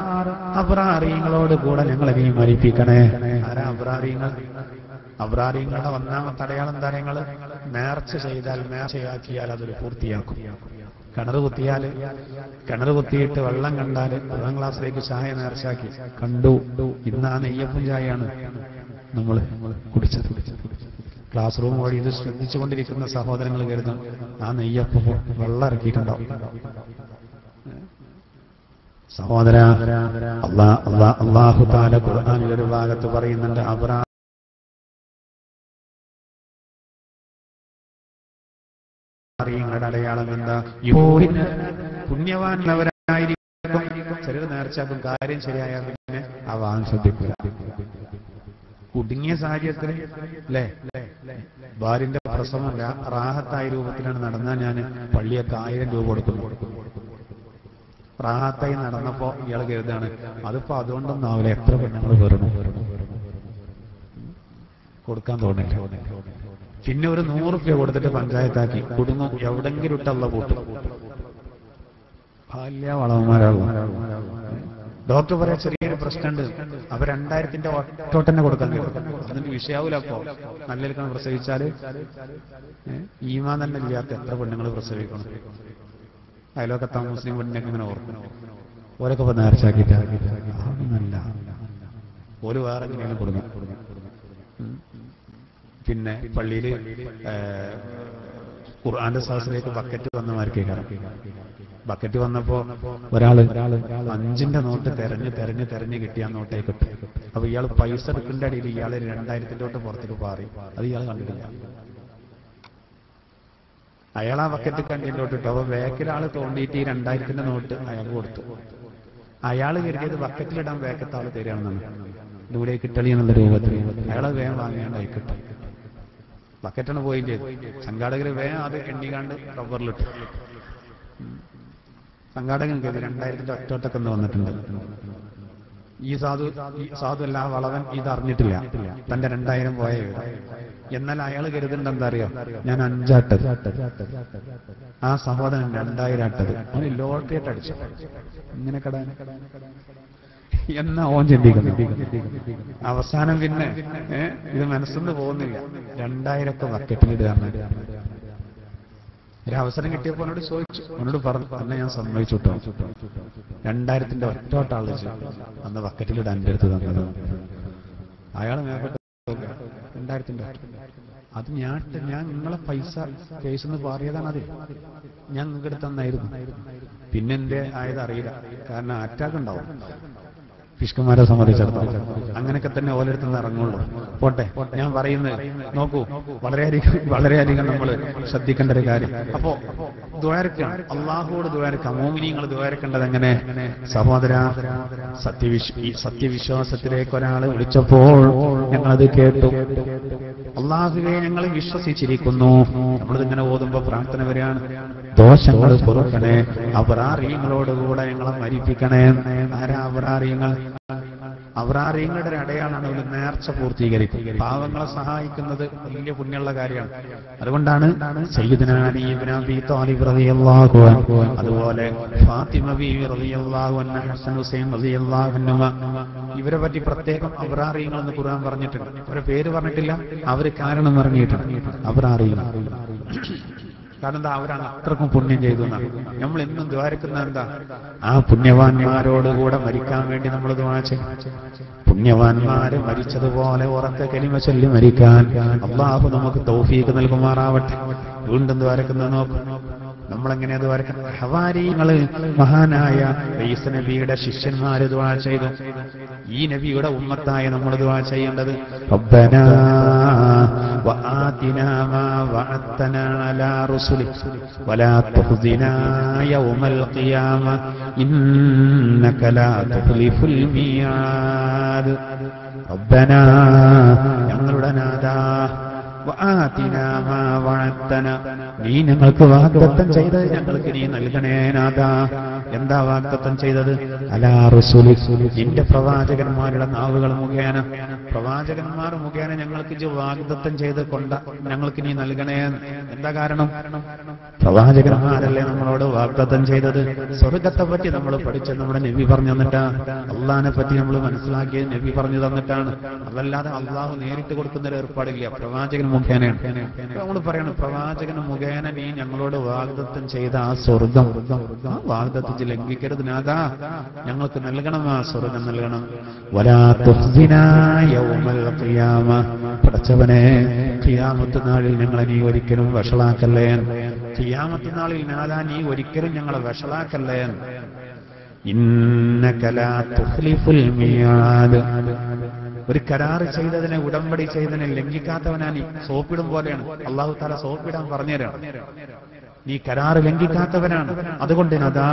അബ്റാറിങ്ങളോട് കൂടെ ഞങ്ങളെ നീ മരിപ്പിക്കണേ. ആരാ അബ്റാറിങ്ങൾ അബ്രാരിങ്ങളുടെ ഒന്നാമത്തെ അടയാളം എന്താ നിങ്ങൾ നേർച്ച ചെയ്താൽ നേർച്ചയാക്കിയാൽ അതൊരു പൂർത്തിയാക്കും. കിണർ കുത്തിയാൽ കിണർ കുത്തിയിട്ട് വെള്ളം കണ്ടാൽ പത്താം ക്ലാസ്സിലേക്ക് ചായ നേർച്ചാക്കി കണ്ടു. ഇന്ന് ആ നെയ്യപ്പൻ ചായയാണ് നമ്മൾ കുടിച്ചത്. ക്ലാസ് റൂം വഴി ഇത് ശ്രദ്ധിച്ചുകൊണ്ടിരിക്കുന്ന സഹോദരങ്ങൾ കരുതും ആ നെയ്യപ്പം വെള്ളം ഇറക്കിയിട്ടുണ്ടാവും. സഹോദര അള്ളാ അള്ളാ അള്ളാഹു താല ഖുർആാനിൽ ഒരു ഭാഗത്ത് പറയുന്നുണ്ട് അബ്രാ അറിയങ്ങളുടെ അടയാളം എന്താ? യോഹിന് പുണ്യവാനുള്ളവരായിരിക്കും. ചിലർ നേർച്ചാക്കും കാര്യം ശരിയായാൽ പിന്നെ ആ ശ്രദ്ധിക്കുക കുടുങ്ങിയ സാഹചര്യത്തിൽ അല്ലേ? ഭാര്യന്റെ പ്രസവം റാഹത്തായ രൂപത്തിലാണ് നടന്നാൽ ഞാൻ പള്ളിയൊക്കെ ആയിരം രൂപ കൊടുക്കുന്നു. റാഹത്തായി നടന്നപ്പോ ഇയാൾ കരുതാണ് അതിപ്പോ അതുകൊണ്ടൊന്നും ആവില്ല എത്ര പെണ്ണുങ്ങൾ വരണം കൊടുക്കാൻ തോന്നില്ല. പിന്നെ ഒരു നൂറ് രൂപ കൊടുത്തിട്ട് പഞ്ചായത്താക്കി. കുടുംബം എവിടെങ്കിലും ഇട്ടുള്ള കൂട്ടും. ബാല്യ വളവന്മാരാകും ഡോക്ടർ പറയാ ചെറിയൊരു പ്രശ്നമുണ്ട് അപ്പൊ രണ്ടായിരത്തിന്റെ ഒറ്റോട്ടന്നെ കൊടുക്കാൻ അതിന് വിഷയാവൂല അപ്പോ. നല്ല പ്രസവിച്ചാൽ ഈമാൻ തന്നെ ഇല്ലാത്ത എത്ര പെണ്ണുങ്ങൾ പ്രസവിക്കണം. അയലോക്കത്ത മുസ്ലിം പെണ്ണിനൊക്കെ ഇങ്ങനെ ഓർക്കും. ഓരൊക്കെ ഇപ്പൊ ഓര് വേറെ എങ്ങനെയാണ് കൊടുക്കും. ഉം. പിന്നെ പള്ളിയിൽ ഖുർആന്റെ സഹസിലേക്ക് ബക്കറ്റ് വന്ന വന്നമാർക്ക് ബക്കറ്റ് വന്നപ്പോ ഒരാൾ അഞ്ചിന്റെ നോട്ട് തെരഞ്ഞ് തെരഞ്ഞ് തെരഞ്ഞ് കിട്ടിയ നോട്ടേ ഇട്ടു. അപ്പൊ ഇയാൾ പൈസ എടുക്കേണ്ട അടിയിൽ ഇയാൾ രണ്ടായിരത്തിന്റെ നോട്ട് പുറത്തേക്ക് പാറി. അത് ഇയാൾ കണ്ടിട്ടില്ല. അയാൾ ആ ബക്കറ്റ് കണ്ടിട്ടോട്ട് ഇട്ടു. അപ്പൊ വേക്കിലാൾ തോണ്ടിയിട്ട് ഈ രണ്ടായിരത്തിന്റെ നോട്ട് അയാൾ കൊടുത്തു. അയാൾ കരുതിയത് ബക്കറ്റിലിടാൻ വേക്കത്തെ ആൾ തരികയാണെന്നാണ് ദൂരെ കിട്ടളി എന്നുള്ള രൂപത്തിൽ. അയാൾ വേഗം വാങ്ങിയാണ്ട് അയക്കിട്ടു ബക്കറ്റാണ് പോയി സംഘാടകർ വേഗം അത് എണ്ണിക്കാണ്ട് റബ്ബറിലിട്ടു. സംഘാടകൻ കരുതി രണ്ടായിരത്തിന്റെ ഒറ്റോട്ടൊക്കെ ഒന്ന് വന്നിട്ടുണ്ട്. ഈ സാധു സാധു അല്ല വളവൻ ഇത് അറിഞ്ഞിട്ടില്ല. തന്റെ രണ്ടായിരം പോയ എന്നാൽ അയാൾ കരുതണ്ട എന്താ അറിയോ ഞാൻ അഞ്ചാട്ടത്. ആ സഹോദരൻ രണ്ടായിരം അട്ടത് അവന് ലോട്ടറി അടിച്ചു. ഇങ്ങനെ കടാൻ. എന്നാ ഓൻ ചിന്തിക്കുന്നു? അവസാനം പിന്നെ ഇത് മനസ്സിന്ന് പോകുന്നില്ല. രണ്ടായിരത്തെ ബക്കറ്റിലിടുക ഒരു അവസരം കിട്ടിയപ്പോൾ അവനോട് ചോദിച്ചു. എന്നോട് പറഞ്ഞു അന്ന് ഞാൻ സമ്മതിച്ചു രണ്ടായിരത്തിന്റെ ഒറ്റോട്ടാൾ അന്ന് ബക്കറ്റിലിടാൻ എന്റെ അടുത്ത് തന്നത്. അയാൾ രണ്ടായിരത്തിന്റെ അത് ഞാൻ ഞാൻ നിങ്ങളെ പൈസ കേസ് എന്ന് പാറിയതാണ് അത്. ഞാൻ നിങ്ങൾക്ക് തന്നായിരുന്നു. പിന്നെന്തേ ആയത് അറിയില്ല. കാരണം അറ്റാക്ക് ഉണ്ടാവും. ഫിഷ്കുമാരെ സംബന്ധിച്ചിടത്തോളം അങ്ങനെയൊക്കെ തന്നെ ഓരോരുത്തർ നിന്ന് ഇറങ്ങുള്ളൂ. പോട്ടെ ഞാൻ പറയുന്നത് നോക്കൂ. വളരെയധികം വളരെയധികം നമ്മൾ ശ്രദ്ധിക്കേണ്ട ഒരു കാര്യം. അപ്പോ ദ്വാരക്കാണ്. അള്ളാഹുവോട് ദ്വാരക്കാം. മോമിനിങ്ങൾ ദ്വാരക്കേണ്ടത് എങ്ങനെ? സഹോദര ഈ സത്യവിശ്വാസത്തിലേക്ക് ഒരാൾ വിളിച്ചപ്പോൾ ഞങ്ങളത് കേട്ടു. അള്ളാഹുവെ ഞങ്ങൾ വിശ്വസിച്ചിരിക്കുന്നു. നമ്മളിതിങ്ങനെ ഓതുമ്പോ പ്രാർത്ഥന വരികയാണ്. ദോഷങ്ങൾ പൊറുക്കണേ അപറാറിയങ്ങളോടുകൂടെ ഞങ്ങളെ മരിപ്പിക്കണേ. ആരാ അപറാറിയങ്ങൾ അവറാറിയങ്ങളുടെ അടയാളാണ് ഒരു നേർച്ച പൂർത്തീകരിക്കും പാവങ്ങളെ സഹായിക്കുന്നത് വലിയ പുണ്യമുള്ള കാര്യമാണ്. അതുകൊണ്ടാണ് അതുപോലെ ഫാത്തിമ ഹസൻ ഇവരെ പറ്റി പ്രത്യേകം അവറാറിയങ്ങൾ എന്ന് ഖുർആൻ പറഞ്ഞിട്ടുണ്ട്. അവരെ പേര് പറഞ്ഞിട്ടില്ല. അവർ കാരണം ഇറങ്ങിയിട്ടുണ്ട് അബ്രാറിയങ്ങൾ കാരണം എന്താ അവരാണ് അത്രക്കും പുണ്യം ചെയ്തു എന്നാണ് നമ്മൾ എന്നും ദ്വാരക്കുന്ന എന്താ? ആ പുണ്യവാന്മാരോടുകൂടെ മരിക്കാൻ വേണ്ടി നമ്മൾ ദ്വാച്ച പുണ്യവാന്മാര് മരിച്ചതുപോലെ ഉറക്ക കലിമ ചൊല്ലി മരിക്കാൻ. അള്ളാഹു നമുക്ക് തൗഫീക്ക് നൽകുമാറാവട്ടെ. വീണ്ടും ദ്വാരക്കുന്നത് നോക്കും. നമ്മളെങ്ങനെ അത് വരക്കണം ഹവാരിങ്ങൾ മഹാനായ റയീസ് നബിയുടെ ശിഷ്യന്മാര് ദ്വാ ചെയ്തു. ഈ നബിയുടെ ഉമ്മത്തായ നമ്മൾ ദ്വാ ചെയ്യേണ്ടത് ഞങ്ങളുടെ നാഥ വാത്തിനാ വാഴ്ത്തന നീ ഞങ്ങൾക്ക് വാഗ്ദത്തം ചെയ്ത്. ഞങ്ങൾക്ക് നീ നൽകണേ നാഥാ. എന്താ വാഗ്ദത്തം ചെയ്തത്? അലാ റസൂലി. നിന്റെ പ്രവാചകന്മാരുടെ നാവുകൾ മുഖേന. പ്രവാചകന്മാർ മുഖേന ഞങ്ങൾക്ക് വാഗ്ദത്തം ചെയ്ത് കൊണ്ട ഞങ്ങൾക്ക് നീ നൽകണേ. എന്താ കാരണം? പ്രവാചകന്മാരല്ലേ നമ്മളോട് വാഗ്ദത്തം ചെയ്തത്? സ്വർഗത്തെ പറ്റി നമ്മൾ പഠിച്ച് നമ്മുടെ നബി പറഞ്ഞു തന്നിട്ടാ. അള്ളഹാനെ പറ്റി നമ്മൾ മനസ്സിലാക്കിയത് നബി പറഞ്ഞു തന്നിട്ടാണ്. അതല്ലാതെ അള്ളാഹു നേരിട്ട് കൊടുക്കുന്ന ഒരു ഏർപ്പാടില്ല. പ്രവാചകൻ മുഖേനയാണ്. നമ്മൾ പറയണം പ്രവാചകൻ മുഖേന നീ ഞങ്ങളോട് വാഗ്ദത്തം ചെയ്ത ആ സ്വർഗം. ആ വാഗ്ദത്തത്തിൽ ലംഘിക്കരുത് നാഥാ ഞങ്ങൾക്ക് നൽകണം ആ സ്വർഗം നൽകണം. വലാ തുഹ്സിനാ യൗമൽ ഖിയാമ. പടച്ചവനെ ഖിയാമത്ത് നാളിൽ ഞങ്ങളെ നീ ഒരിക്കലും വഷളാക്കല്ലേ. ഖിയാമത്ത് നാളിൽ നാഥാ നീ ഒരിക്കലും ഞങ്ങളെ വഷളാക്കല്ലേ. ഇന്ന കലാ തുഖ്ലിഫുൽ മിയാദ്. ഒരു കരാറ് ചെയ്തതിനെ ഉടമ്പടി ചെയ്തതിനെ ലംഘിക്കാത്തവനാ നീ സോപ്പിടും പോലെയാണ്. അള്ളാഹു താല സോപ്പിടാൻ പറഞ്ഞുതരാണ്. നീ കരാറ് ലംഘിക്കാത്തവനാണ്. അതുകൊണ്ട് അതാ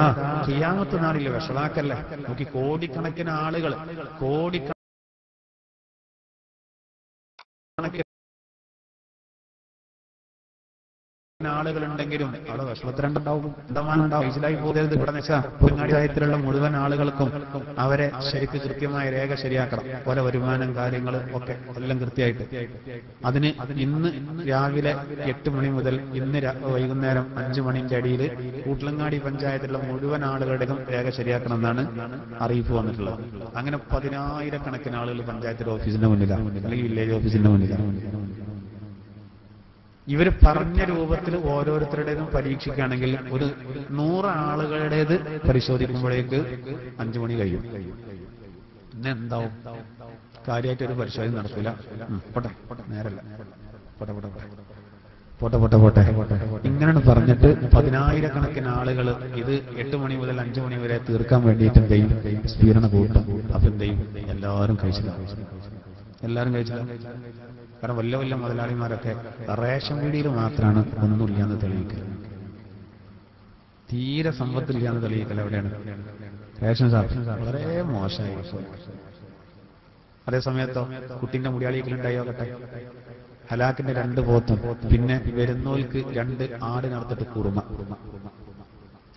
ചെയ്യാമത്ത് നാളിൽ വിഷളാക്കല്ല? നോക്കി കോടിക്കണക്കിന് ആളുകൾ കോടിക്കണക്കിന് ആളുകളുണ്ടെങ്കിലും അവിടെ വിഷമത്തിരണ്ടുണ്ടാവും ഉണ്ടാവും? മനസ്സിലായി പോകരുത്. ഇവിടെ വെച്ചാൽ പൊങ്ങാടിയായത്തിലുള്ള മുഴുവൻ ആളുകൾക്കും അവരെ ശരിക്ക് കൃത്യമായ രേഖ ശരിയാക്കണം. ഓരോ വരുമാനം കാര്യങ്ങൾ ഒക്കെ എല്ലാം കൃത്യമായിട്ട്. അതിന് ഇന്ന് രാവിലെ എട്ട് മണി മുതൽ ഇന്ന് വൈകുന്നേരം അഞ്ചു മണിന്റെ അടിയിൽ കൂട്ടിലങ്ങാടി പഞ്ചായത്തിലുള്ള മുഴുവൻ ആളുകളുടെയും രേഖ ശരിയാക്കണം എന്നാണ് അറിയിപ്പ് വന്നിട്ടുള്ളത്. അങ്ങനെ പതിനായിരക്കണക്കിന് ആളുകൾ പഞ്ചായത്തിന്റെ ഓഫീസിന്റെ മുന്നിലാണ്. അല്ലെങ്കിൽ വില്ലേജ് ഓഫീസിന്റെ മുന്നിലാണ്. ഇവർ പറഞ്ഞ രൂപത്തിൽ ഓരോരുത്തരുടേതും പരീക്ഷിക്കുകയാണെങ്കിൽ ഒരു നൂറ് ആളുകളുടേത് പരിശോധിക്കുമ്പോഴേക്ക് അഞ്ചു മണി കഴിയും. പിന്നെ എന്താവും? കാര്യമായിട്ട് ഒരു പരിശോധന നടത്തില്ല. പോട്ടെ. നേരല്ല. പോട്ടെ പോട്ടെ പോട്ടെ. പോട്ടെ പോട്ടെ ഇങ്ങനെ പറഞ്ഞിട്ട് പതിനായിരക്കണക്കിന് ആളുകൾ ഇത് എട്ട് മണി മുതൽ അഞ്ചു മണി വരെ തീർക്കാൻ വേണ്ടിയിട്ട് എന്ത് ചെയ്യും? സ്പീരണ കൂട്ടും. എല്ലാവരും കഴിച്ചില്ല. എല്ലാവരും കഴിച്ചില്ല. കാരണം വല്ല വല്ല മുതലാളിമാരൊക്കെ റേഷൻ പീടിയിൽ മാത്രമാണ് ഒന്നുമില്ലാന്ന് തെളിയിക്കുന്നത് തീരെ സമ്പത്തില്ലാന്ന് തെളിയിക്കൽ എവിടെയാണ്? റേഷൻ വളരെ മോശമായി. അതേ സമയത്തോ കുട്ടിന്റെ മുടിയാളിക്കലുണ്ടായോക്കട്ടെ ഹലാക്കിന്റെ രണ്ട് പോത്തും പിന്നെ വരുന്നോൽക്ക് രണ്ട് ആട് നടത്തിട്ട് കുറുമ.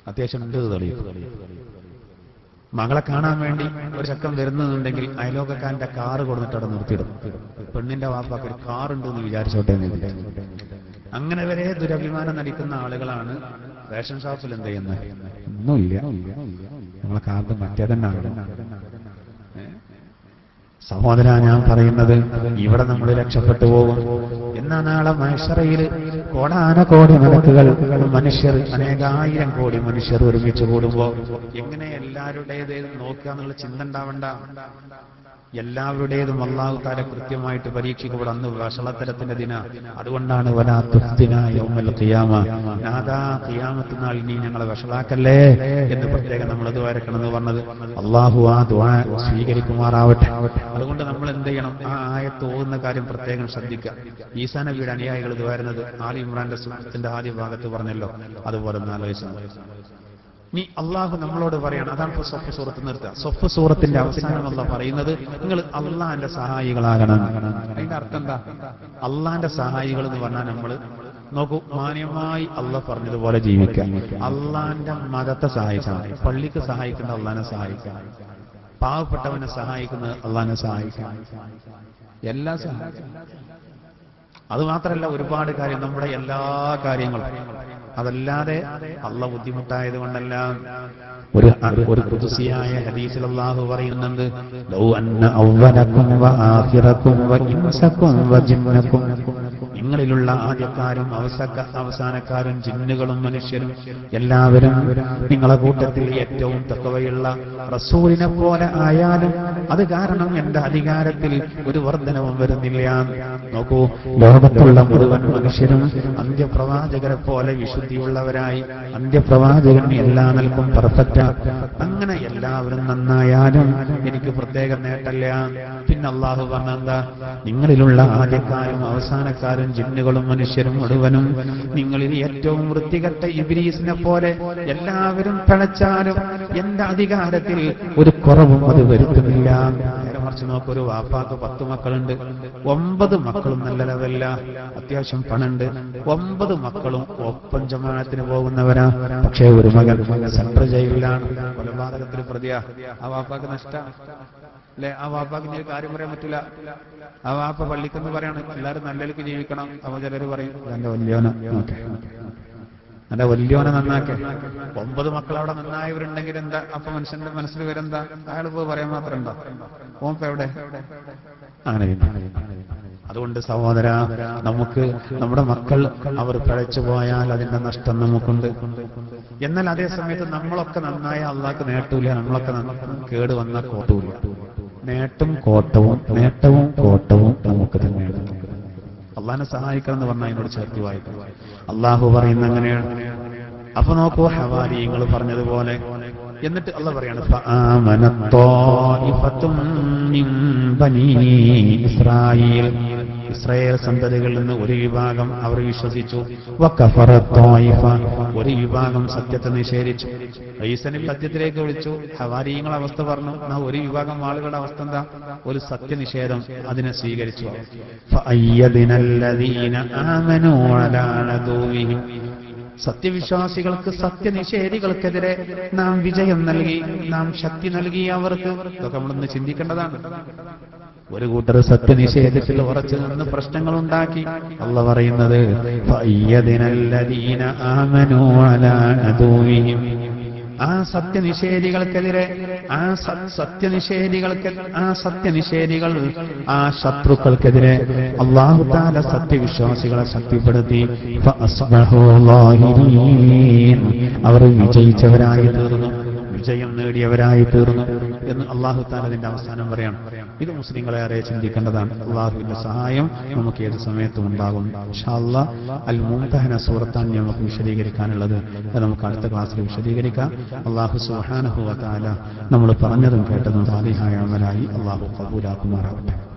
അത്യാവശ്യം ഉണ്ട് തെളിയിക്കും. മകളെ കാണാൻ വേണ്ടി ഒരു ചക്കം വരുന്നുണ്ടെങ്കിൽ അയലോകക്കാരന്റെ കാറ് കൊടുത്തിട്ട് അവിടെ നിർത്തിയിടും. പെണ്ണിന്റെ വാപ്പാക്ക് ഒരു കാറുണ്ട് എന്ന് വിചാരിച്ചോട്ടെ അങ്ങനെ വരെ ദുരഭിമാനം നടിക്കുന്ന ആളുകളാണ് റേഷൻ ഷോപ്പിൽ എന്ത് ചെയ്യുന്നത്? ഒന്നുമില്ല. നമ്മളെ കാർഡ് മറ്റേ തന്നെ സഹോദര ഞാൻ പറയുന്നത് ഇവിടെ നമ്മൾ രക്ഷപ്പെട്ടു പോകും. എന്നാ നാളെ മൈസറയിൽ കോടാന കോടി മലക്കുകൾ മനുഷ്യർ അനേകായിരം കോടി മനുഷ്യർ ഒരുമിച്ച് കൂടുമ്പോ എങ്ങനെ എല്ലാവരുടേത് നോക്കുക എന്നുള്ള ചിന്ത ഉണ്ടാവണ്ട. എല്ലാവരുടേതും അള്ളാഹു കൃത്യമായിട്ട് പരീക്ഷിക്കപ്പെടും അന്ന് വഷളത്തരത്തിന്റെ ദിന. അതുകൊണ്ടാണ് നാൾ നീ ഞങ്ങളെ വഷളാക്കല്ലേ എന്ന് പ്രത്യേകം നമ്മൾ അത് വരക്കണമെന്ന് പറഞ്ഞത്. അള്ളാഹു ആ ദ്വാ സ്വീകരിക്കുമാറാവട്ടെ. അതുകൊണ്ട് നമ്മൾ എന്ത് ചെയ്യണം? ആ ആയത്ത് ഓതുന്ന കാര്യം പ്രത്യേകം ശ്രദ്ധിക്കുക. ഈസാന നബിയുടെ അനുയായികൾ ഇത് വരുന്നത് ആലി ഇമ്രാന്റെ ആദ്യ ഭാഗത്ത് പറഞ്ഞല്ലോ. അതുപോലെ ഒന്ന് ആലോചിച്ചാൽ നീ അള്ളാഹു നമ്മളോട് പറയണം. അതാണ് ഇപ്പൊ സ്വഫ് സൂറത്ത് നിർത്തുക. സ്വഫ് സൂറത്തിന്റെ അവസാനം അല്ല പറയുന്നത് നിങ്ങൾ അള്ളാന്റെ സഹായികളാകണം. അതിന്റെ അർത്ഥം എന്താ? അള്ളാന്റെ സഹായികൾ എന്ന് പറഞ്ഞാൽ നമ്മൾ നോക്കൂ മാന്യമായി അള്ള പറഞ്ഞതുപോലെ ജീവിക്കാം അള്ളാന്റെ മതത്തെ സഹായിച്ചാൽ പള്ളിക്ക് സഹായിക്കേണ്ട അള്ളാനെ സഹായിക്കാം പാവപ്പെട്ടവനെ സഹായിക്കുന്നത് അള്ളാനെ സഹായിക്കാം എല്ലാ സഹായിക്കാം. അത് മാത്രമല്ല ഒരുപാട് കാര്യം നമ്മുടെ എല്ലാ കാര്യങ്ങളും. അതല്ലാതെ അള്ള ബുദ്ധിമുട്ടായത് കൊണ്ടല്ല. ഒരു ഒരു കുതുസിയായ ഹദീസിൽ അള്ളാഹു പറയുന്നുണ്ട് ലൗ അന്ന വ വ വ ജിന്നക്കും. നിങ്ങളിലുള്ള ആദ്യക്കാരും അവസക്ക അവസാനക്കാരും ജിന്നുകളും മനുഷ്യരും എല്ലാവരും നിങ്ങളെ കൂട്ടത്തിൽ ഏറ്റവും തക്കവയുള്ള റസൂലിനെ പോലെ ആയാലും അത് കാരണം എന്റെ അധികാരത്തിൽ ഒരു വർധനവും വരുന്നില്ല. നോക്കൂ ലോകത്തുള്ള മുഴുവൻ മനുഷ്യരും അന്ത്യപ്രവാചകരെ പോലെ വിശുദ്ധിയുള്ളവരായി അന്ത്യപ്രവാചകൻ എല്ലാ നൽകും പെർഫെക്റ്റ് അങ്ങനെ എല്ലാവരും നന്നായാലും എനിക്ക് പ്രത്യേക നേട്ടല്ല പിന്നെ അള്ളാഹു പറഞ്ഞെന്താ? നിങ്ങളിലുള്ള ആദ്യക്കാരും അവസാനക്കാരും ജിന്നുകളും മനുഷ്യരും മുഴുവനും നിങ്ങളിൽ ഏറ്റവും വൃത്തികെട്ട ഇബിലീസിനെ പോലെ എല്ലാവരും പിഴച്ചാലും എന്റെ അധികാരത്തിൽ ഒരു കുറവും അത് വരുത്തുന്നില്ല. മറിച്ച് നോക്കൊരു വാപ്പാക്ക് പത്ത് മക്കളുണ്ട്. ഒമ്പത് മക്കളും നല്ല ലെവലില്ല അത്യാവശ്യം പണുണ്ട്. ഒമ്പത് മക്കളും ഒപ്പം ജമാനത്തിന് പോകുന്നവരാ. പക്ഷേ ഒരു മകൻ സെൻട്രൽ ജയിലിലാണ് കൊലപാതകത്തിന് പ്രതിയാ. ആ വാപ്പാക്ക് നഷ്ട. അല്ലെ? ആ വാപ്പാക്ക് ഒരു കാര്യം പറയാൻ പറ്റില്ല ആ വാപ്പ പള്ളിക്കെന്ന് പറയാണ് എല്ലാവരും നല്ലതിലേക്ക് ജീവിക്കണം. അപ്പൊ ചിലര് പറയും എന്റെ വല്യോന. എന്റെ വലിയോനെ നന്നാക്കെ. ഒമ്പത് മക്കൾ അവിടെ നന്നായവരുണ്ടെങ്കിൽ എന്താ? അപ്പൊ മനുഷ്യന്റെ മനസ്സിൽ വരെന്താ അയാൾ പോയി പറയാൻ മാത്രം ഉണ്ടോ? ഓപ്പ എവിടെ? അങ്ങനെ അതുകൊണ്ട് സഹോദര നമുക്ക് നമ്മുടെ മക്കൾ അവർ പിഴച്ചു പോയാൽ അതിന്റെ നഷ്ടം നമുക്കുണ്ട്. എന്നാൽ അതേ സമയത്ത് നമ്മളൊക്കെ നന്നായ അള്ളാക്ക് നേട്ടൂല നമ്മളൊക്കെ കേട് വന്നാൽ കോട്ടൂല നേട്ടം കോട്ടവും നേട്ടവും കോട്ടവും നമുക്ക് തന്നെയാണ് അള്ളാഹിനെ സഹായിക്കണം എന്ന് പറഞ്ഞാൽ അതിനോട് ചേർത്ത് വായിക്കും. അള്ളാഹു പറയുന്ന എങ്ങനെയാണ് അപ്പൊ നോക്കൂ ഹവാരിയങ്ങൾ പറഞ്ഞതുപോലെ. എന്നിട്ട് അള്ള പറയാണ് ഇസ്രായേൽ സന്തതികളിൽ നിന്ന് ഒരു വിഭാഗം അവർ വിശ്വസിച്ചു. ഒരു വിഭാഗം സത്യത്തെ നിഷേധിച്ചു. ഈസനെ സത്യത്തിലേക്ക് വിളിച്ചു. ഹവാരിയങ്ങൾ അവസ്ഥ പറഞ്ഞു. എന്നാ ഒരു വിഭാഗം ആളുകളുടെ അവസ്ഥ എന്താ? ഒരു സത്യനിഷേധം അതിനെ സ്വീകരിച്ചു. സത്യവിശ്വാസികൾക്ക് സത്യനിഷേധികൾക്കെതിരെ നാം വിജയം നൽകി നാം ശക്തി നൽകി അവർക്ക്. ഇതൊക്കെ നമ്മളിന്ന് ചിന്തിക്കേണ്ടതാണ്. ഒരു കൂട്ടർ സത്യനിഷേധത്തിൽ ഉറച്ചു നിന്ന് പ്രശ്നങ്ങൾ ഉണ്ടാക്കി അല്ല പറയുന്നത് ആ സത്യനിഷേധികൾക്കെതിരെ ആ സത്യനിഷേധികൾക്ക് ആ സത്യനിഷേധികൾ ആ ശത്രുക്കൾക്കെതിരെ അള്ളാഹുദാല സത്യവിശ്വാസികളെ ശക്തിപ്പെടുത്തി. അവർ വിജയിച്ചവരായി തീർന്നു. വിജയം നേടിയവരായി തീർന്നു എന്ന് അള്ളാഹു താൻ അതിന്റെ അവസാനം പറയണം. ഇത് മുസ്ലിങ്ങളെ ഏറെ ചിന്തിക്കേണ്ടതാണ്. അള്ളാഹുവിന്റെ സഹായം നമുക്ക് ഏത് സമയത്തും ഉണ്ടാകും. ഇൻഷാ അല്ലാ അൽ മുംതഹന സൂറത്താണ് നമുക്ക് വിശദീകരിക്കാനുള്ളത്. അത് നമുക്ക് അടുത്ത ക്ലാസ്സിൽ വിശദീകരിക്കാം. അള്ളാഹു സുഹാനഹുവ താല നമ്മൾ പറഞ്ഞതും കേട്ടതും സാലിഹായ അമലായി അള്ളാഹു കബൂലാക്കുമാറാകട്ടെ.